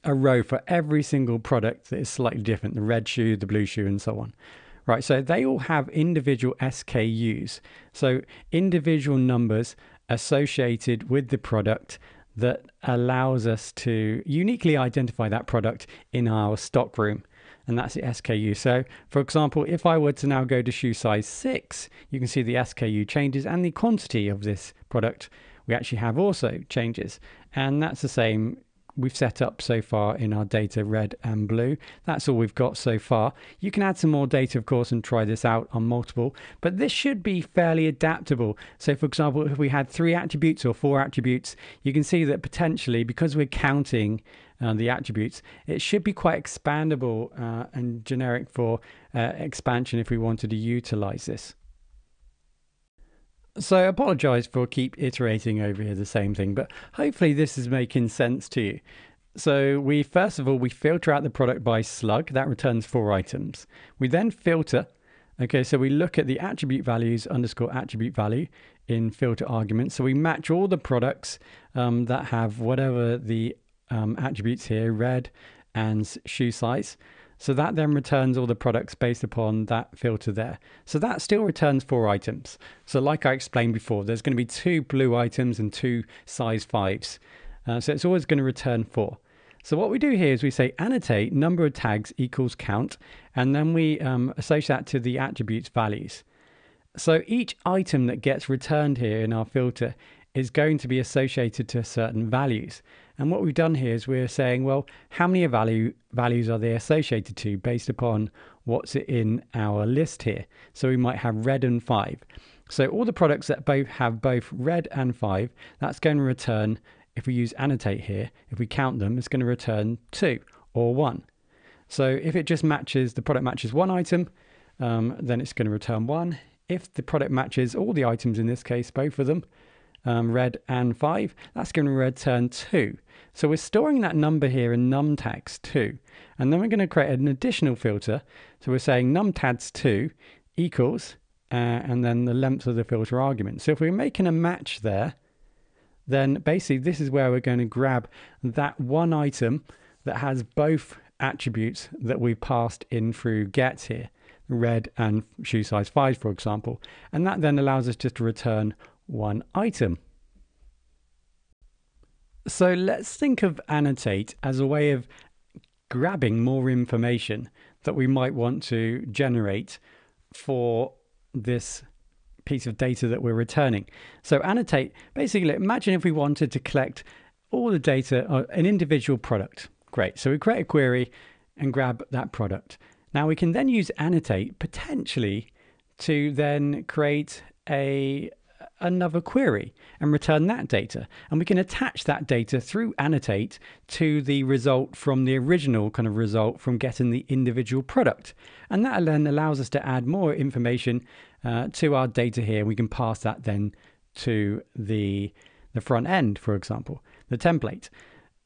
a row for every single product that is slightly different, the red shoe, the blue shoe, and so on. Right, so they all have individual SKUs. So individual numbers associated with the product that allows us to uniquely identify that product in our stock room and that's the SKU. So, for example, if I were to now go to shoe size 6, you can see the SKU changes and the quantity of this product we actually have also changes. And that's the same we've set up so far in our data red and blue. That's all we've got so far. You can add some more data, of course, and try this out on multiple, but this should be fairly adaptable. So, for example, if we had three attributes or four attributes, you can see that potentially, because we're counting uh, the attributes, it should be quite expandable uh, and generic for uh, expansion if we wanted to utilize this. So I apologize for keep iterating over here the same thing, but hopefully this is making sense to you. So we first of all we filter out the product by slug that returns four items. We then filter. Okay, so we look at the attribute values underscore attribute value in filter arguments. So we match all the products um, that have whatever the um, attributes here, red and shoe size. So that then returns all the products based upon that filter there. So that still returns four items. So like I explained before, there's going to be two blue items and two size fives. Uh, so it's always going to return four. So what we do here is we say annotate number of tags equals count, and then we um, associate that to the attributes values. So each item that gets returned here in our filter is going to be associated to certain values. And what we've done here is we're saying, well, how many value values are they associated to based upon what's in our list here? So we might have red and five. So all the products that both have both red and five, that's going to return, if we use annotate here, if we count them, it's going to return two or one. So if it just matches, the product matches one item, um, then it's going to return one. If the product matches all the items in this case, both of them, um, red and 5, that's going to return 2. So we're storing that number here in num tags 2. And then we're going to create an additional filter. So we're saying num tags 2 equals, uh, and then the length of the filter argument. So if we're making a match there, then basically this is where we're going to grab that one item that has both attributes that we passed in through get here, red and shoe size 5, for example. And that then allows us just to return one item. So let's think of annotate as a way of grabbing more information that we might want to generate for this piece of data that we're returning. So annotate, basically imagine if we wanted to collect all the data on an individual product. Great. So we create a query and grab that product. Now we can then use annotate potentially to then create a another query and return that data. And we can attach that data through annotate to the result from the original kind of result from getting the individual product. And that then allows us to add more information uh, to our data here. We can pass that then to the, the front end, for example, the template.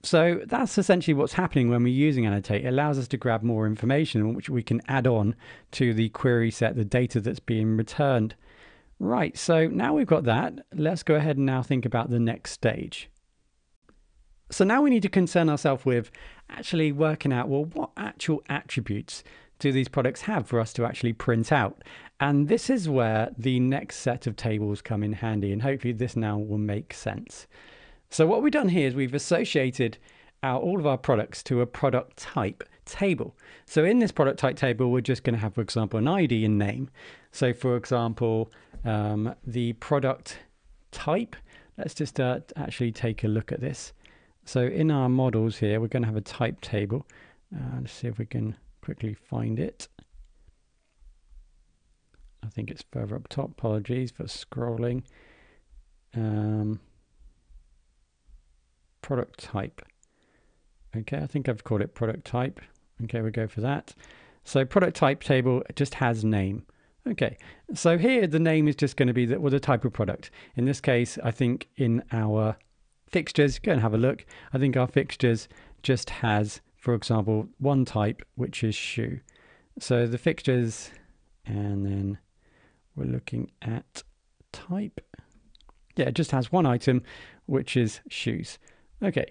So that's essentially what's happening when we're using Annotate. It allows us to grab more information, which we can add on to the query set, the data that's being returned. Right, so now we've got that, let's go ahead and now think about the next stage. So now we need to concern ourselves with actually working out, well, what actual attributes do these products have for us to actually print out? And this is where the next set of tables come in handy, and hopefully this now will make sense. So what we've done here is we've associated our, all of our products to a product type table. So in this product type table, we're just going to have, for example, an ID and name. So for example, um, the product type, let's just uh, actually take a look at this. So in our models here, we're going to have a type table. Uh, let's see if we can quickly find it. I think it's further up top. Apologies for scrolling. Um, product type. Okay, I think I've called it product type. Okay, we go for that. So product type table just has name. Okay, so here the name is just going to be the, well, the type of product. In this case, I think in our fixtures, go and have a look. I think our fixtures just has, for example, one type, which is shoe. So the fixtures, and then we're looking at type. Yeah, it just has one item, which is shoes. Okay,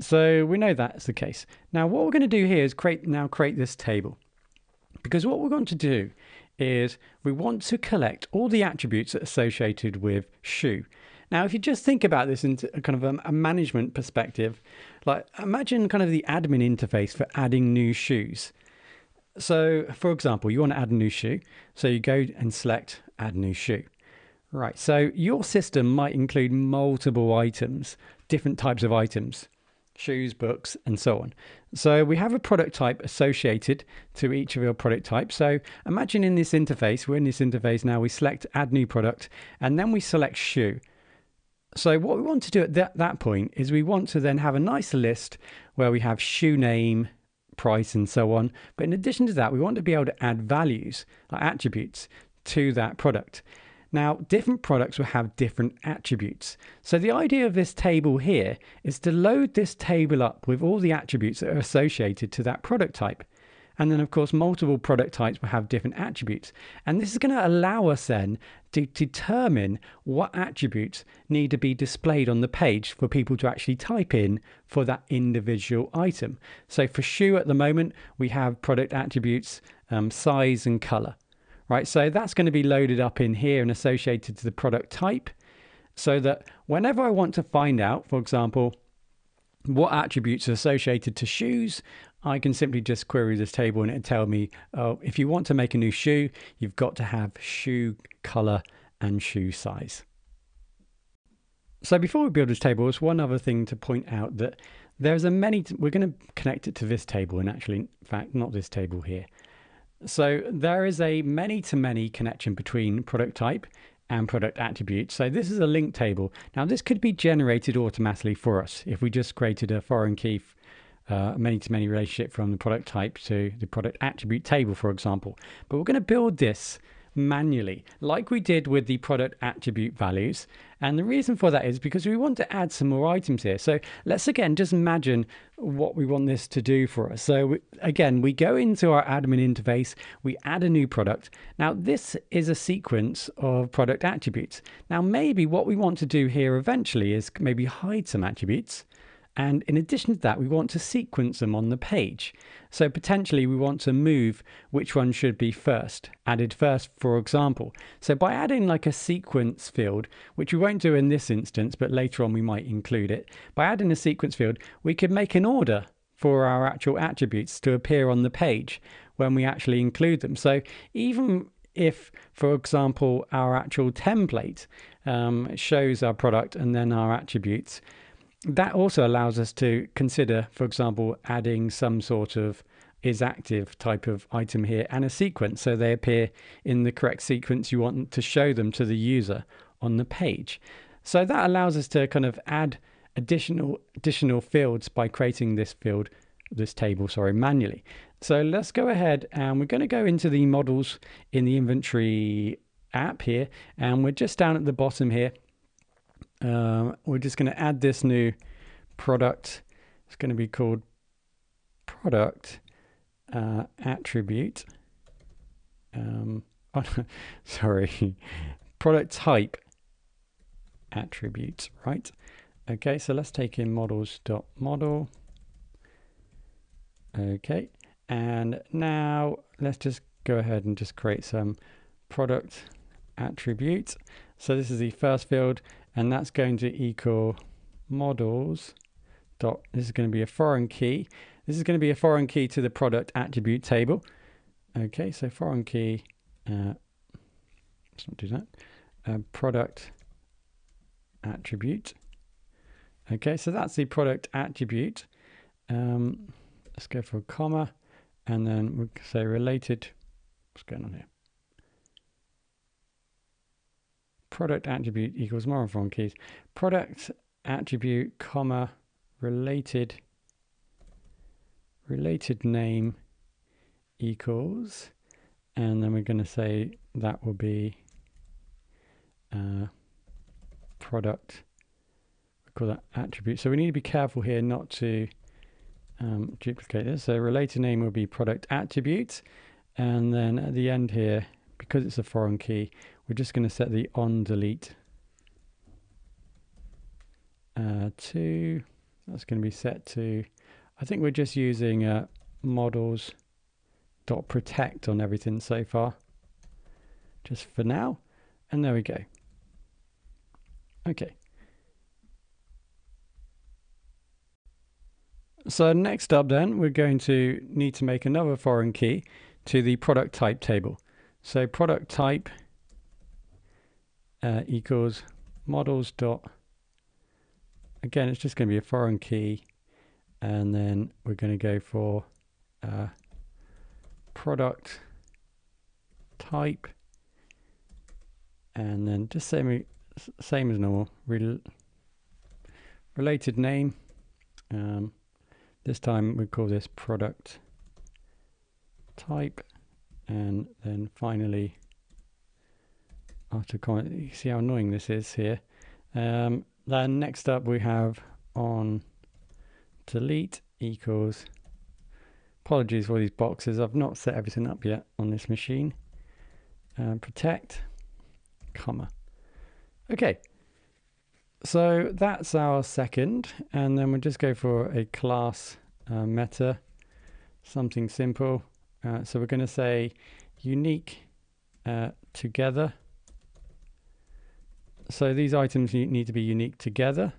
so we know that's the case. Now what we're going to do here is create now create this table. Because what we're going to do is we want to collect all the attributes associated with shoe. Now, if you just think about this in kind of a, management perspective, like imagine kind of the admin interface for adding new shoes. So, for example, you want to add a new shoe. So you go and select add new shoe. Right. So your system might include multiple items, different types of items shoes, books, and so on. So we have a product type associated to each of your product types. So imagine in this interface, we're in this interface now, we select add new product, and then we select shoe. So what we want to do at that, that point is we want to then have a nice list where we have shoe name, price, and so on. But in addition to that, we want to be able to add values, like attributes, to that product. Now, different products will have different attributes. So the idea of this table here is to load this table up with all the attributes that are associated to that product type. And then, of course, multiple product types will have different attributes. And this is going to allow us then to determine what attributes need to be displayed on the page for people to actually type in for that individual item. So for shoe at the moment, we have product attributes, um, size and color right? So that's going to be loaded up in here and associated to the product type so that whenever I want to find out, for example, what attributes are associated to shoes, I can simply just query this table and it'll tell me, oh, if you want to make a new shoe, you've got to have shoe color and shoe size. So before we build this table, there's one other thing to point out that there's a many, we're going to connect it to this table and actually, in fact, not this table here. So there is a many-to-many connection between product type and product attributes. So this is a link table. Now this could be generated automatically for us if we just created a foreign key uh, many-to-many relationship from the product type to the product attribute table, for example. But we're going to build this manually, like we did with the product attribute values. And the reason for that is because we want to add some more items here. So let's again just imagine what we want this to do for us. So again, we go into our admin interface, we add a new product. Now this is a sequence of product attributes. Now maybe what we want to do here eventually is maybe hide some attributes and in addition to that, we want to sequence them on the page. So potentially we want to move which one should be first, added first, for example. So by adding like a sequence field, which we won't do in this instance, but later on we might include it, by adding a sequence field, we could make an order for our actual attributes to appear on the page when we actually include them. So even if, for example, our actual template um, shows our product and then our attributes, that also allows us to consider, for example, adding some sort of is active type of item here and a sequence so they appear in the correct sequence you want to show them to the user on the page. So that allows us to kind of add additional additional fields by creating this field this table sorry manually. So let's go ahead and we're going to go into the models in the inventory app here and we're just down at the bottom here um, we're just going to add this new product. It's going to be called product uh, attribute. Um, sorry, product type attribute, right? Okay, so let's take in models.model. Okay, and now let's just go ahead and just create some product attribute. So this is the first field and that's going to equal models dot this is going to be a foreign key This is going to be a foreign key to the product attribute table. Okay, so foreign key, uh, let's not do that, uh, product attribute. Okay, so that's the product attribute. Um, let's go for a comma and then we'll say related. What's going on here? Product attribute equals more foreign keys. Product attribute, comma, related, related name equals, and then we're going to say that will be uh, product, we call that attribute. So we need to be careful here not to um, duplicate this. So related name will be product attribute, and then at the end here, because it's a foreign key, we're just going to set the on delete uh, to, that's going to be set to, I think we're just using uh, models dot protect on everything so far, just for now. And there we go. Okay. So next up then, we're going to need to make another foreign key to the product type table. So product type uh, equals models dot again it's just going to be a foreign key and then we're going to go for uh, product type and then just same same as normal Rel related name um, this time we call this product type and then finally after comment you see how annoying this is here. Um, then next up we have on delete equals apologies for these boxes I've not set everything up yet on this machine. Uh, protect comma. Okay so that's our second and then we'll just go for a class uh, meta something simple. Uh, so we're going to say unique uh, together so these items need to be unique together.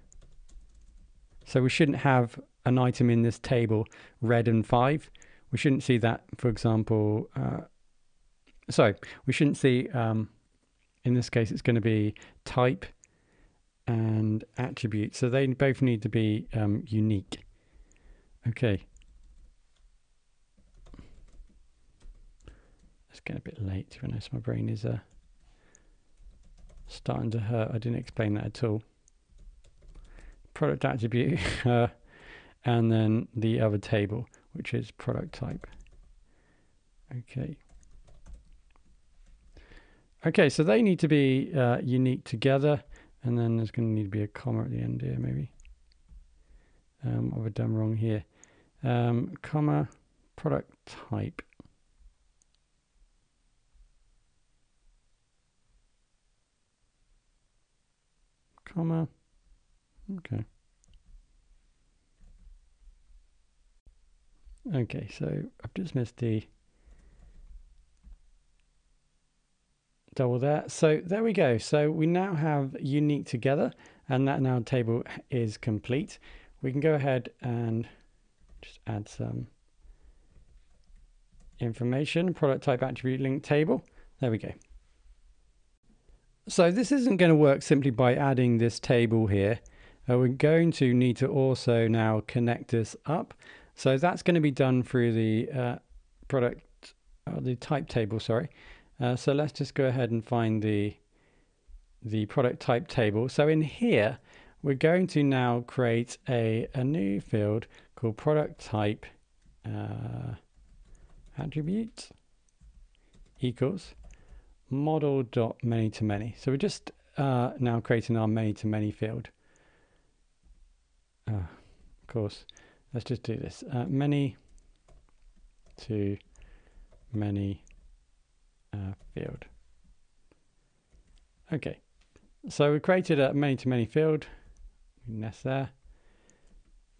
So we shouldn't have an item in this table red and 5. We shouldn't see that, for example, uh, so we shouldn't see, um, in this case, it's going to be type and attribute. So they both need to be um, unique. Okay. It's getting a bit late, to be honest. My brain is... Uh, starting to hurt. I didn't explain that at all. Product attribute, uh, and then the other table, which is product type. Okay. Okay, so they need to be uh, unique together, and then there's going to need to be a comma at the end here, maybe. Um, what have I done wrong here? Um, comma, product type. Comma. Okay. Okay, so I've just missed the double there. So there we go. So we now have unique together and that now table is complete. We can go ahead and just add some information, product type attribute link table. There we go. So this isn't going to work simply by adding this table here. Uh, we're going to need to also now connect this up. So that's going to be done through the uh, product, uh, the type table, sorry. Uh, so let's just go ahead and find the, the product type table. So in here, we're going to now create a, a new field called product type uh, attribute equals model dot many to many. So we're just uh, now creating our many to many field. Uh, of course, let's just do this. Uh, many to many uh, field. Okay, so we created a many to many field. Nest there.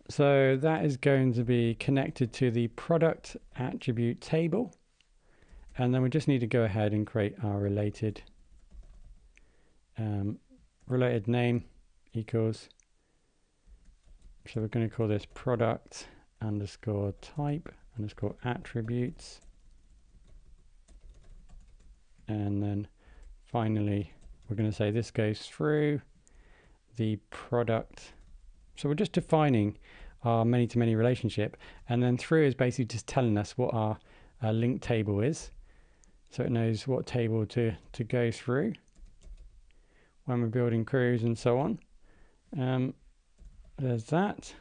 So that is going to be connected to the product attribute table. And then we just need to go ahead and create our related um, related name equals. So we're going to call this product underscore type underscore attributes. And then finally, we're going to say this goes through the product. So we're just defining our many-to-many relationship. And then through is basically just telling us what our uh, link table is. So it knows what table to, to go through when we're building queries and so on. Um, there's that.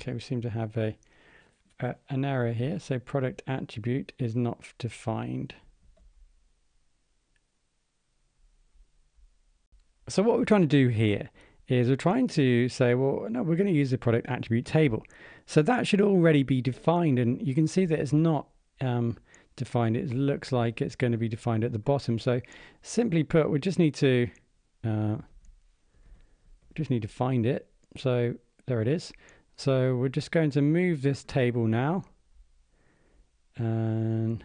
Okay, we seem to have a, a an error here. So product attribute is not defined. So what we're trying to do here is we're trying to say, well, no, we're going to use the product attribute table. So that should already be defined. And you can see that it's not um, defined. It looks like it's going to be defined at the bottom. So simply put, we just need to uh, just need to find it. So there it is. So we're just going to move this table now. And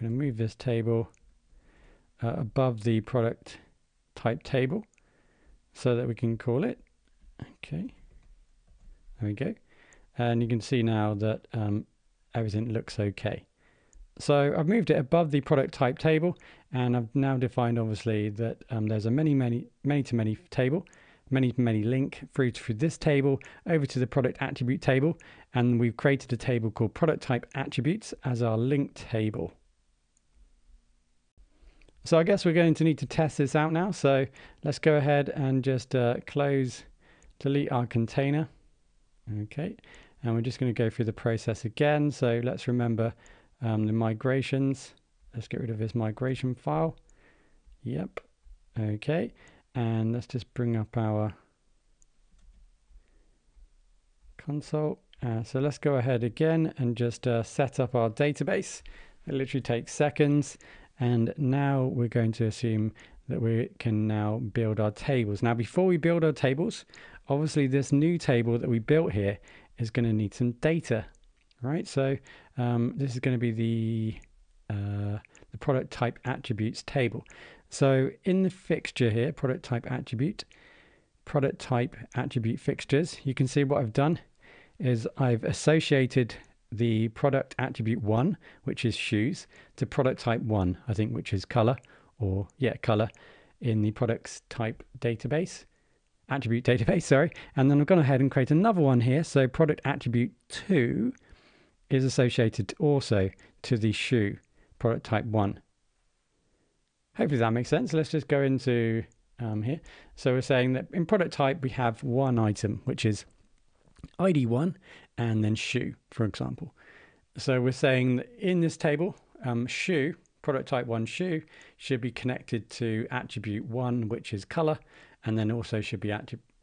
we're going to move this table uh, above the product type table so that we can call it. Okay. There we go. And you can see now that um, everything looks okay. So I've moved it above the product type table and I've now defined obviously that um, there's a many, many, many to many table, many to many link through to this table over to the product attribute table. And we've created a table called product type attributes as our link table. So I guess we're going to need to test this out now. So let's go ahead and just uh, close, delete our container. Okay, and we're just going to go through the process again. So let's remember um, the migrations. Let's get rid of this migration file. Yep. Okay. And let's just bring up our console. Uh, so let's go ahead again and just uh, set up our database. It literally takes seconds. And now we're going to assume that we can now build our tables. Now, before we build our tables, obviously this new table that we built here is going to need some data, right? So um, this is going to be the, uh, the product type attributes table. So in the fixture here, product type attribute, product type attribute fixtures, you can see what I've done is I've associated the product attribute one, which is shoes, to product type one, I think, which is color, or yeah, color, in the products type database, attribute database, sorry. And then I've gone ahead and create another one here. So product attribute two is associated also to the shoe, product type one. Hopefully that makes sense. Let's just go into um, here. So we're saying that in product type, we have one item, which is ID1 and then shoe, for example. So we're saying that in this table, um, shoe, product type 1 shoe, should be connected to attribute 1, which is color, and then also should be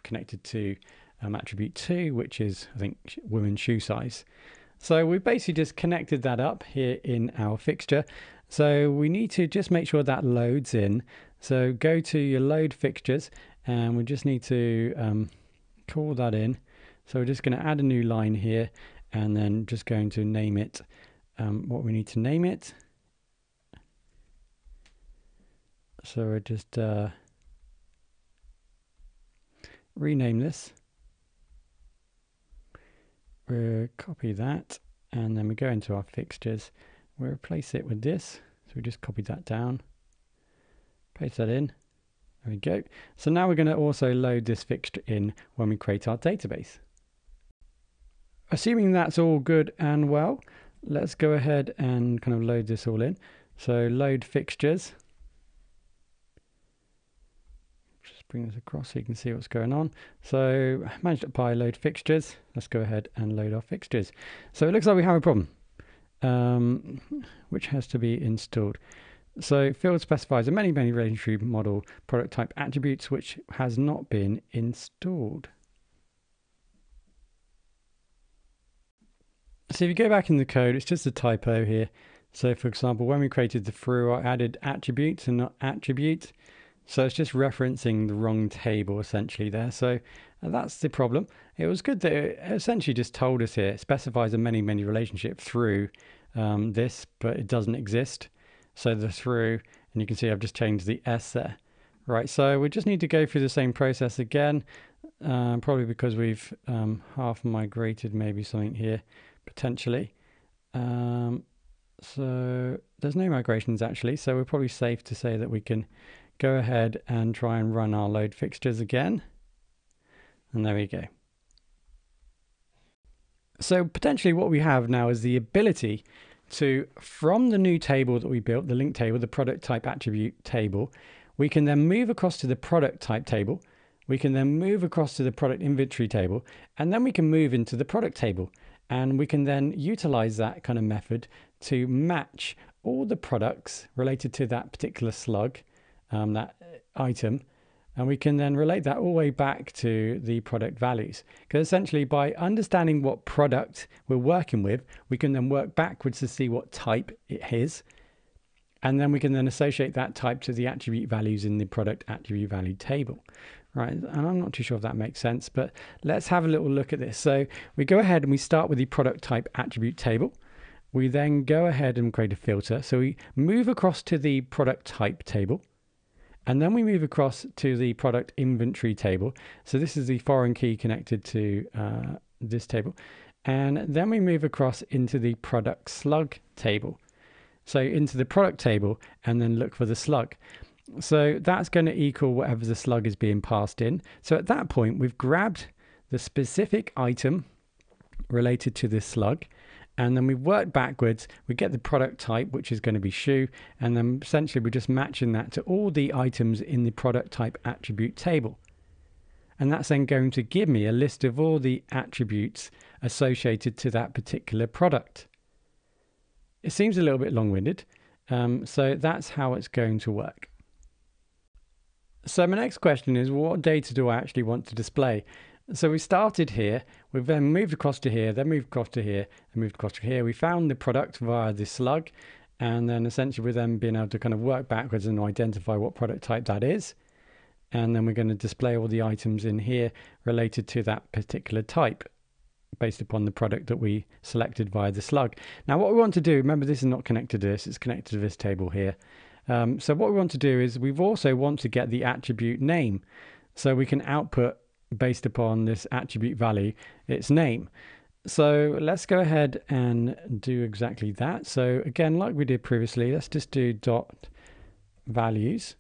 connected to um, attribute 2, which is, I think, women's shoe size. So we've basically just connected that up here in our fixture. So we need to just make sure that loads in. So go to your load fixtures and we just need to um, call that in. So we're just going to add a new line here and then just going to name it um, what we need to name it. So we're just uh, rename this. We'll copy that and then we go into our fixtures. We'll replace it with this. So we just copy that down, paste that in. There we go. So now we're going to also load this fixture in when we create our database. Assuming that's all good and well, let's go ahead and kind of load this all in. So load fixtures. Just bring this across so you can see what's going on. So manage.py load fixtures. Let's go ahead and load our fixtures. So it looks like we have a problem, um, which has to be installed. So field specifies a many, many relationship model product type attributes, which has not been installed. So if you go back in the code, it's just a typo here. So for example, when we created the through, I added attributes and not attribute. So it's just referencing the wrong table essentially there. So uh, that's the problem. It was good that it essentially just told us here, it specifies a many, many relationship through um, this, but it doesn't exist. So the through, and you can see I've just changed the S there. Right, so we just need to go through the same process again. uh, probably because we've um, half migrated maybe something here potentially. Um, so there's no migrations actually, so we're probably safe to say that we can go ahead and try and run our load fixtures again. And there we go. So potentially what we have now is the ability to, from the new table that we built, the link table, the product type attribute table, we can then move across to the product type table. We can then move across to the product inventory table, and then we can move into the product table. And we can then utilize that kind of method to match all the products related to that particular slug, um, that item, and we can then relate that all the way back to the product values. Because essentially, by understanding what product we're working with, we can then work backwards to see what type it is. And then we can then associate that type to the attribute values in the product attribute value table. Right, and I'm not too sure if that makes sense, but let's have a little look at this. So we go ahead and we start with the product type attribute table. We then go ahead and create a filter. So we move across to the product type table. And then we move across to the product inventory table. So this is the foreign key connected to uh, this table. And then we move across into the product slug table. So into the product table and then look for the slug. So that's going to equal whatever the slug is being passed in. So at that point, we've grabbed the specific item related to this slug and then we work backwards. We get the product type which is going to be shoe and then essentially we're just matching that to all the items in the product type attribute table. And that's then going to give me a list of all the attributes associated to that particular product. It seems a little bit long-winded um, so that's how it's going to work. So my next question is what data do I actually want to display so we started here, we've then moved across to here, then moved across to here, and moved across to here. We found the product via the slug, and then essentially we're then being able to kind of work backwards and identify what product type that is. And then we're going to display all the items in here related to that particular type based upon the product that we selected via the slug. Now what we want to do, remember this is not connected to this, it's connected to this table here. Um, so what we want to do is we've also want to get the attribute name. So we can output based upon this attribute value, its name. So let's go ahead and do exactly that. So again, like we did previously, let's just do dot values.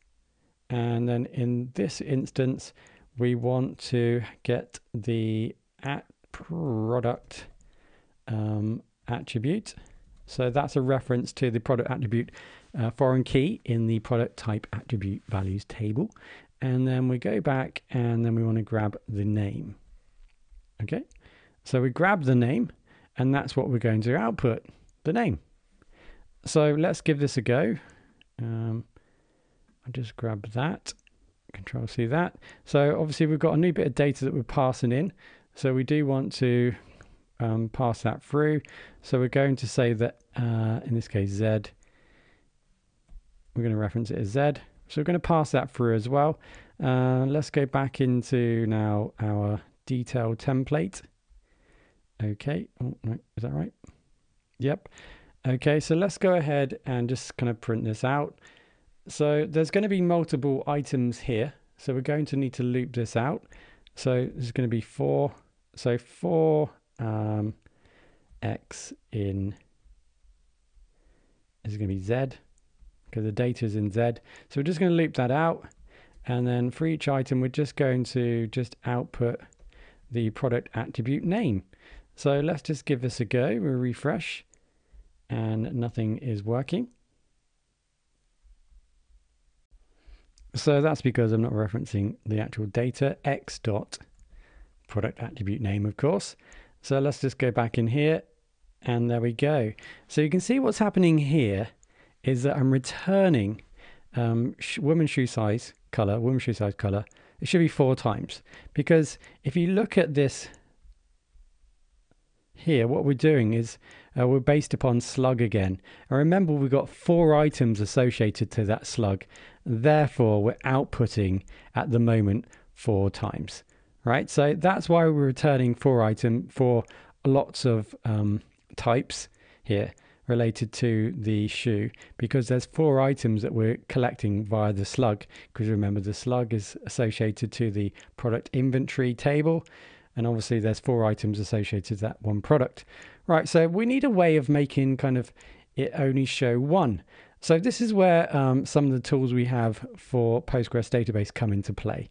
And then in this instance, we want to get the at product um, attribute. So that's a reference to the product attribute uh, foreign key in the product type attribute values table and then we go back and then we want to grab the name. Okay, so we grab the name and that's what we're going to output, the name. So let's give this a go. Um, I'll just grab that, control C that. So obviously we've got a new bit of data that we're passing in. So we do want to um, pass that through. So we're going to say that, uh, in this case, Z, we're going to reference it as Z. So we're going to pass that through as well. Uh, let's go back into now our detail template. Okay. Oh, no, is that right? Yep. Okay, so let's go ahead and just kind of print this out. So there's going to be multiple items here. So we're going to need to loop this out. So this is going to be for. So for um, X in is going to be Z because the data is in Z. So we're just going to loop that out. And then for each item, we're just going to just output the product attribute name. So let's just give this a go. We'll refresh and nothing is working. So that's because I'm not referencing the actual data x dot product attribute name, of course. So let's just go back in here and there we go. So you can see what's happening here is that I'm returning um, sh woman shoe size color, woman shoe size color. It should be four times because if you look at this here, what we're doing is uh, we're based upon slug again. And remember, we've got four items associated to that slug. Therefore, we're outputting at the moment four times, right? So that's why we're returning four item for lots of um, types here related to the shoe because there's four items that we're collecting via the slug. Because remember the slug is associated to the product inventory table and obviously there's four items associated to that one product. Right so we need a way of making kind of it only show one. So this is where um, some of the tools we have for postgres database come into play.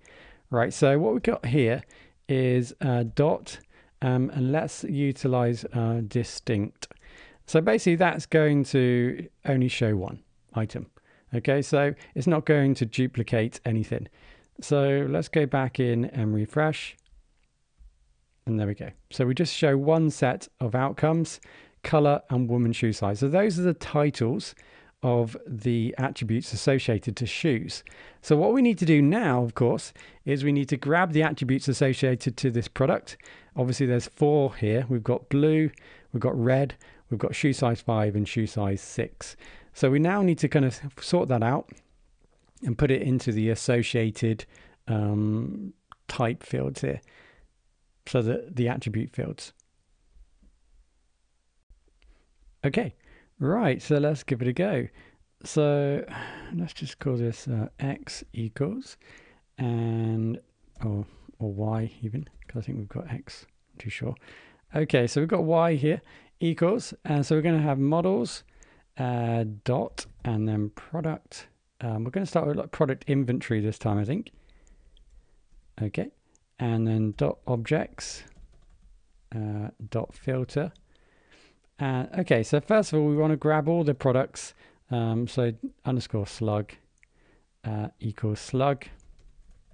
Right so what we've got here is uh, dot um, and let's utilize uh, distinct so basically that's going to only show one item. Okay, so it's not going to duplicate anything. So let's go back in and refresh. And there we go. So we just show one set of outcomes, color and woman shoe size. So those are the titles of the attributes associated to shoes. So what we need to do now, of course, is we need to grab the attributes associated to this product. Obviously there's four here. We've got blue, we've got red, We've got shoe size 5 and shoe size 6. So we now need to kind of sort that out and put it into the associated um, type fields here. So the, the attribute fields. Okay, right, so let's give it a go. So let's just call this uh, x equals and or or y even because I think we've got x. I'm too sure. Okay, so we've got y here equals, and so we're going to have models uh, dot and then product. Um, we're going to start with like product inventory this time, I think. Okay, and then dot objects uh, dot filter. Uh, okay, so first of all, we want to grab all the products. Um, so underscore slug uh, equals slug.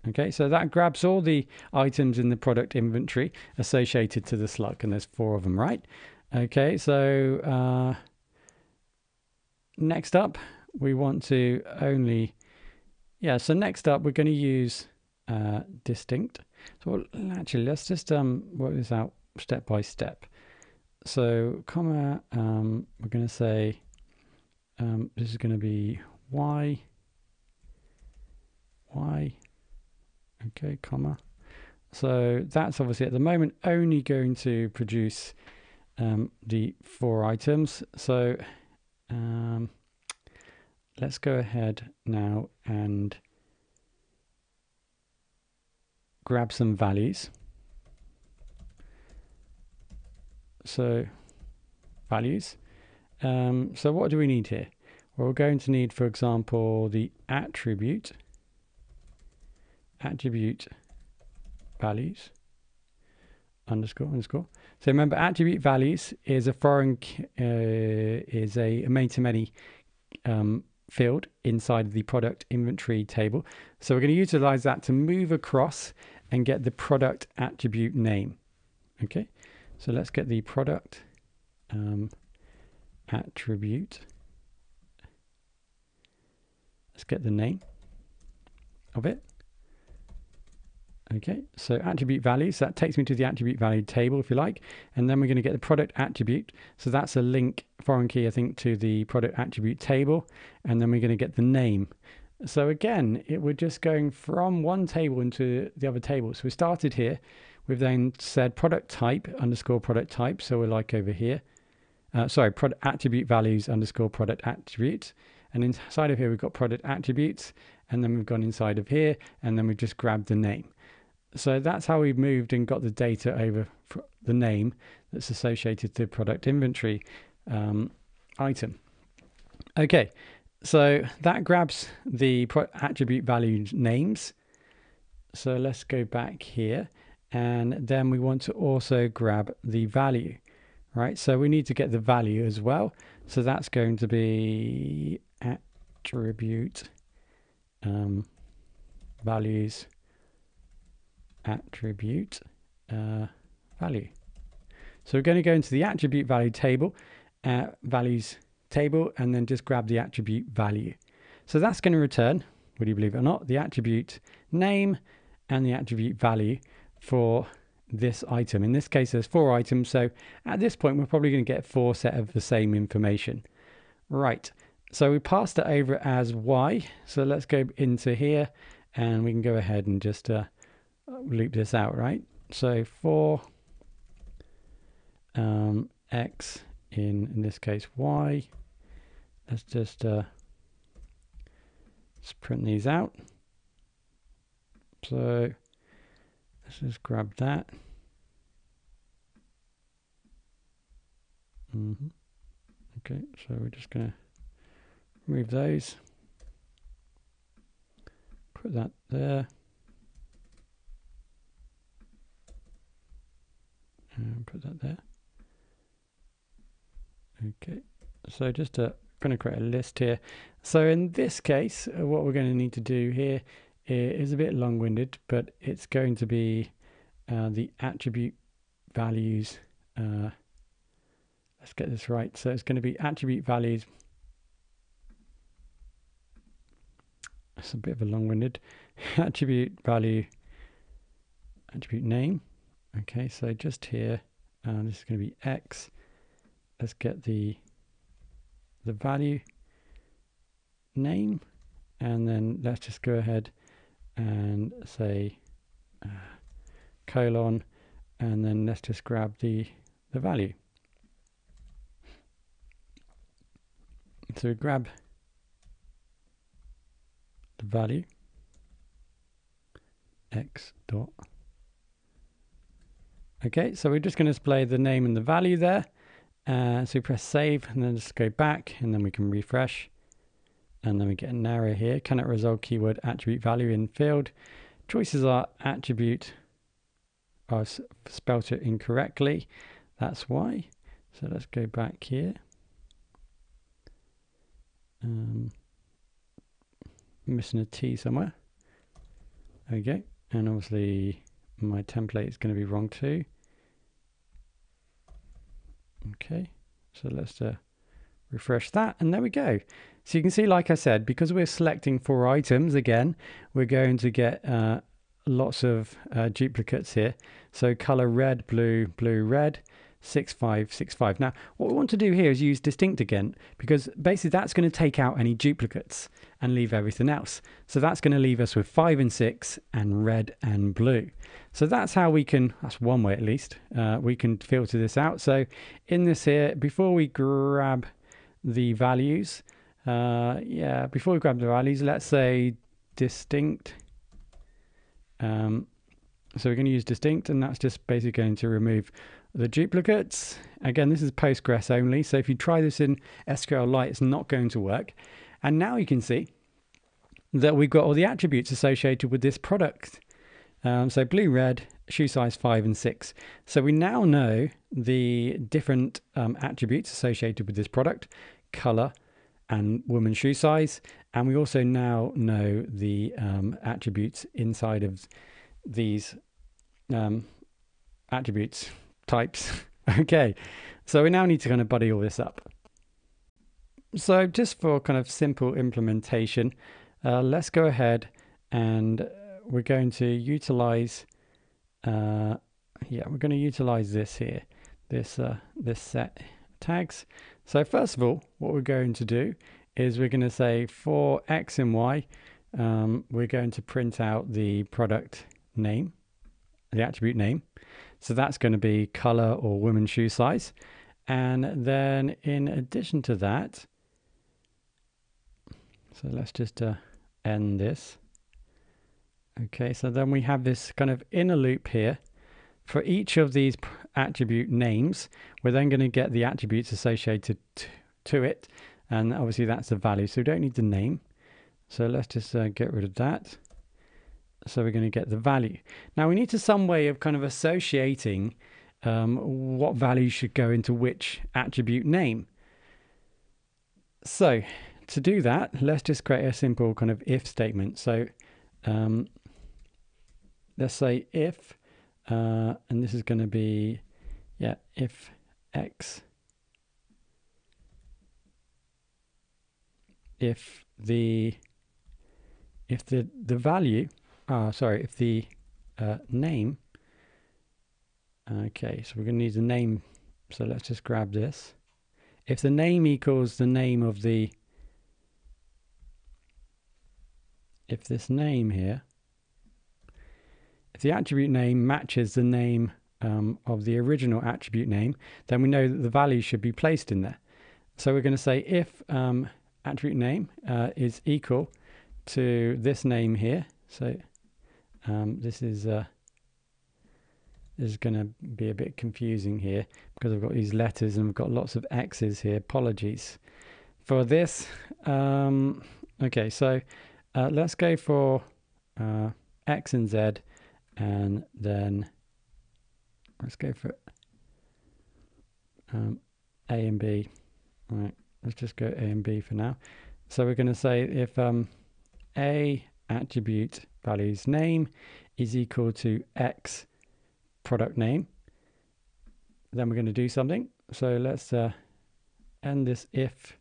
Okay, so that grabs all the items in the product inventory associated to the slug, and there's four of them, right? Okay, so uh, next up, we want to only, yeah, so next up, we're going to use uh, distinct. So actually, let's just um, work this out step by step. So comma, um, we're going to say um, this is going to be y, y, okay, comma. So that's obviously at the moment only going to produce um, the four items. So um, let's go ahead now and grab some values. So values. Um, so what do we need here? Well, we're going to need, for example, the attribute, attribute values underscore underscore. So remember, attribute values is a foreign uh, is a, a many to many um, field inside the product inventory table. So we're going to utilize that to move across and get the product attribute name. Okay, so let's get the product um, attribute. Let's get the name of it. Okay, so attribute values, that takes me to the attribute value table, if you like. And then we're going to get the product attribute. So that's a link, foreign key, I think, to the product attribute table. And then we're going to get the name. So again, it, we're just going from one table into the other table. So we started here. We've then said product type underscore product type. So we're like over here. Uh, sorry, product attribute values underscore product attribute. And inside of here, we've got product attributes. And then we've gone inside of here. And then we've just grabbed the name. So that's how we've moved and got the data over the name that's associated to product inventory um, item. Okay, so that grabs the attribute value names. So let's go back here and then we want to also grab the value, right? So we need to get the value as well. So that's going to be attribute um, values attribute uh, value. So we're going to go into the attribute value table, uh, values table, and then just grab the attribute value. So that's going to return, would you believe it or not, the attribute name and the attribute value for this item. In this case, there's four items. So at this point, we're probably going to get four set of the same information. Right. So we passed it over as Y. So let's go into here and we can go ahead and just uh, loop this out, right? So for um, x in, in this case, y. Let's just uh, let's print these out. So let's just grab that. Mm -hmm. Okay, so we're just going to remove those. Put that there. And put that there. Okay, so just uh, going to create a list here. So in this case, uh, what we're going to need to do here is a bit long-winded, but it's going to be uh, the attribute values. Uh, let's get this right. So it's going to be attribute values. It's a bit of a long-winded attribute value, attribute name. Okay, so just here, uh, this is going to be x. Let's get the the value name, and then let's just go ahead and say uh, colon, and then let's just grab the the value. So we grab the value x dot Okay, so we're just going to display the name and the value there. Uh, so we press save and then just go back and then we can refresh. And then we get an error here. Cannot resolve keyword attribute value in field. Choices are attribute. I've spelt it incorrectly. That's why. So let's go back here. Um, missing a T somewhere. Okay. And obviously my template is going to be wrong too. Okay, so let's uh, refresh that and there we go. So you can see, like I said, because we're selecting four items again, we're going to get uh, lots of uh, duplicates here. So color red, blue, blue, red. 6565. Now, what we want to do here is use distinct again, because basically that's going to take out any duplicates and leave everything else. So that's going to leave us with 5 and 6 and red and blue. So that's how we can, that's one way at least, uh, we can filter this out. So in this here, before we grab the values, uh, yeah, before we grab the values, let's say distinct. Um, so we're going to use distinct, and that's just basically going to remove the duplicates. Again, this is Postgres only, so if you try this in SQLite, it's not going to work. And now you can see that we've got all the attributes associated with this product. Um, so blue, red, shoe size 5 and 6. So we now know the different um, attributes associated with this product, color and woman shoe size. And we also now know the um, attributes inside of these um, attributes types. okay, so we now need to kind of buddy all this up. So just for kind of simple implementation, uh, let's go ahead and we're going to utilize, uh, yeah, we're going to utilize this here, this, uh, this set tags. So first of all, what we're going to do is we're going to say for X and Y, um, we're going to print out the product name, the attribute name. So that's going to be color or women's shoe size. And then in addition to that, so let's just uh, end this. Okay, so then we have this kind of inner loop here. For each of these attribute names, we're then going to get the attributes associated to it. And obviously that's the value, so we don't need the name. So let's just uh, get rid of that. So we're going to get the value. Now we need to some way of kind of associating um, what value should go into which attribute name. So to do that, let's just create a simple kind of if statement. So um, let's say if, uh, and this is going to be, yeah, if x, if the, if the, the value uh, sorry, if the uh, name, okay, so we're going to need the name, so let's just grab this. If the name equals the name of the, if this name here, if the attribute name matches the name um, of the original attribute name, then we know that the value should be placed in there. So we're going to say if um, attribute name uh, is equal to this name here. So um, this is uh, this is going to be a bit confusing here because I've got these letters and I've got lots of X's here. Apologies for this. Um, okay, so uh, let's go for uh, X and Z and then let's go for um, A and B. All right, let's just go A and B for now. So we're going to say if um, A attribute values name is equal to X product name, then we're going to do something. So let's uh, end this if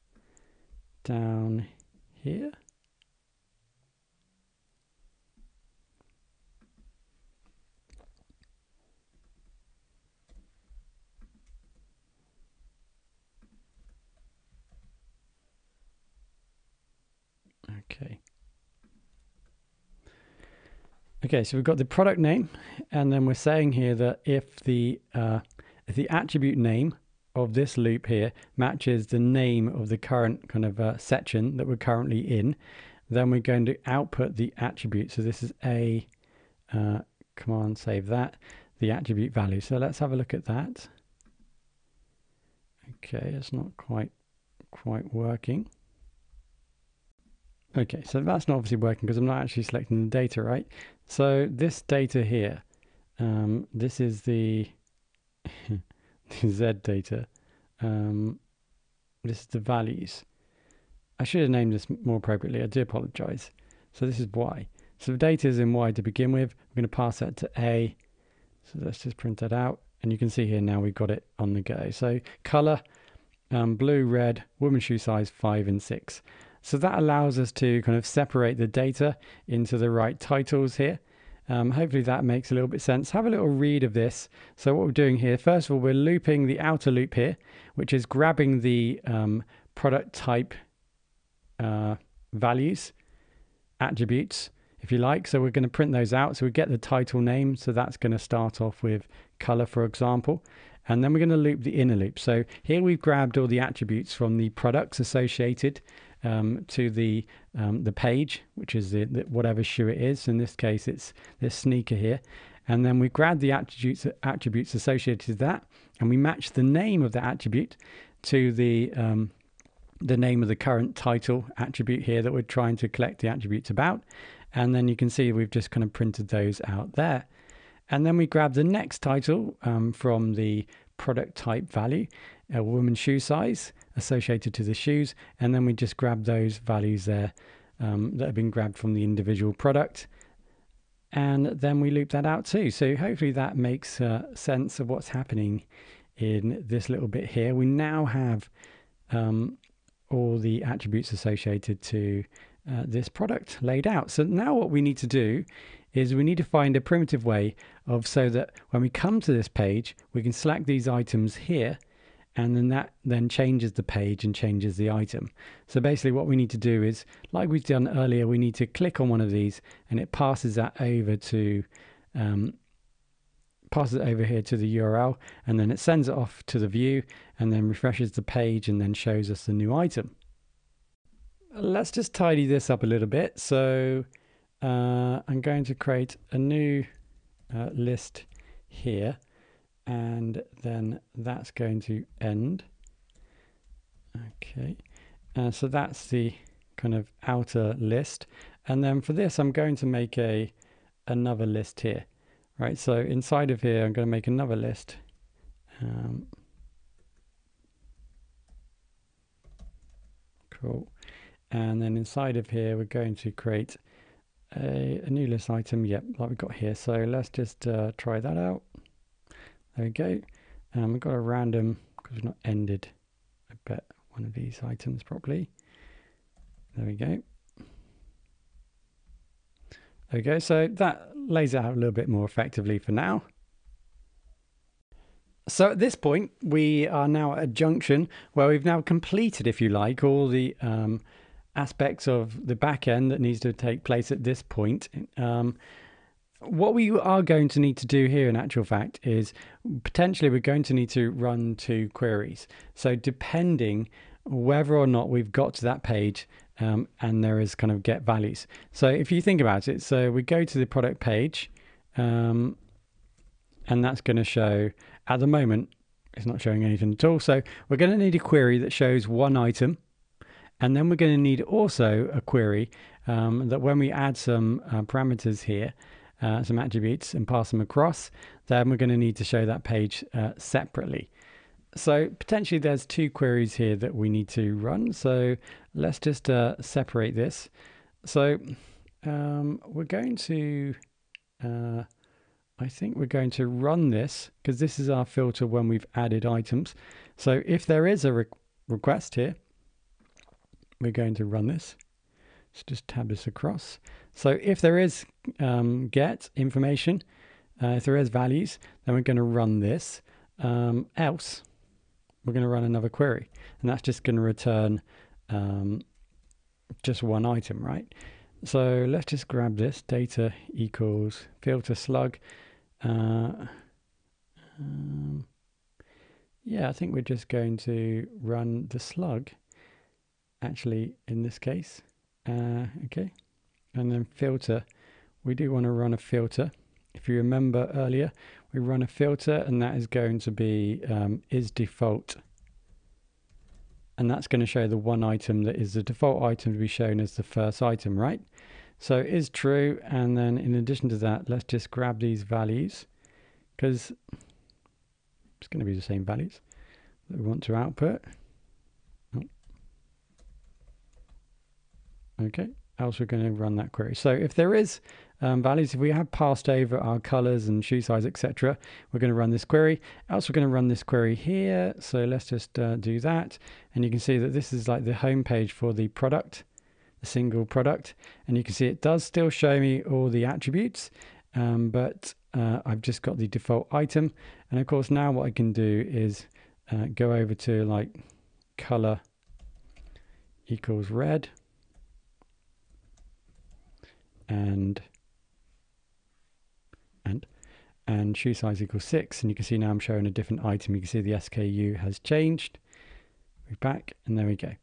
down here. Okay. Okay, so we've got the product name, and then we're saying here that if the uh, if the attribute name of this loop here matches the name of the current kind of uh, section that we're currently in, then we're going to output the attribute. So this is a uh, command save that the attribute value. So let's have a look at that. Okay, it's not quite quite working. Okay, so that's not obviously working because I'm not actually selecting the data, right? So this data here, um, this is the, the Z data. Um, this is the values. I should have named this more appropriately. I do apologize. So this is Y. So the data is in Y to begin with. I'm going to pass that to A. So let's just print that out. And you can see here now we've got it on the go. So color, um, blue, red, woman shoe size 5 and 6. So that allows us to kind of separate the data into the right titles here. Um, hopefully that makes a little bit sense. Have a little read of this. So what we're doing here, first of all, we're looping the outer loop here, which is grabbing the um, product type uh, values, attributes, if you like. So we're going to print those out. So we get the title name. So that's going to start off with color, for example. And then we're going to loop the inner loop. So here we've grabbed all the attributes from the products associated um, to the um, the page, which is the, the, whatever shoe it is. In this case, it's this sneaker here. And then we grab the attributes attributes associated with that, and we match the name of the attribute to the um, the name of the current title attribute here that we're trying to collect the attributes about. And then you can see we've just kind of printed those out there. And then we grab the next title um, from the product type value, a woman's shoe size, associated to the shoes. And then we just grab those values there um, that have been grabbed from the individual product. And then we loop that out too. So hopefully that makes uh, sense of what's happening in this little bit here. We now have um, all the attributes associated to uh, this product laid out. So now what we need to do is we need to find a primitive way of so that when we come to this page, we can select these items here and then that then changes the page and changes the item. So basically what we need to do is, like we've done earlier, we need to click on one of these and it passes that over to, um, passes it over here to the URL and then it sends it off to the view and then refreshes the page and then shows us the new item. Let's just tidy this up a little bit. So uh, I'm going to create a new uh, list here and then that's going to end. Okay, uh, so that's the kind of outer list. And then for this, I'm going to make a another list here, right? So inside of here, I'm going to make another list. Um, cool. And then inside of here, we're going to create a, a new list item. Yep, like we've got here. So let's just uh, try that out. There we go. Um, we've got a random, because we've not ended, I bet, one of these items properly. There we go. Okay, so that lays out a little bit more effectively for now. So at this point, we are now at a junction where we've now completed, if you like, all the um, aspects of the back end that needs to take place at this point. Um, what we are going to need to do here in actual fact is potentially we're going to need to run two queries. So depending whether or not we've got to that page um, and there is kind of get values. So if you think about it, so we go to the product page um, and that's going to show at the moment it's not showing anything at all. So we're going to need a query that shows one item and then we're going to need also a query um, that when we add some uh, parameters here uh, some attributes and pass them across, then we're going to need to show that page uh, separately. So potentially there's two queries here that we need to run. So let's just uh, separate this. So um, we're going to, uh, I think we're going to run this because this is our filter when we've added items. So if there is a re request here, we're going to run this. Let's just tab this across. So if there is um, get information, uh, if there is values, then we're going to run this. Um, else, we're going to run another query. And that's just going to return um, just one item, right? So let's just grab this data equals filter slug. Uh, um, yeah, I think we're just going to run the slug actually in this case. Uh, okay and then filter. We do want to run a filter. If you remember earlier we run a filter and that is going to be um, is default. And that's going to show the one item that is the default item to be shown as the first item right? So is true and then in addition to that let's just grab these values because it's going to be the same values that we want to output. Okay else we're going to run that query. So if there is um, values, if we have passed over our colors and shoe size, etc., we're going to run this query. Else we're going to run this query here. So let's just uh, do that. And you can see that this is like the home page for the product, the single product. And you can see it does still show me all the attributes, um, but uh, I've just got the default item. And of course, now what I can do is uh, go over to like color equals red and and and shoe size equals 6 and you can see now I'm showing a different item. You can see the SKU has changed. Move back and there we go.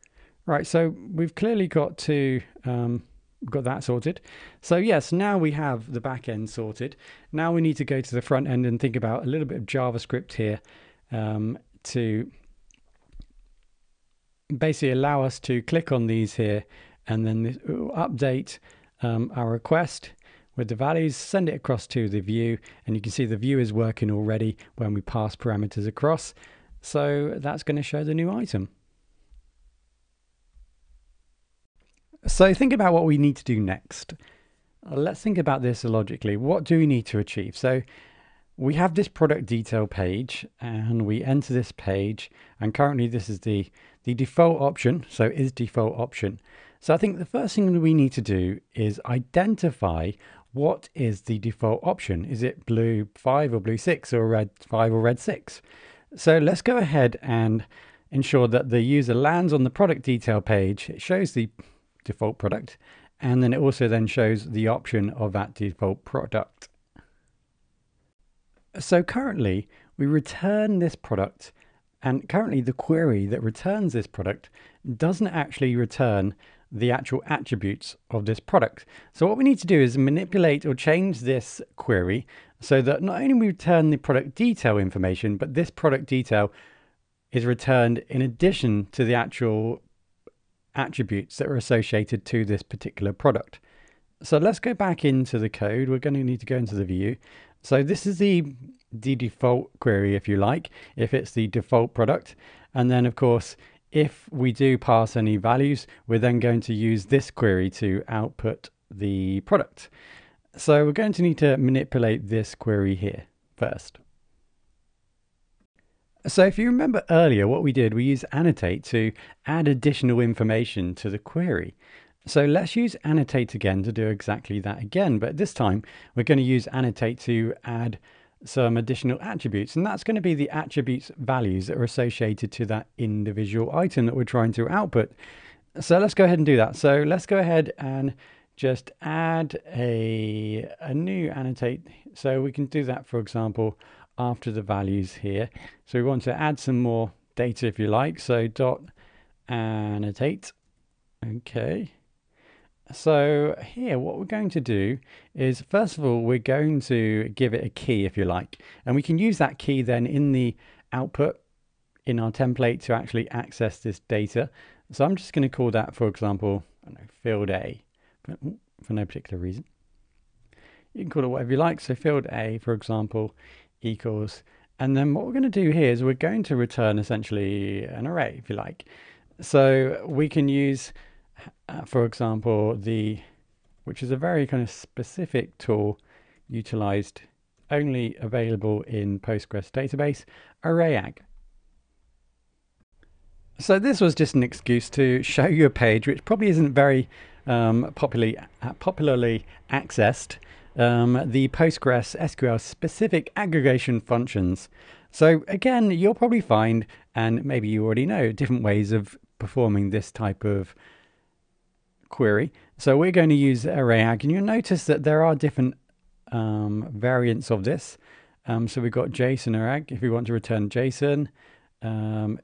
Right so we've clearly got to um, got that sorted. So yes now we have the back end sorted. Now we need to go to the front end and think about a little bit of JavaScript here um, to basically allow us to click on these here and then this, update um, our request with the values, send it across to the view, and you can see the view is working already when we pass parameters across. So that's going to show the new item. So think about what we need to do next. Let's think about this logically. What do we need to achieve? So we have this product detail page and we enter this page and currently this is the, the default option. So is default option. So I think the first thing we need to do is identify what is the default option. Is it blue 5 or blue 6 or red 5 or red 6? So let's go ahead and ensure that the user lands on the product detail page. It shows the default product and then it also then shows the option of that default product. So currently we return this product and currently the query that returns this product doesn't actually return the actual attributes of this product. So what we need to do is manipulate or change this query so that not only we return the product detail information, but this product detail is returned in addition to the actual attributes that are associated to this particular product. So let's go back into the code. We're going to need to go into the view. So this is the, the default query, if you like, if it's the default product. And then, of course, if we do pass any values, we're then going to use this query to output the product. So we're going to need to manipulate this query here first. So if you remember earlier what we did, we used annotate to add additional information to the query. So let's use annotate again to do exactly that again, but this time we're going to use annotate to add some additional attributes and that's going to be the attributes values that are associated to that individual item that we're trying to output. So let's go ahead and do that. So let's go ahead and just add a, a new annotate. So we can do that, for example, after the values here. So we want to add some more data if you like. So dot annotate. Okay. So here, what we're going to do is, first of all, we're going to give it a key, if you like. And we can use that key then in the output in our template to actually access this data. So I'm just going to call that, for example, know, field A for, for no particular reason. You can call it whatever you like. So field A, for example, equals, and then what we're going to do here is we're going to return essentially an array, if you like. So we can use, uh, for example, the, which is a very kind of specific tool utilized only available in Postgres database, ArrayAgg. So this was just an excuse to show you a page which probably isn't very um, popularly, uh, popularly accessed, um, the Postgres SQL specific aggregation functions. So again, you'll probably find, and maybe you already know, different ways of performing this type of query. So we're going to use ArrayAgg, and you'll notice that there are different um, variants of this. Um, so we've got JSON array if we want to return JSON, um,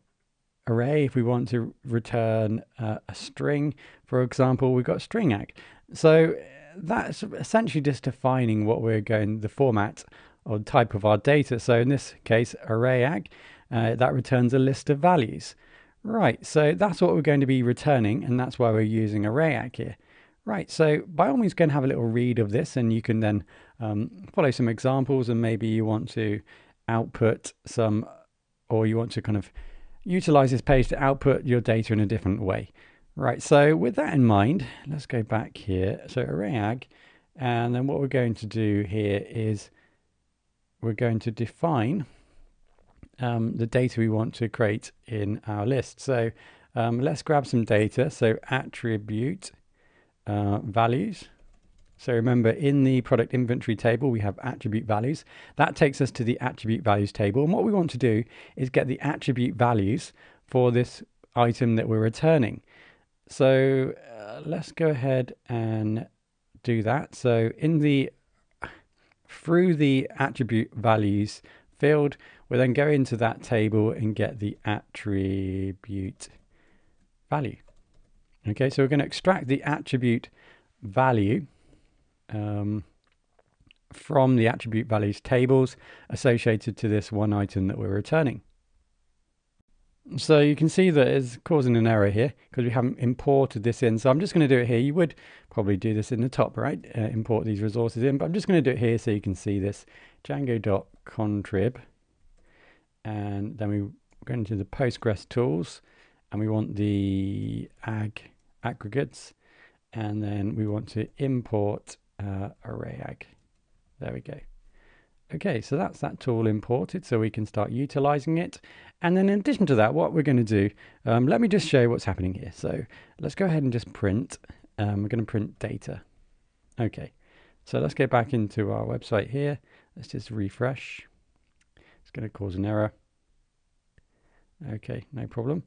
array if we want to return uh, a string. For example, we've got string ag. So that's essentially just defining what we're going, the format or type of our data. So in this case, array ag, uh, that returns a list of values. Right, so that's what we're going to be returning, and that's why we're using array ag here. Right, so by all means, go and have a little read of this, and you can then um, follow some examples, and maybe you want to output some, or you want to kind of utilize this page to output your data in a different way. Right, so with that in mind, let's go back here. So ArrayAgg, and then what we're going to do here is we're going to define um, the data we want to create in our list. So um, let's grab some data. So attribute uh, values. So remember in the product inventory table, we have attribute values. That takes us to the attribute values table. And what we want to do is get the attribute values for this item that we're returning. So uh, let's go ahead and do that. So in the through the attribute values field, we'll then go into that table and get the attribute value. Okay, so we're going to extract the attribute value um, from the attribute values tables associated to this one item that we're returning. So you can see that it's causing an error here because we haven't imported this in. So I'm just going to do it here. You would probably do this in the top, right? Uh, import these resources in, but I'm just going to do it here so you can see this django.contrib. And then we go into the Postgres tools and we want the ag aggregates. And then we want to import uh, ArrayAgg. There we go. Okay, so that's that tool imported, so we can start utilizing it. And then in addition to that, what we're going to do, um, let me just show you what's happening here. So let's go ahead and just print. Um, we're going to print data. Okay, so let's get back into our website here. Let's just refresh. It's going to cause an error. Okay, no problem.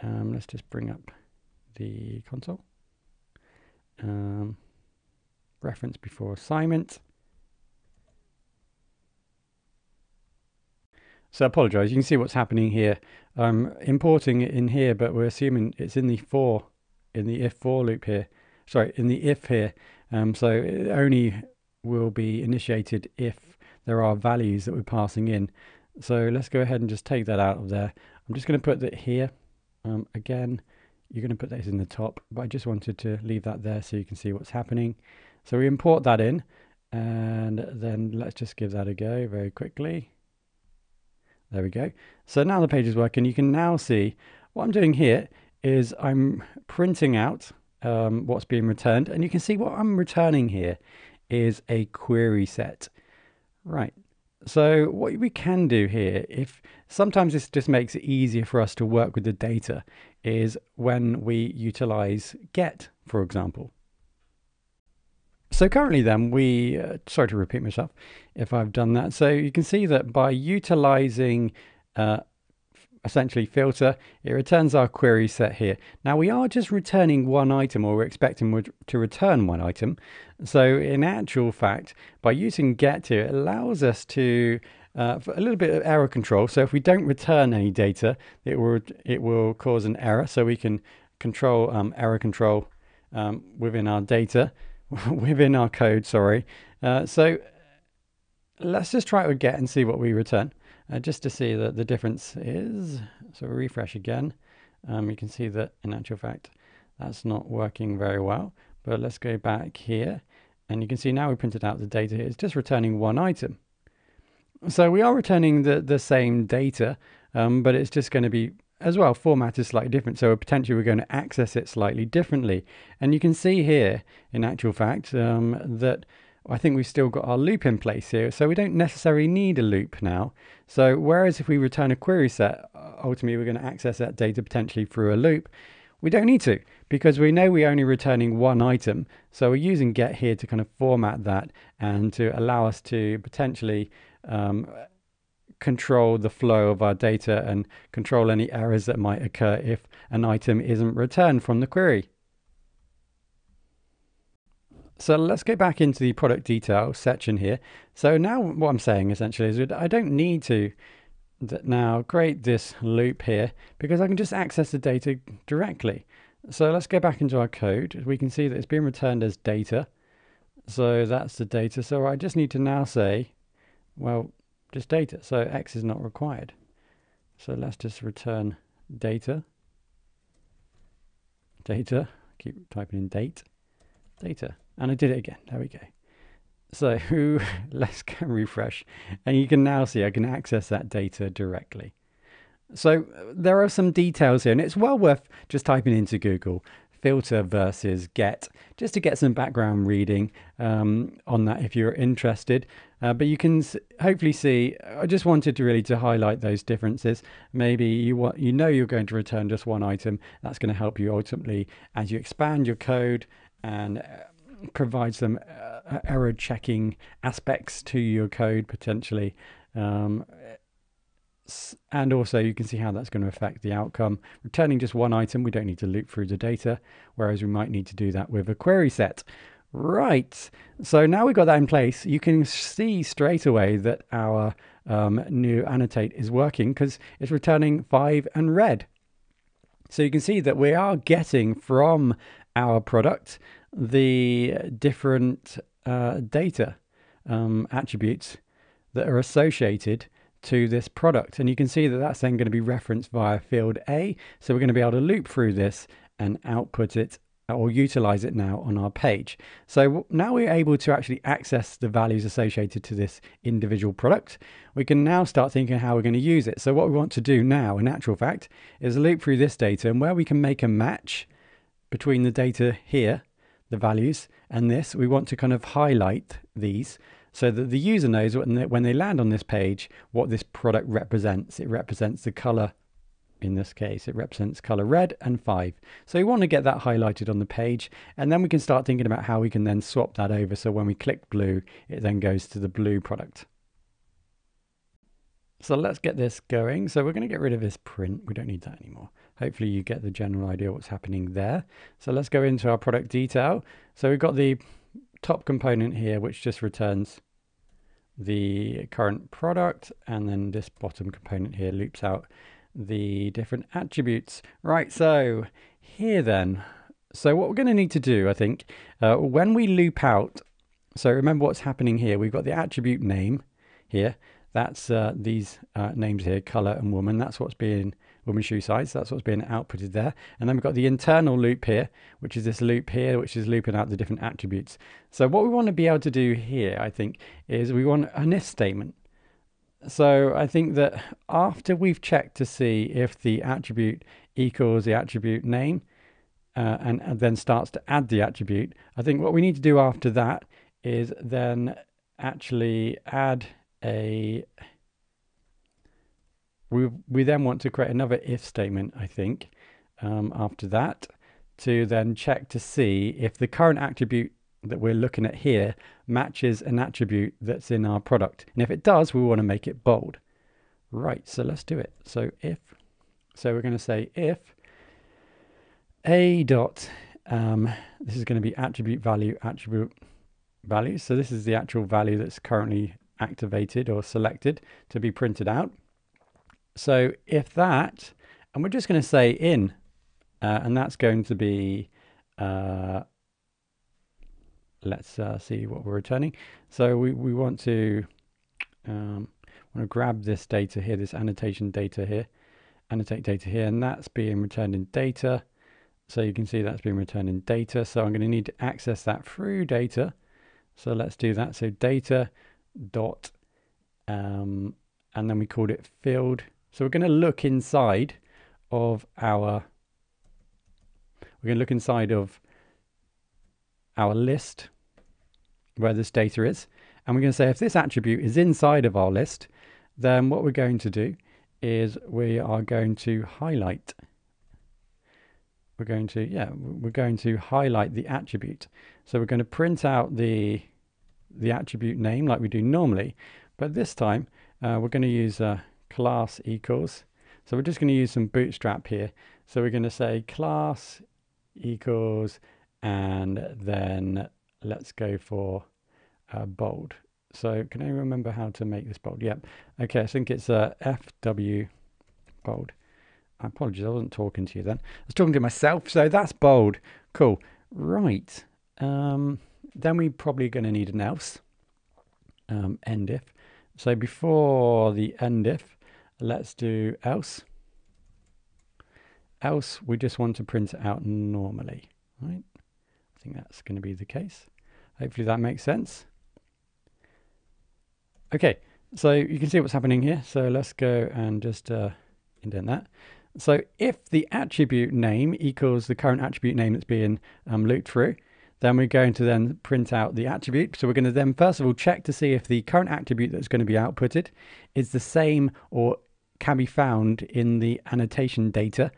Um, let's just bring up the console. Um, reference before assignment. So I apologize. You can see what's happening here. I'm importing it in here, but we're assuming it's in the for, in the if for loop here. Sorry, in the if here. Um, so it only will be initiated if there are values that we're passing in. So let's go ahead and just take that out of there. I'm just going to put that here. Um, again, you're going to put this in the top, but I just wanted to leave that there so you can see what's happening. So we import that in and then let's just give that a go very quickly. There we go. So now the page is working. You can now see what I'm doing here is I'm printing out um, what's being returned and you can see what I'm returning here is a query set. Right. So what we can do here, if sometimes this just makes it easier for us to work with the data, is when we utilize get, for example. So currently then we, uh, sorry to repeat myself if I've done that. So you can see that by utilizing uh, essentially filter, it returns our query set here. Now we are just returning one item or we're expecting to return one item. So in actual fact, by using get here, it allows us to uh, a little bit of error control. So if we don't return any data, it will, it will cause an error. So we can control um, error control um, within our data, within our code, sorry. Uh, so let's just try it with get and see what we return uh, just to see that the difference is, so refresh again, um, you can see that in actual fact that's not working very well. But let's go back here and you can see now we printed out the data. It's just returning one item. So we are returning the, the same data, um, but it's just going to be as well format is slightly different so potentially we're going to access it slightly differently and you can see here in actual fact um, that I think we've still got our loop in place here, so we don't necessarily need a loop now. So whereas if we return a query set, uh, ultimately we're going to access that data potentially through a loop, we don't need to because we know we're only returning one item. So we're using get here to kind of format that and to allow us to potentially um, control the flow of our data and control any errors that might occur if an item isn't returned from the query. So let's go back into the product detail section here. So now what I'm saying essentially is I don't need to now create this loop here because I can just access the data directly. So let's go back into our code. We can see that it's being returned as data. So that's the data. So I just need to now say, well, just data. So X is not required. So let's just return data. Data. Keep typing in date. Data. And I did it again. There we go. So let's go refresh. And you can now see I can access that data directly. So there are some details here, and it's well worth just typing into Google filter versus get just to get some background reading um, on that if you're interested uh, but you can hopefully see i just wanted to really to highlight those differences maybe you want you know you're going to return just one item that's going to help you ultimately as you expand your code and uh, provides some uh, error checking aspects to your code potentially. Um, and also you can see how that's going to affect the outcome. Returning just one item, we don't need to loop through the data, whereas we might need to do that with a query set. Right, so now we've got that in place, you can see straight away that our um, new annotate is working because it's returning 5 and red. So you can see that we are getting from our product the different uh, data um, attributes that are associated to this product. And you can see that that's then going to be referenced via field A. So we're going to be able to loop through this and output it or utilize it now on our page. So now we're able to actually access the values associated to this individual product. We can now start thinking how we're going to use it. So what we want to do now, in actual fact, is loop through this data and where we can make a match between the data here the values and this, we want to kind of highlight these so that the user knows when they, land on this page what this product represents. It represents the color, in this case, it represents color red and 5. So we want to get that highlighted on the page and then we can start thinking about how we can then swap that over so when we click blue, it then goes to the blue product. So let's get this going. So we're going to get rid of this print. We don't need that anymore. Hopefully you get the general idea what's happening there. So let's go into our product detail. So we've got the top component here, which just returns the current product. And then this bottom component here loops out the different attributes. Right, so here then. So what we're going to need to do, I think, uh, when we loop out, so remember what's happening here. We've got the attribute name here. That's uh, these uh, names here, color and woman. That's what's being woman shoe size. That's what's being outputted there. And then we've got the internal loop here, which is this loop here, which is looping out the different attributes. So what we want to be able to do here, I think, is we want an if statement. So I think that after we've checked to see if the attribute equals the attribute name, uh, and, and then starts to add the attribute, I think what we need to do after that is then actually add a we, we then want to create another if statement, I think, um, after that, to then check to see if the current attribute that we're looking at here matches an attribute that's in our product. And if it does, we want to make it bold. Right, so let's do it. So if So we're going to say if a dot, um, this is going to be attribute value, attribute value. So this is the actual value that's currently activated or selected to be printed out. So if that, and we're just going to say in, uh, and that's going to be, uh, let's uh, see what we're returning. So we, we want to, um, want to grab this data here, this annotation data here, annotate data here, and that's being returned in data. So you can see that's being returned in data. So I'm going to need to access that through data. So let's do that. So data dot, um, and then we called it field. So we're going to look inside of our, we're going to look inside of our list where this data is. And we're going to say if this attribute is inside of our list, then what we're going to do is we are going to highlight we're going to yeah we're going to highlight the attribute so we're going to print out the the attribute name like we do normally but this time uh, we're going to use a class equals so we're just going to use some bootstrap here so we're going to say class equals and then let's go for uh, bold so can I remember how to make this bold? Yep. Okay, I think it's uh, FW bold. I apologize, I wasn't talking to you then. I was talking to myself, so that's bold. Cool. Right. Um, then we're probably going to need an else. Um, end if. So before the end if, let's do else. Else, we just want to print it out normally, right? I think that's going to be the case. Hopefully that makes sense. Okay, so you can see what's happening here. So let's go and just uh, indent that. So if the attribute name equals the current attribute name that's being um, looped through, then we're going to then print out the attribute. So we're going to then first of all check to see if the current attribute that's going to be outputted is the same or can be found in the annotation data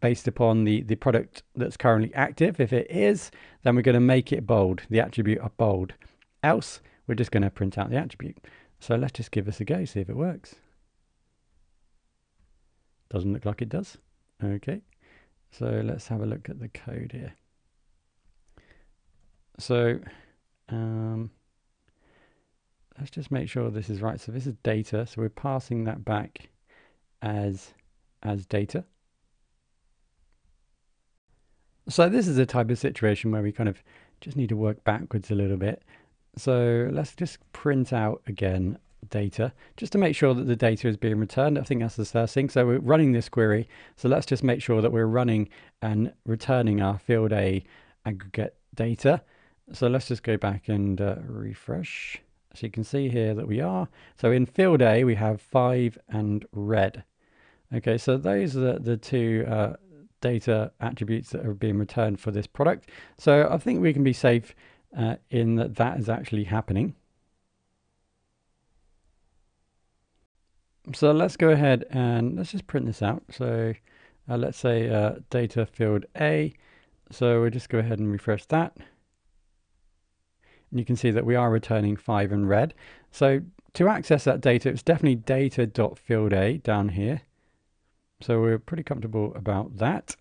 based upon the, the product that's currently active. If it is, then we're going to make it bold, the attribute of bold. Else, we're just going to print out the attribute. So let's just give this a go, see if it works. Doesn't look like it does. Okay, so let's have a look at the code here. So um, let's just make sure this is right. So this is data, so we're passing that back as as data. So this is a type of situation where we kind of just need to work backwards a little bit. So let's just print out again data just to make sure that the data is being returned. I think that's the first thing. So we're running this query. So let's just make sure that we're running and returning our field A aggregate data. So let's just go back and uh, refresh. So you can see here that we are. So in field A, we have five and red. Okay, so those are the, the two uh, data attributes that are being returned for this product. So I think we can be safe uh, in that that is actually happening. So let's go ahead and let's just print this out. So uh, let's say uh, data field A. So we'll just go ahead and refresh that. And you can see that we are returning 5 in red. So to access that data, it's definitely data.field A down here. So we're pretty comfortable about that.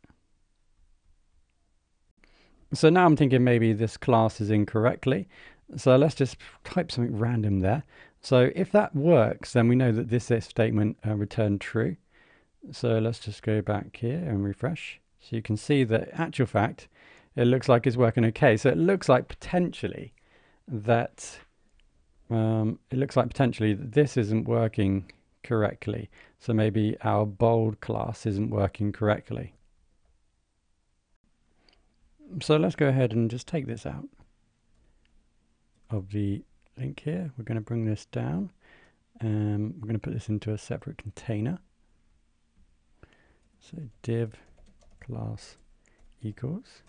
So now I'm thinking maybe this class is incorrectly. So let's just type something random there. So if that works, then we know that this if statement uh, returned true. So let's just go back here and refresh. So you can see that actual fact, it looks like it's working okay. So it looks like potentially that um, it looks like potentially this isn't working correctly. So maybe our bold class isn't working correctly. So let's go ahead and just take this out of the link here. We're going to bring this down. Um, we're going to put this into a separate container. So div class equals.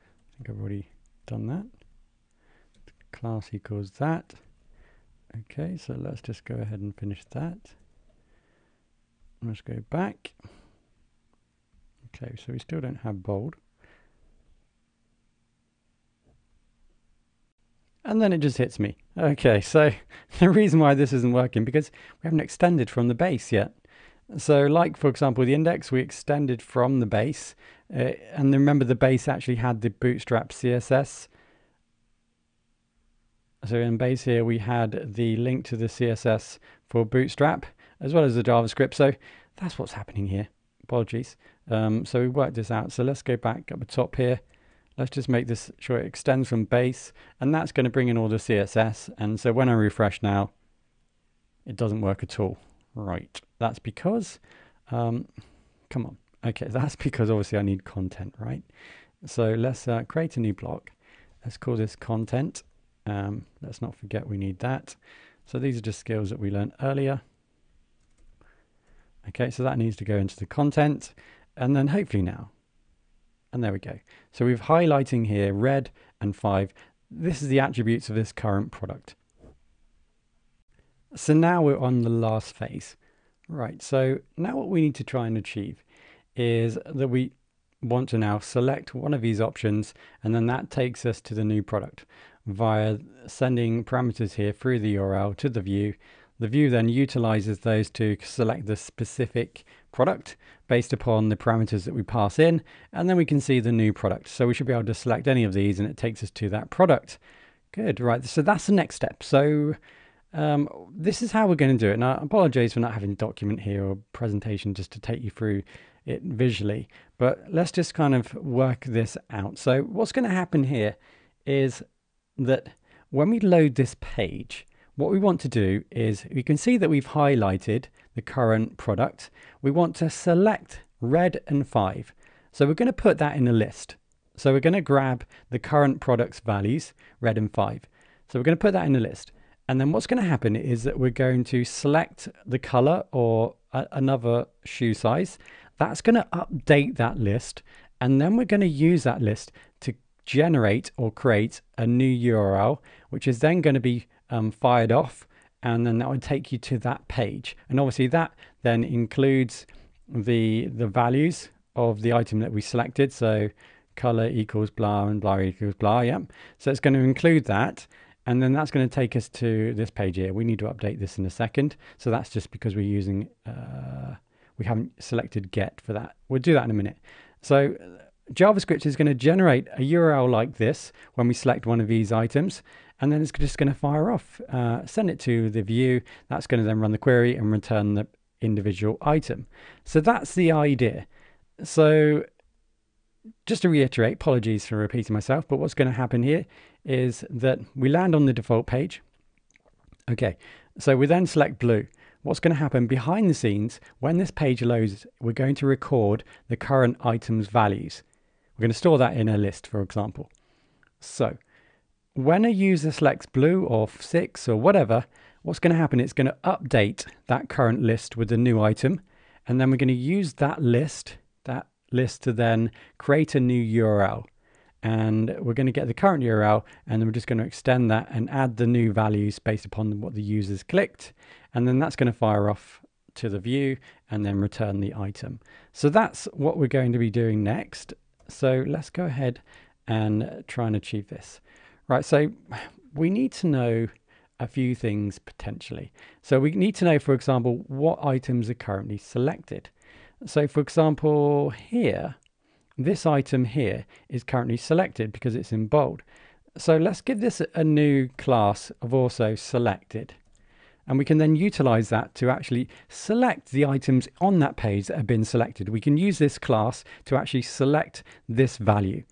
I think I've already done that. Class equals that. Okay, so let's just go ahead and finish that. Let's go back. Okay, so we still don't have bold. And then it just hits me. Okay, so the reason why this isn't working, because we haven't extended from the base yet. So like, for example, the index we extended from the base. Uh, and remember the base actually had the bootstrap CSS. So in base here, we had the link to the CSS for bootstrap as well as the JavaScript. So that's what's happening here. Apologies. Um, so we worked this out. So let's go back up the top here. Let's just make this sure it extends from base and that's going to bring in all the CSS. And so when I refresh now, it doesn't work at all. Right. That's because, um, come on. Okay, that's because obviously I need content, right? So let's uh, create a new block. Let's call this content. Um, let's not forget we need that. So these are just skills that we learned earlier. Okay, so that needs to go into the content and then hopefully now. And there we go. So we've highlighting here red and five. This is the attributes of this current product. So now we're on the last phase. Right, so now what we need to try and achieve is that we want to now select one of these options and then that takes us to the new product via sending parameters here through the URL to the view the view then utilizes those to select the specific product based upon the parameters that we pass in, and then we can see the new product. So we should be able to select any of these and it takes us to that product. Good, right, so that's the next step. So um, this is how we're going to do it. Now, I apologize for not having a document here or presentation just to take you through it visually, but let's just kind of work this out. So what's going to happen here is that when we load this page, what we want to do is you can see that we've highlighted the current product. We want to select red and five. So we're going to put that in a list. So we're going to grab the current product's values, red and five. So we're going to put that in a list. And then what's going to happen is that we're going to select the color or another shoe size. That's going to update that list. And then we're going to use that list generate or create a new URL, which is then going to be um, fired off and then that would take you to that page. And obviously that then includes the the values of the item that we selected. So color equals blah and blah equals blah, yeah. So it's going to include that. And then that's going to take us to this page here. We need to update this in a second. So that's just because we're using, uh, we haven't selected get for that. We'll do that in a minute. So JavaScript is going to generate a URL like this when we select one of these items and then it's just going to fire off, uh, send it to the view. That's going to then run the query and return the individual item. So that's the idea. So just to reiterate, apologies for repeating myself, but what's going to happen here is that we land on the default page. Okay, so we then select blue. What's going to happen behind the scenes, when this page loads, we're going to record the current item's values. We're going to store that in a list, for example. So when a user selects blue or six or whatever, what's going to happen? It's going to update that current list with the new item. And then we're going to use that list, that list to then create a new URL. And we're going to get the current URL and then we're just going to extend that and add the new values based upon what the users clicked. And then that's going to fire off to the view and then return the item. So that's what we're going to be doing next. So let's go ahead and try and achieve this. Right, so we need to know a few things potentially. So we need to know, for example, what items are currently selected. So for example, here, this item here is currently selected because it's in bold. So let's give this a new class of also selected. And we can then utilize that to actually select the items on that page that have been selected. We can use this class to actually select this value.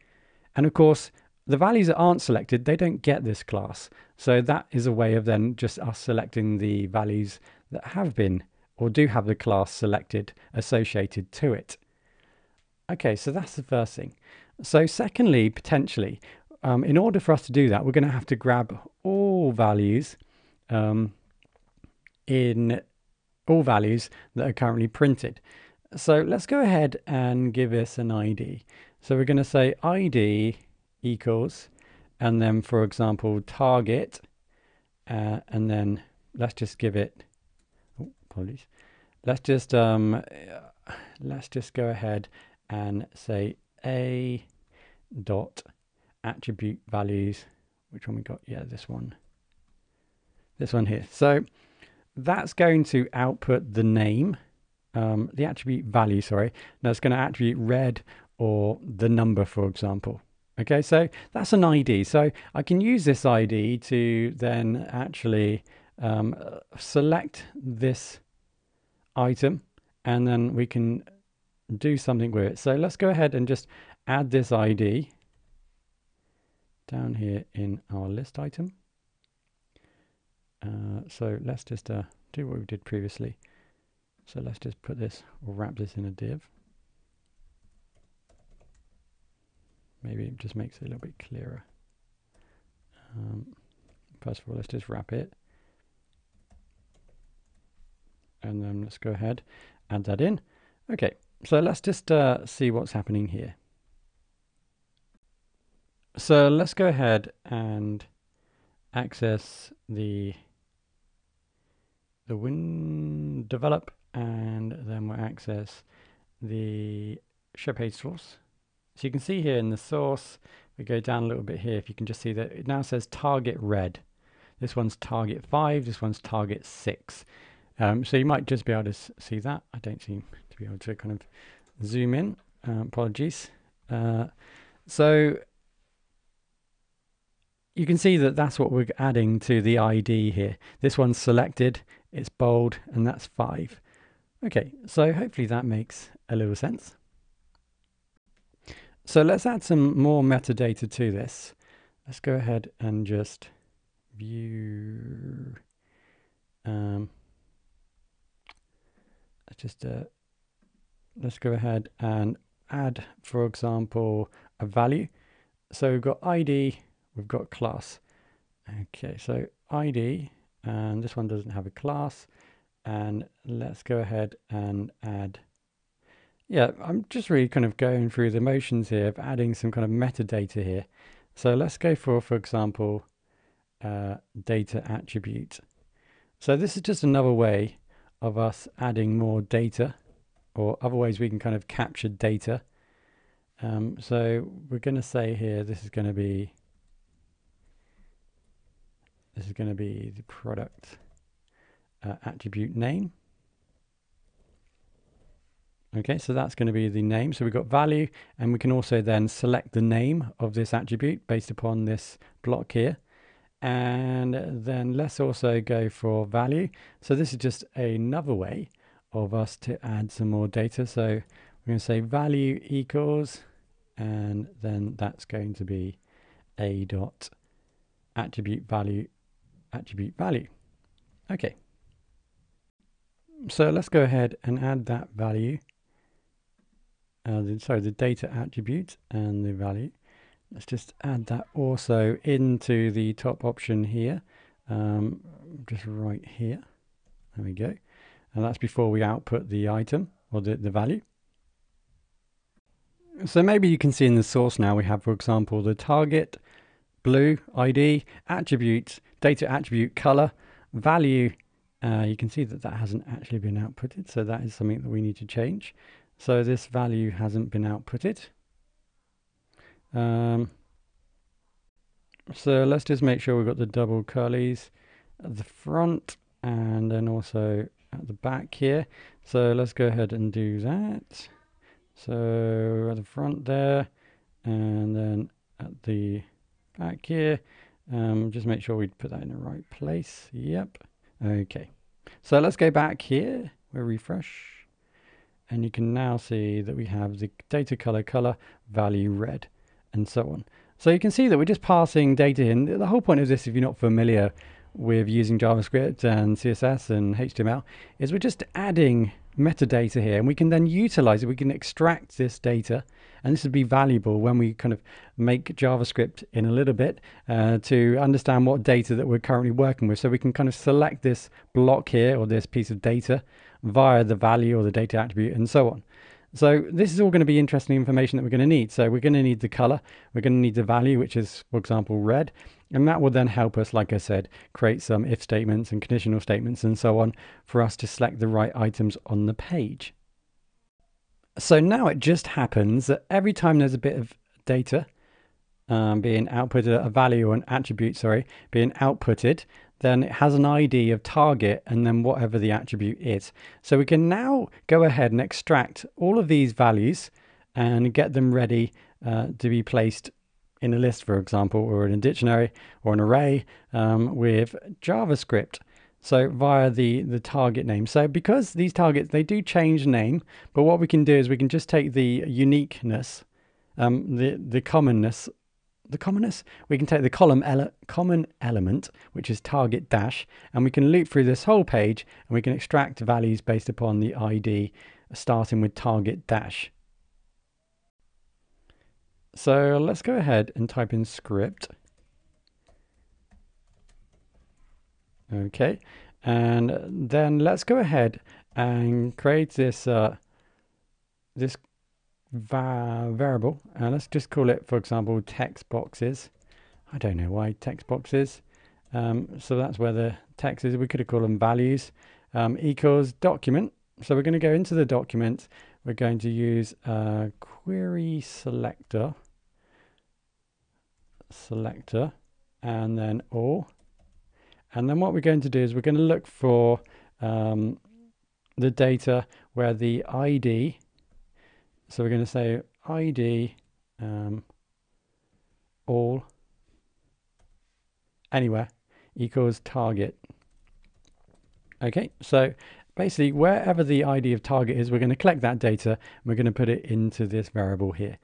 And of course, the values that aren't selected, they don't get this class. So that is a way of then just us selecting the values that have been or do have the class selected associated to it. Okay, so that's the first thing. So secondly, potentially, um, in order for us to do that, we're going to have to grab all values um, in all values that are currently printed. So let's go ahead and give this an ID. So we're going to say ID equals, and then for example, target, uh, and then let's just give it, oh, apologies. Let's just, um, let's just go ahead and say a dot attribute values, which one we got? Yeah, this one, this one here. So that's going to output the name um, the attribute value, sorry, that's going to attribute red or the number, for example. Okay, so that's an ID. So I can use this ID to then actually um, select this item and then we can do something with it. So let's go ahead and just add this ID down here in our list item. Uh, so let's just uh, do what we did previously. So let's just put this or wrap this in a div. Maybe it just makes it a little bit clearer. Um, first of all, let's just wrap it. And then let's go ahead, and add that in. Okay, so let's just uh, see what's happening here. So let's go ahead and access the the win develop and then we'll access the show page source. So you can see here in the source, we go down a little bit here, if you can just see that it now says target red. This one's target 5, this one's target 6. Um, so you might just be able to see that. I don't seem to be able to kind of zoom in. Uh, apologies. Uh, so you can see that that's what we're adding to the ID here. This one's selected, it's bold, and that's 5. Okay, so hopefully that makes a little sense. So let's add some more metadata to this. Let's go ahead and just view. Um, just uh, let's go ahead and add, for example, a value. So we've got ID, we've got class. Okay, so ID, and this one doesn't have a class. And let's go ahead and add yeah I'm just really kind of going through the motions here of adding some kind of metadata here. So let's go for for example uh, data attribute. So this is just another way of us adding more data or other ways we can kind of capture data. Um, so we're going to say here this is going to be this is going to be the product uh, attribute name. Okay, so that's going to be the name. So we've got value, and we can also then select the name of this attribute based upon this block here. And then let's also go for value. So this is just another way of us to add some more data. So we're going to say value equals, and then that's going to be a dot attribute value attribute value. Okay, so let's go ahead and add that value. Uh, the, sorry, the data attribute and the value. Let's just add that also into the top option here, um, just right here. There we go. And that's before we output the item or the, the value. So maybe you can see in the source now we have, for example, the target, blue, ID, attribute, data attribute, color, value, uh, you can see that that hasn't actually been outputted, so that is something that we need to change. So this value hasn't been outputted. Um, so let's just make sure we've got the double curlies at the front and then also at the back here. So let's go ahead and do that. So at the front there and then at the back here, um, just make sure we put that in the right place. Yep. Okay, so let's go back here. We'll refresh. And you can now see that we have the data color, color, value, red, and so on. So you can see that we're just passing data in. The whole point of this, if you're not familiar with using JavaScript and CSS and HTML, is we're just adding metadata here and we can then utilize it. We can extract this data and this would be valuable when we kind of make JavaScript in a little bit uh, to understand what data that we're currently working with. So we can kind of select this block here or this piece of data via the value or the data attribute and so on. So this is all going to be interesting information that we're going to need. So we're going to need the color, we're going to need the value, which is, for example, red. And that will then help us, like I said, create some if statements and conditional statements and so on for us to select the right items on the page. So now it just happens that every time there's a bit of data um, being outputted, a value or an attribute, sorry, being outputted, then it has an ID of target and then whatever the attribute is. So we can now go ahead and extract all of these values and get them ready uh, to be placed in a list, for example, or in a dictionary or an array um, with JavaScript. So via the, the target name. So because these targets, they do change name, but what we can do is we can just take the uniqueness, um, the, the commonness the commonness, we can take the column ele common element, which is target dash, and we can loop through this whole page and we can extract values based upon the ID starting with target dash. So let's go ahead and type in script. Okay, and then let's go ahead and create this uh, this va variable. And let's just call it for example text boxes. I don't know why text boxes. Um, so that's where the text is. We could have called them values. Um, equals document. So we're going to go into the document. We're going to use a query selector. Selector. And then all and then what we're going to do is we're going to look for um, the data where the ID so we're going to say id um, all anywhere equals target. Okay, so basically wherever the ID of target is, we're going to collect that data and we're going to put it into this variable here.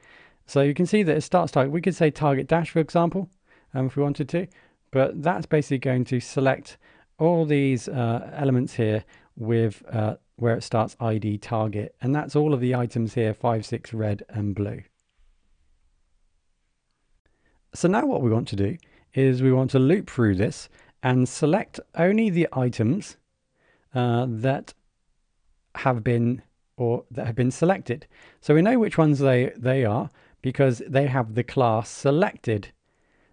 So you can see that it starts target. We could say target dash, for example, um, if we wanted to, but that's basically going to select all these uh, elements here with uh, where it starts ID target. And that's all of the items here, 5, 6, red and blue. So now what we want to do is we want to loop through this and select only the items uh, that have been or that have been selected. So we know which ones they, they are because they have the class selected.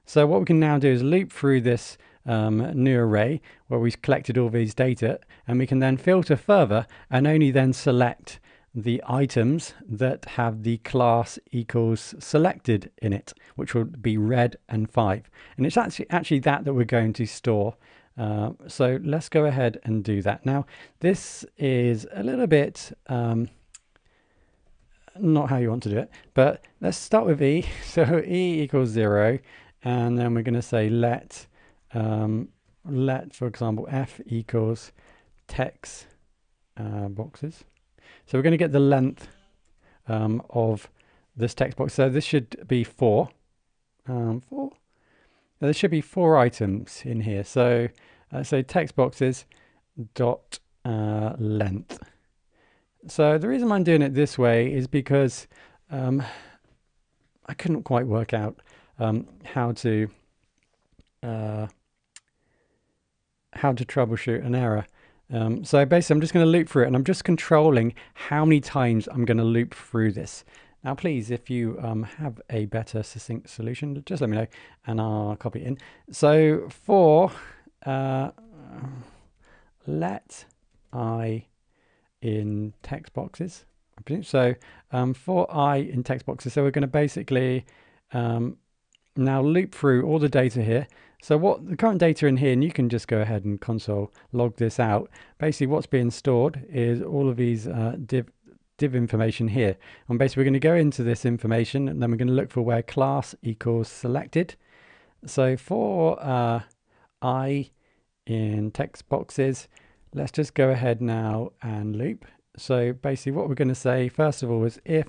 So what we can now do is loop through this um, new array where we've collected all these data and we can then filter further and only then select the items that have the class equals selected in it, which will be red and 5. And it's actually, actually that that we're going to store. Uh, so let's go ahead and do that. Now, this is a little bit um, not how you want to do it, but let's start with E. So E equals 0, and then we're going to say let um, let, for example, f equals text uh, boxes. So we're going to get the length um, of this text box. So this should be four. Um, four. There should be four items in here. So uh, so text boxes dot uh, length. So the reason I'm doing it this way is because um, I couldn't quite work out um, how to uh, how to troubleshoot an error. Um, so basically I'm just going to loop through it and I'm just controlling how many times I'm going to loop through this. Now please, if you um, have a better succinct solution, just let me know and I'll copy it in. So for uh, let i in text boxes, so um, for i in text boxes, so we're going to basically um, now loop through all the data here. So what the current data in here, and you can just go ahead and console log this out. Basically what's being stored is all of these uh, div, div information here. And basically we're going to go into this information and then we're going to look for where class equals selected. So for uh, I in text boxes, let's just go ahead now and loop. So basically what we're going to say first of all is if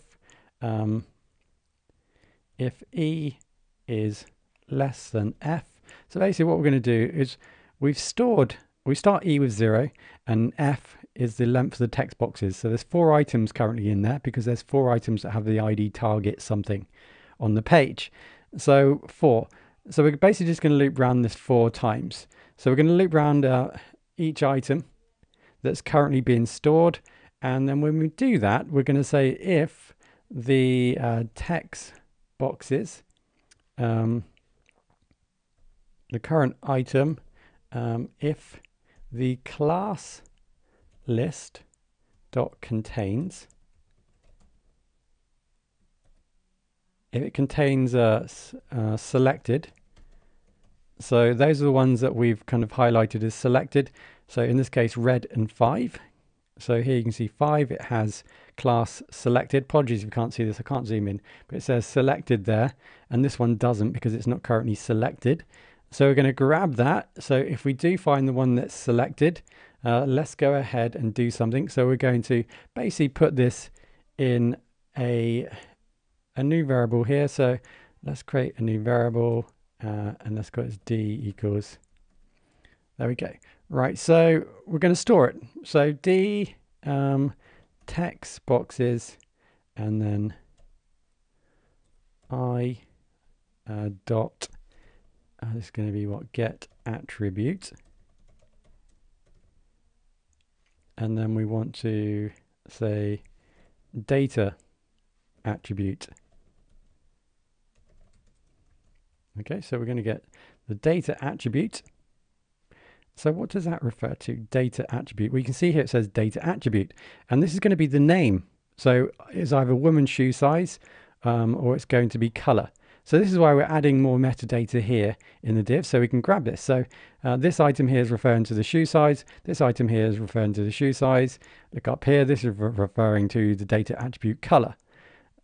um, if E is less than F so basically what we're going to do is we've stored, we start E with zero and F is the length of the text boxes. So there's four items currently in there because there's four items that have the ID target something on the page. So four. So we're basically just going to loop around this four times. So we're going to loop around uh, each item that's currently being stored. And then when we do that, we're going to say if the uh, text boxes um, the current item um, if the class list dot contains if it contains a uh, selected, so those are the ones that we've kind of highlighted as selected. So in this case, red and five. So here you can see five, it has class selected. Apologies if you can't see this, I can't zoom in, but it says selected there. And this one doesn't because it's not currently selected. So we're going to grab that. So if we do find the one that's selected, uh, let's go ahead and do something. So we're going to basically put this in a, a new variable here. So let's create a new variable uh, and let's go as d equals, there we go. Right, so we're going to store it. So d um, text boxes and then i uh, dot uh, this is going to be what get attribute. And then we want to say data attribute. Okay so we're going to get the data attribute so what does that refer to data attribute Well, you can see here it says data attribute and this is going to be the name so it's either woman's shoe size um, or it's going to be color so this is why we're adding more metadata here in the div so we can grab this. So uh, this item here is referring to the shoe size. This item here is referring to the shoe size. Look up here, this is re referring to the data attribute color.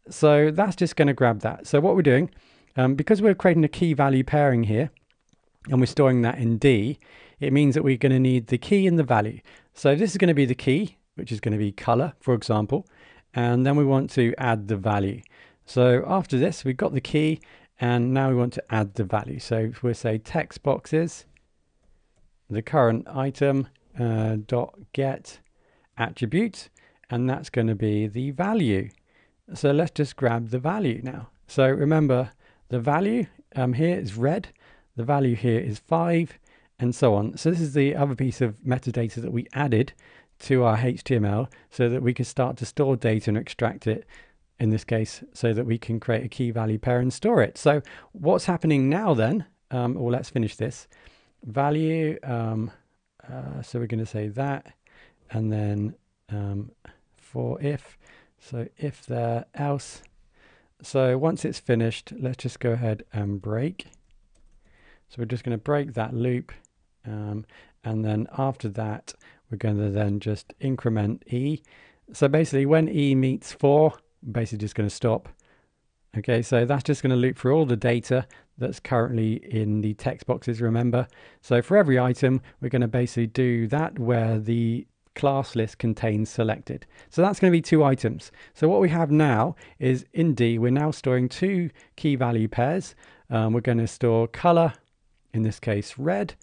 So that's just going to grab that. So what we're doing, um, because we're creating a key value pairing here, and we're storing that in D, it means that we're going to need the key and the value. So this is going to be the key, which is going to be color, for example, and then we want to add the value. So after this, we've got the key and now we want to add the value. So if we say text boxes, the current item uh, dot get attribute, and that's going to be the value. So let's just grab the value now. So remember the value um, here is red, the value here is five, and so on. So this is the other piece of metadata that we added to our HTML so that we can start to store data and extract it in this case, so that we can create a key value pair and store it. So what's happening now then, um, or let's finish this, value, um, uh, so we're going to say that, and then um, for if, so if there, else. So once it's finished, let's just go ahead and break. So we're just going to break that loop. Um, and then after that, we're going to then just increment E. So basically when E meets 4, basically just going to stop. Okay, so that's just going to loop through all the data that's currently in the text boxes, remember. So for every item, we're going to basically do that where the class list contains selected. So that's going to be two items. So what we have now is in D, we're now storing two key value pairs. Um, we're going to store color, in this case red,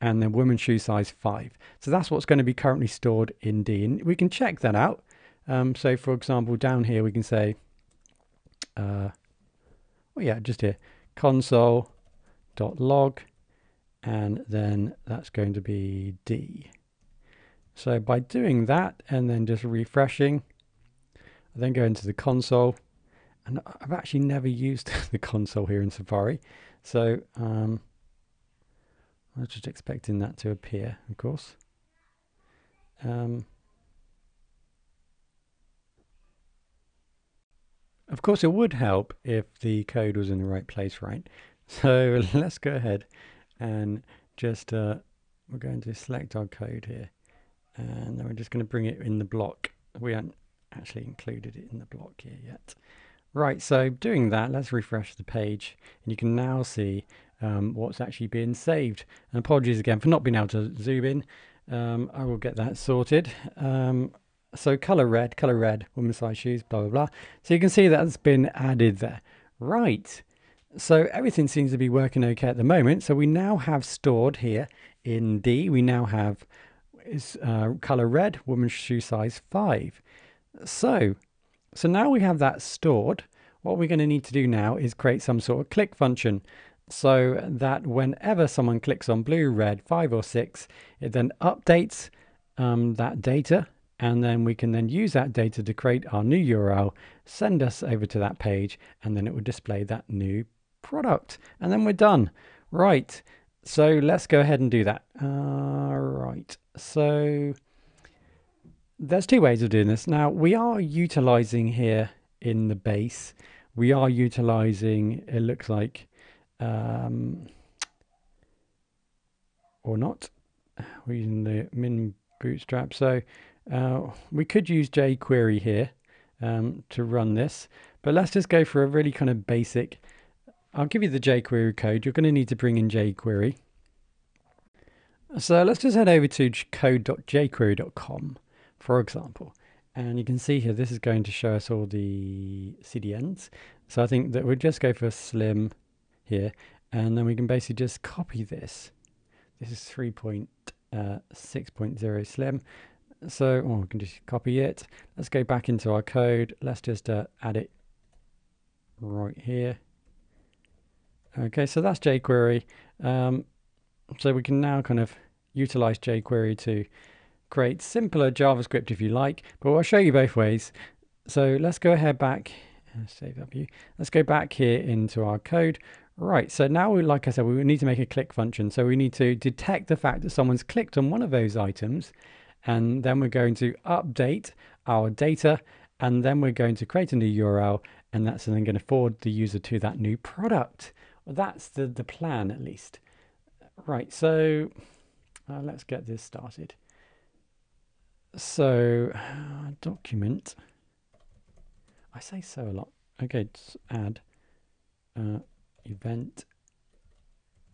and then women's shoe size 5. So that's what's going to be currently stored in D. And we can check that out um, so for example, down here we can say, uh, oh yeah, just here, console.log, and then that's going to be D. So by doing that and then just refreshing, I then go into the console, and I've actually never used the console here in Safari. So um, I was just expecting that to appear, of course. Um, Of course, it would help if the code was in the right place, right? So let's go ahead and just, uh, we're going to select our code here. And then we're just going to bring it in the block. We haven't actually included it in the block here yet. Right, so doing that, let's refresh the page. And you can now see um, what's actually being saved. And apologies again for not being able to zoom in. Um, I will get that sorted. Um, so color red, color red, women's size shoes, blah, blah, blah. So you can see that's been added there. Right. So everything seems to be working okay at the moment. So we now have stored here in D, we now have is uh, color red, women's shoe size five. So, so now we have that stored. What we're going to need to do now is create some sort of click function so that whenever someone clicks on blue, red, five or six, it then updates um, that data and then we can then use that data to create our new URL, send us over to that page, and then it will display that new product. And then we're done. Right, so let's go ahead and do that. All right, so there's two ways of doing this. Now, we are utilizing here in the base, we are utilizing, it looks like, um, or not. We're using the min bootstrap. So uh, we could use jQuery here um, to run this, but let's just go for a really kind of basic. I'll give you the jQuery code. You're going to need to bring in jQuery. So let's just head over to code.jquery.com, for example. And you can see here, this is going to show us all the CDNs. So I think that we'll just go for slim here, and then we can basically just copy this. This is 3.6.0 uh, slim. So oh, we can just copy it. Let's go back into our code. Let's just uh, add it right here. Okay, so that's jQuery. Um, so we can now kind of utilize jQuery to create simpler JavaScript if you like, but I'll show you both ways. So let's go ahead back, save view. Let's go back here into our code. Right, so now, we, like I said, we need to make a click function. So we need to detect the fact that someone's clicked on one of those items, and then we're going to update our data, and then we're going to create a new URL, and that's then going to forward the user to that new product. Well, that's the, the plan, at least. Right, so uh, let's get this started. So, uh, document. I say so a lot. Okay, add uh, event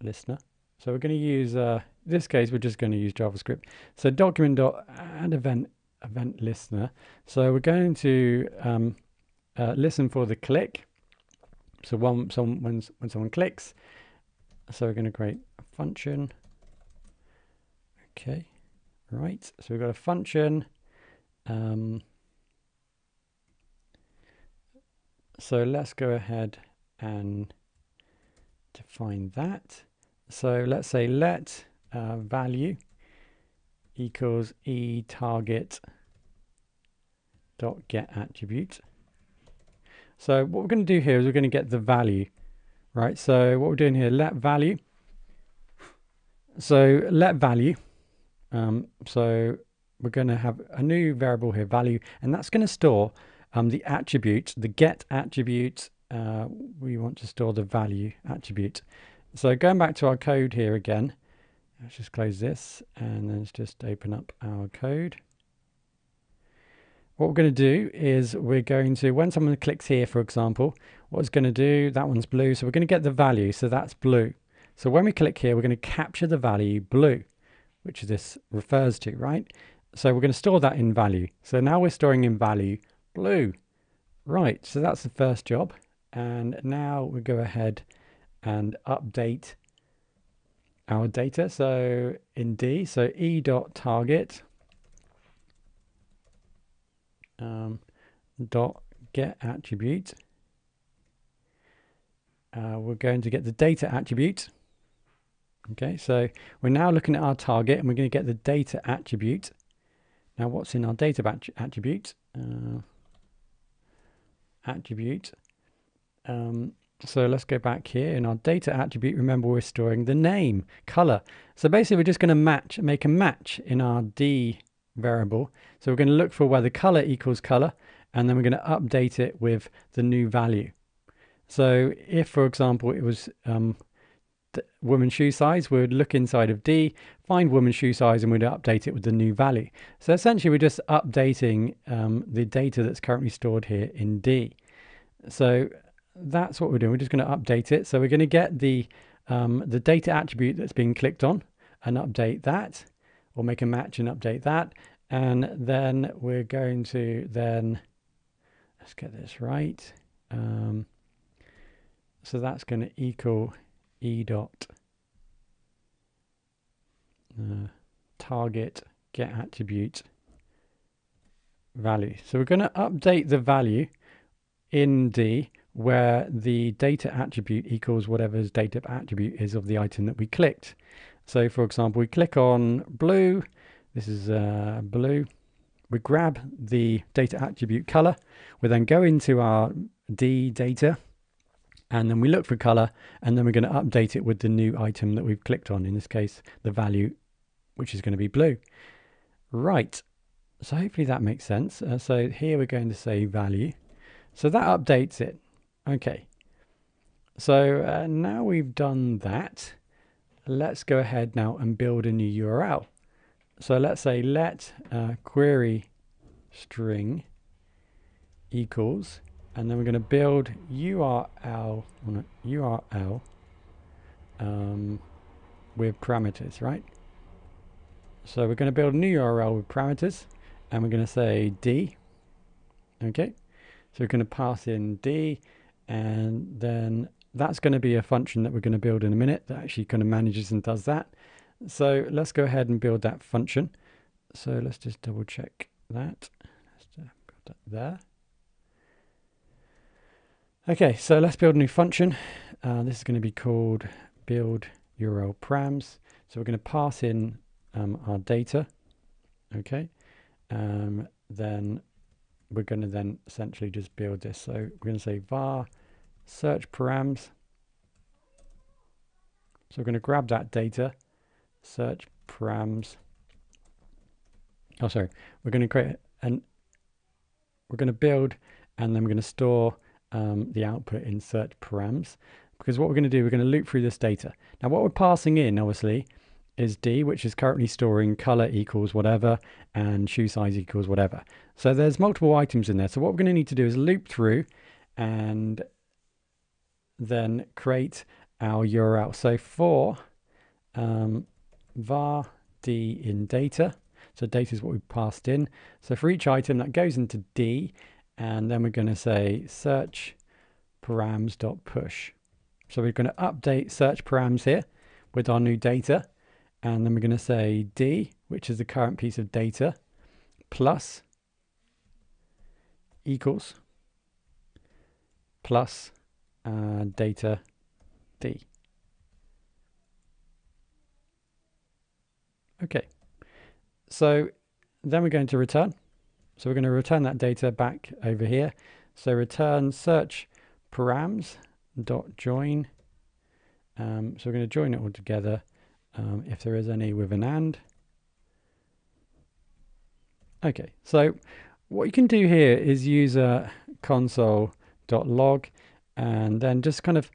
listener. So we're going to use, uh, this case, we're just going to use JavaScript. So document dot add event event listener. So we're going to um, uh, listen for the click. So one, someone, when, when someone clicks, so we're going to create a function. Okay. Right, so we've got a function. Um, so let's go ahead and define that. So let's say let uh, value equals e target dot get attribute. So what we're going to do here is we're going to get the value, right? So what we're doing here, let value. So let value um, so we're going to have a new variable here, value, and that's going to store um, the attribute, the get attribute. Uh, we want to store the value attribute. So going back to our code here again, let's just close this and then let's just open up our code. What we're going to do is we're going to, when someone clicks here, for example, what it's going to do, that one's blue, so we're going to get the value, so that's blue. So when we click here, we're going to capture the value blue which this refers to, right? So we're going to store that in value. So now we're storing in value blue. Right, so that's the first job. And now we go ahead and update our data. So in D, so E dot target um, dot get attribute. Uh, we're going to get the data attribute Okay, so we're now looking at our target and we're going to get the data attribute. Now what's in our data attribute? Uh, attribute. Um, so let's go back here in our data attribute. Remember we're storing the name, color. So basically we're just going to match, make a match in our D variable. So we're going to look for where the color equals color and then we're going to update it with the new value. So if, for example, it was um, woman's shoe size, we would look inside of D, find woman's shoe size, and we'd update it with the new value. So essentially, we're just updating um, the data that's currently stored here in D. So that's what we're doing. We're just going to update it. So we're going to get the um, the data attribute that's being clicked on and update that, or make a match and update that. And then we're going to then let's get this right. Um, so that's going to equal e dot uh, target get attribute value. So we're going to update the value in D where the data attribute equals whatever's data attribute is of the item that we clicked. So for example, we click on blue. This is uh, blue. We grab the data attribute color. We then go into our D data and then we look for color and then we're going to update it with the new item that we've clicked on in this case the value which is going to be blue right so hopefully that makes sense uh, so here we're going to say value so that updates it Okay. So uh, now we've done that, let's go ahead now and build a new URL. So let's say let uh, query string equals, and then we're going to build URL, URL um, with parameters, right? So we're going to build a new URL with parameters, and we're going to say d. Okay, so we're going to pass in d, and then that's going to be a function that we're going to build in a minute that actually kind of manages and does that. So let's go ahead and build that function. So let's just double check that. That there. Okay, so let's build a new function. Uh, this is going to be called build URL params. So we're going to pass in um, our data. Okay, um, then we're going to then essentially just build this. So we're going to say var search params. So we're going to grab that data, search params. Oh, sorry. We're going to create an, we're going to build and then we're going to store um, the output in search params because what we're going to do, we're going to loop through this data. Now what we're passing in, obviously, is D, which is currently storing color equals whatever and shoe size equals whatever. So there's multiple items in there. So what we're going to need to do is loop through and then create our URL. So for um, var d in data, so data is what we passed in. So for each item that goes into d, and then we're going to say search params.push. So we're going to update search params here with our new data, and then we're going to say d, which is the current piece of data, plus equals plus uh, data D. Okay, so then we're going to return. So we're going to return that data back over here. So return search params dot join. Um, so we're going to join it all together um, if there is any with an and. Okay, so what you can do here is use a console.log and then just kind of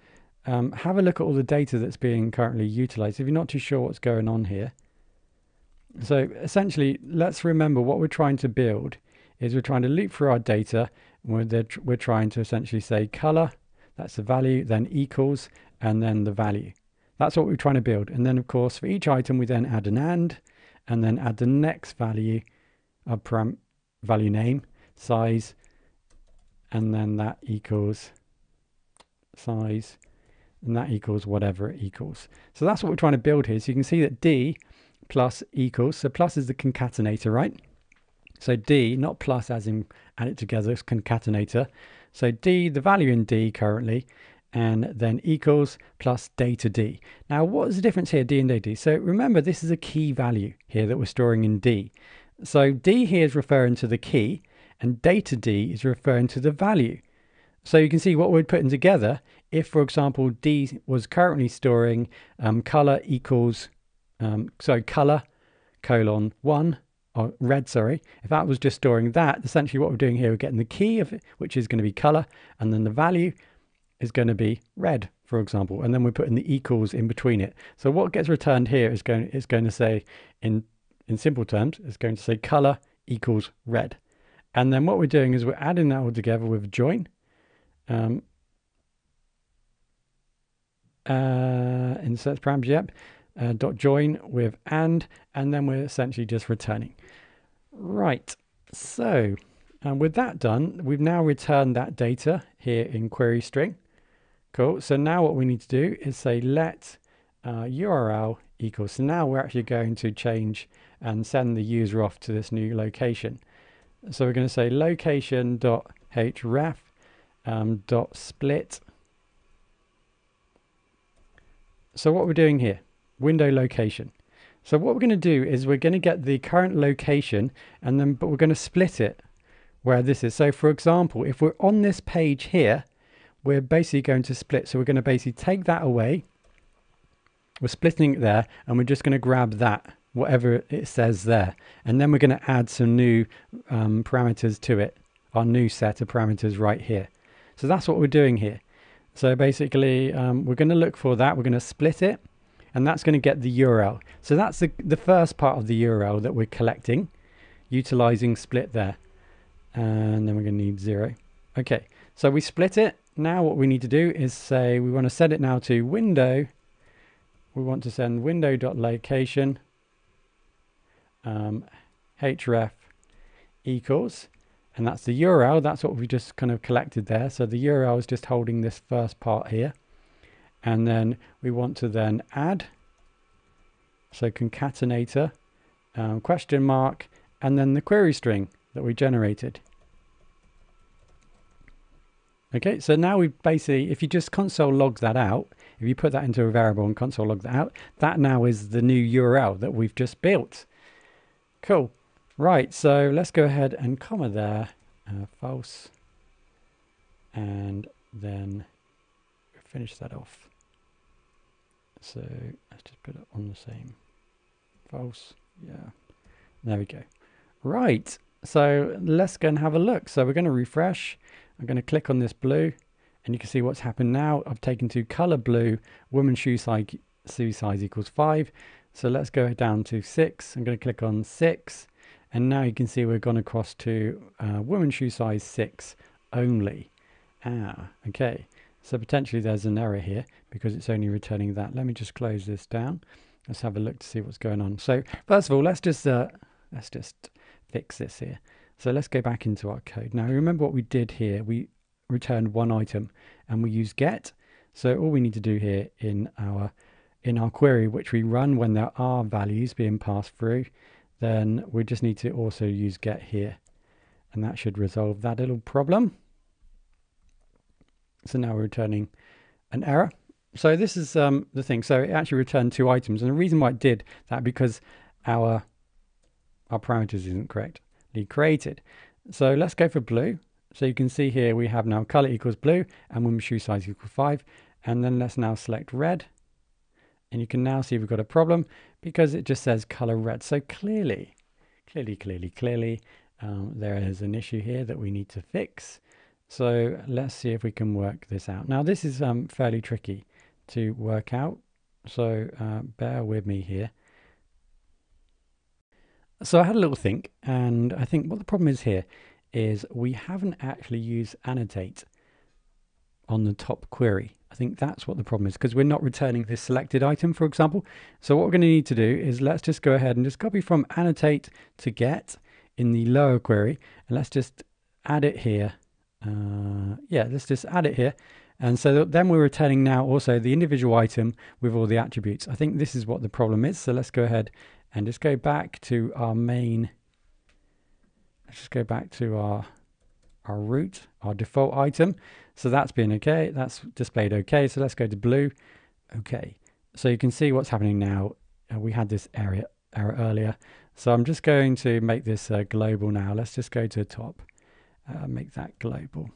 um, have a look at all the data that's being currently utilized if you're not too sure what's going on here. So essentially, let's remember what we're trying to build is we're trying to loop through our data. We're, we're trying to essentially say color, that's the value, then equals, and then the value. That's what we're trying to build. And then, of course, for each item, we then add an AND, and then add the next value a param value name, size, and then that equals size, and that equals whatever it equals. So that's what we're trying to build here. So you can see that D plus equals, so plus is the concatenator, right? So D, not plus as in add it together, it's concatenator. So D, the value in D currently, and then equals plus data D. Now, what is the difference here, D and D? So remember, this is a key value here that we're storing in D. So D here is referring to the key, and data D is referring to the value. So you can see what we're putting together. If, for example, D was currently storing um, color equals, um, so color colon one, or red, sorry. If that was just storing that, essentially what we're doing here, we're getting the key of it, which is going to be color, and then the value is going to be red, for example, and then we're putting the equals in between it. So what gets returned here is going is going to say in in simple terms, it's going to say color equals red. And then what we're doing is we're adding that all together with join. Um, uh, insert params, yep. Uh, dot join with and, and then we're essentially just returning. Right, so and with that done, we've now returned that data here in query string. Cool, so now what we need to do is say let uh, URL equals, so now we're actually going to change and send the user off to this new location. So we're going to say location.href um, dot split. So what we're doing here, window location. So what we're going to do is we're going to get the current location and then but we're going to split it where this is. So for example, if we're on this page here, we're basically going to split. So we're going to basically take that away. We're splitting it there and we're just going to grab that whatever it says there. And then we're going to add some new um, parameters to it, our new set of parameters right here. So that's what we're doing here. So basically, um, we're going to look for that. We're going to split it, and that's going to get the URL. So that's the, the first part of the URL that we're collecting, utilizing split there. And then we're going to need zero. Okay, so we split it. Now what we need to do is say we want to set it now to window. We want to send window.location um, href equals and that's the URL. That's what we just kind of collected there. So the URL is just holding this first part here. And then we want to then add, so concatenator, um, question mark, and then the query string that we generated. Okay, so now we basically, if you just console log that out, if you put that into a variable and console log that out, that now is the new URL that we've just built. Cool. Right, so let's go ahead and comma there, uh, false, and then finish that off. So let's just put it on the same. False, yeah. There we go. Right, so let's go and have a look. So we're going to refresh. I'm going to click on this blue, and you can see what's happened now. I've taken to color blue, women's shoe size, shoe size equals 5. So let's go down to 6. I'm going to click on 6 and now you can see we've gone across to uh, women's shoe size 6 only. Ah, okay. So potentially there's an error here because it's only returning that. Let me just close this down. Let's have a look to see what's going on. So first of all, let's just uh, let's just fix this here. So let's go back into our code. Now remember what we did here. We returned one item and we use get. So all we need to do here in our in our query, which we run when there are values being passed through, then we just need to also use get here and that should resolve that little problem. So now we're returning an error. So this is um, the thing. So it actually returned two items. And the reason why it did that because our our parameters isn't correctly created. So let's go for blue. So you can see here we have now color equals blue and women's shoe size equals 5. And then let's now select red. And you can now see we've got a problem because it just says color red. So clearly, clearly, clearly, clearly, um, there is an issue here that we need to fix. So let's see if we can work this out. Now this is um, fairly tricky to work out. So uh, bear with me here. So I had a little think and I think what the problem is here is we haven't actually used annotate on the top query. I think that's what the problem is because we're not returning this selected item, for example. So what we're going to need to do is let's just go ahead and just copy from annotate to get in the lower query. And let's just add it here. Uh, yeah, let's just add it here. And so then we're returning now also the individual item with all the attributes. I think this is what the problem is. So let's go ahead and just go back to our main. Let's just go back to our our root, our default item. So that's been okay. That's displayed okay. So let's go to blue. Okay. So you can see what's happening now. Uh, we had this area error earlier. So I'm just going to make this uh, global now. Let's just go to the top, uh, make that global.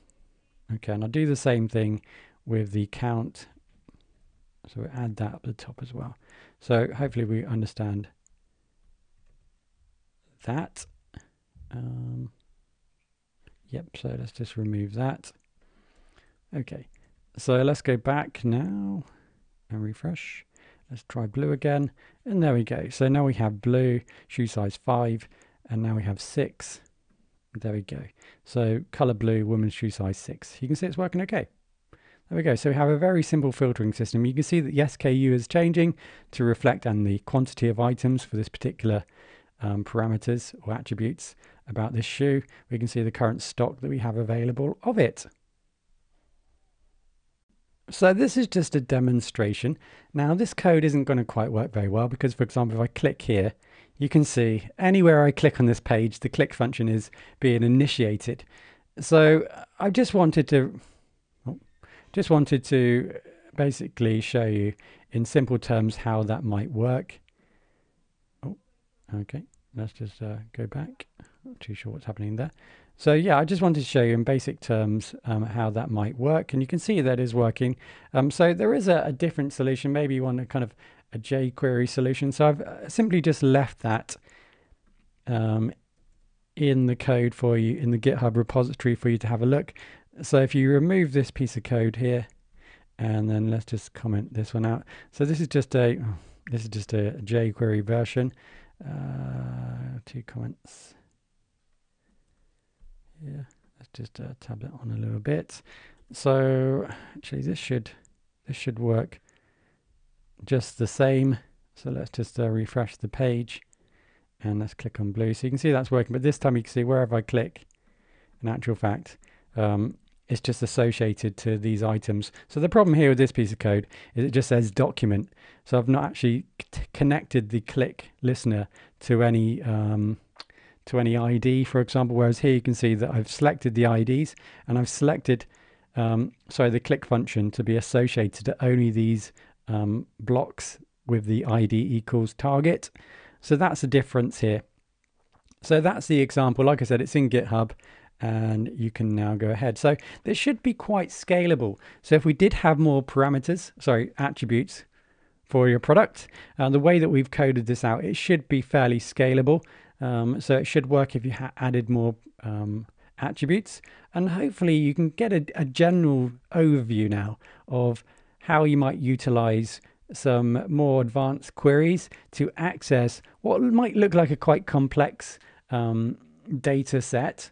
Okay, and I'll do the same thing with the count. So we'll add that up the top as well. So hopefully we understand that. Um, yep, so let's just remove that. Okay, so let's go back now and refresh. Let's try blue again. And there we go. So now we have blue, shoe size 5, and now we have 6. There we go. So color blue, women's shoe size 6. You can see it's working okay. There we go. So we have a very simple filtering system. You can see that the SKU is changing to reflect and the quantity of items for this particular um, parameters or attributes about this shoe. We can see the current stock that we have available of it. So this is just a demonstration. Now this code isn't going to quite work very well because for example if I click here you can see anywhere I click on this page the click function is being initiated. So I just wanted to oh, just wanted to basically show you in simple terms how that might work. Okay, let's just uh, go back. Not too sure what's happening there. So yeah, I just wanted to show you in basic terms um, how that might work. And you can see that is working. Um, so there is a, a, different solution. Maybe you want a kind of a jQuery solution. So I've uh, simply just left that um, in the code for you, in the GitHub repository for you to have a look. So if you remove this piece of code here, and then let's just comment this one out. So this is just a this is just a jQuery version. Uh, two comments. Yeah, let's just uh, tab that on a little bit. So actually, this should this should work just the same. So let's just uh, refresh the page, and let's click on blue. So you can see that's working. But this time you can see wherever I click, in actual fact, um, it's just associated to these items. So the problem here with this piece of code is it just says document. So I've not actually connected the click listener to any um, to any ID, for example. Whereas here you can see that I've selected the IDs and I've selected um, sorry the click function to be associated to only these um, blocks with the ID equals target. So that's the difference here. So that's the example. Like I said, it's in GitHub and you can now go ahead. So this should be quite scalable. So if we did have more parameters, sorry, attributes for your product, uh, the way that we've coded this out, it should be fairly scalable. Um, so it should work if you added more um, attributes. And hopefully you can get a, a general overview now of how you might utilize some more advanced queries to access what might look like a quite complex um, data set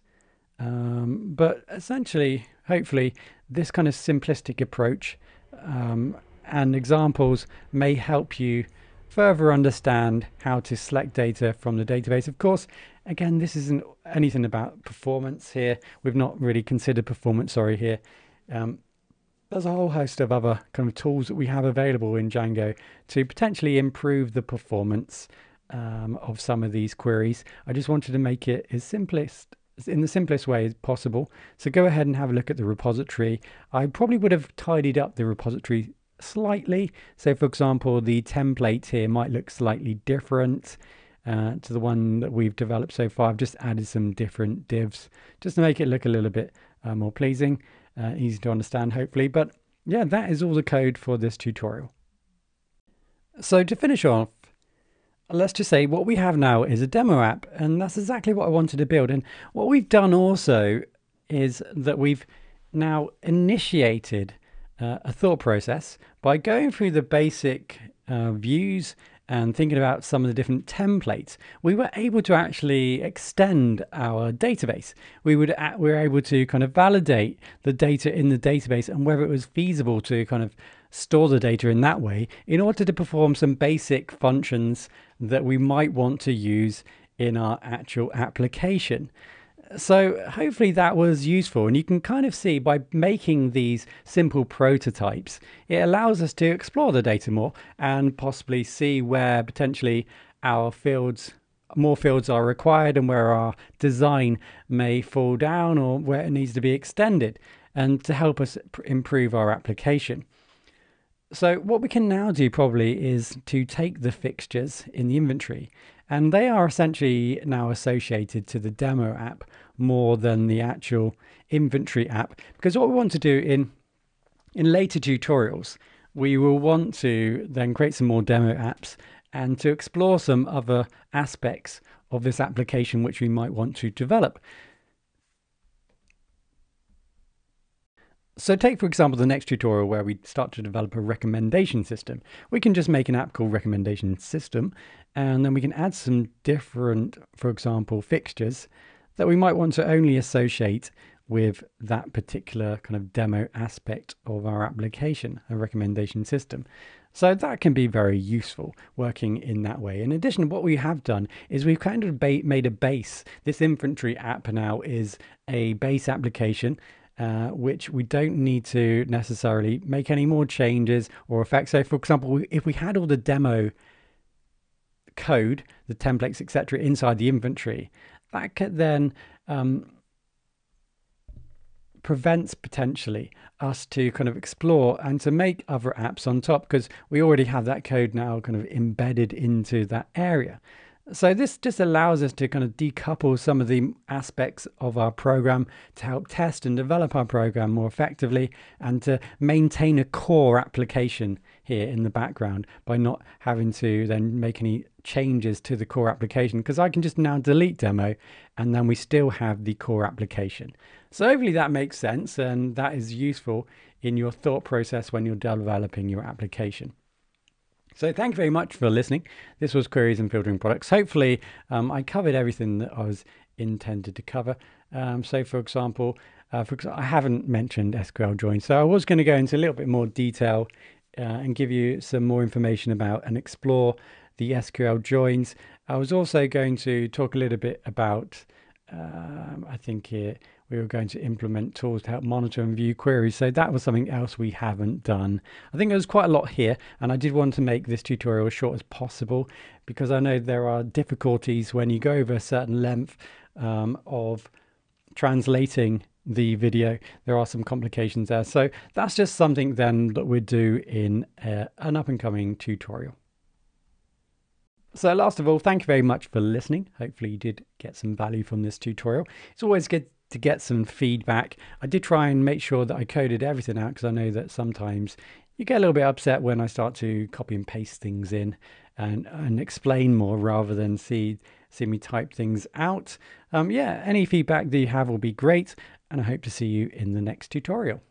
um, but essentially, hopefully, this kind of simplistic approach um, and examples may help you further understand how to select data from the database. Of course, again, this isn't anything about performance here. We've not really considered performance, sorry, here. Um, there's a whole host of other kind of tools that we have available in Django to potentially improve the performance um, of some of these queries. I just wanted to make it as simplest in the simplest way possible. So go ahead and have a look at the repository. I probably would have tidied up the repository slightly. So for example, the template here might look slightly different uh, to the one that we've developed so far. I've just added some different divs just to make it look a little bit uh, more pleasing, uh, easy to understand hopefully. But yeah, that is all the code for this tutorial. So to finish off, let's just say what we have now is a demo app and that's exactly what I wanted to build and what we've done also is that we've now initiated uh, a thought process by going through the basic uh, views and thinking about some of the different templates, we were able to actually extend our database. We would we were able to kind of validate the data in the database and whether it was feasible to kind of store the data in that way in order to perform some basic functions that we might want to use in our actual application. So hopefully that was useful and you can kind of see by making these simple prototypes, it allows us to explore the data more and possibly see where potentially our fields more fields are required and where our design may fall down or where it needs to be extended and to help us improve our application. So what we can now do probably is to take the fixtures in the inventory and they are essentially now associated to the demo app more than the actual inventory app because what we want to do in in later tutorials we will want to then create some more demo apps and to explore some other aspects of this application which we might want to develop. So take, for example, the next tutorial where we start to develop a recommendation system. We can just make an app called recommendation system, and then we can add some different, for example, fixtures that we might want to only associate with that particular kind of demo aspect of our application, a recommendation system. So that can be very useful working in that way. In addition, what we have done is we've kind of made a base. This inventory app now is a base application uh, which we don't need to necessarily make any more changes or effects. So, for example, if we had all the demo code, the templates, etc., inside the inventory, that could then um, prevents potentially us to kind of explore and to make other apps on top because we already have that code now kind of embedded into that area. So this just allows us to kind of decouple some of the aspects of our program to help test and develop our program more effectively and to maintain a core application here in the background by not having to then make any changes to the core application because I can just now delete demo and then we still have the core application. So hopefully that makes sense and that is useful in your thought process when you're developing your application. So thank you very much for listening. This was Queries and Filtering Products. Hopefully um, I covered everything that I was intended to cover. Um, so for example, uh, for example, I haven't mentioned SQL joins. So I was going to go into a little bit more detail uh, and give you some more information about and explore the SQL joins. I was also going to talk a little bit about, um, I think here, we were going to implement tools to help monitor and view queries. So that was something else we haven't done. I think there's quite a lot here, and I did want to make this tutorial as short as possible because I know there are difficulties when you go over a certain length um, of translating the video. There are some complications there. So that's just something then that we'd do in uh, an up and coming tutorial. So last of all, thank you very much for listening. Hopefully you did get some value from this tutorial. It's always good to get some feedback. I did try and make sure that I coded everything out because I know that sometimes you get a little bit upset when I start to copy and paste things in and, and explain more rather than see see me type things out. Um, yeah, any feedback that you have will be great, and I hope to see you in the next tutorial.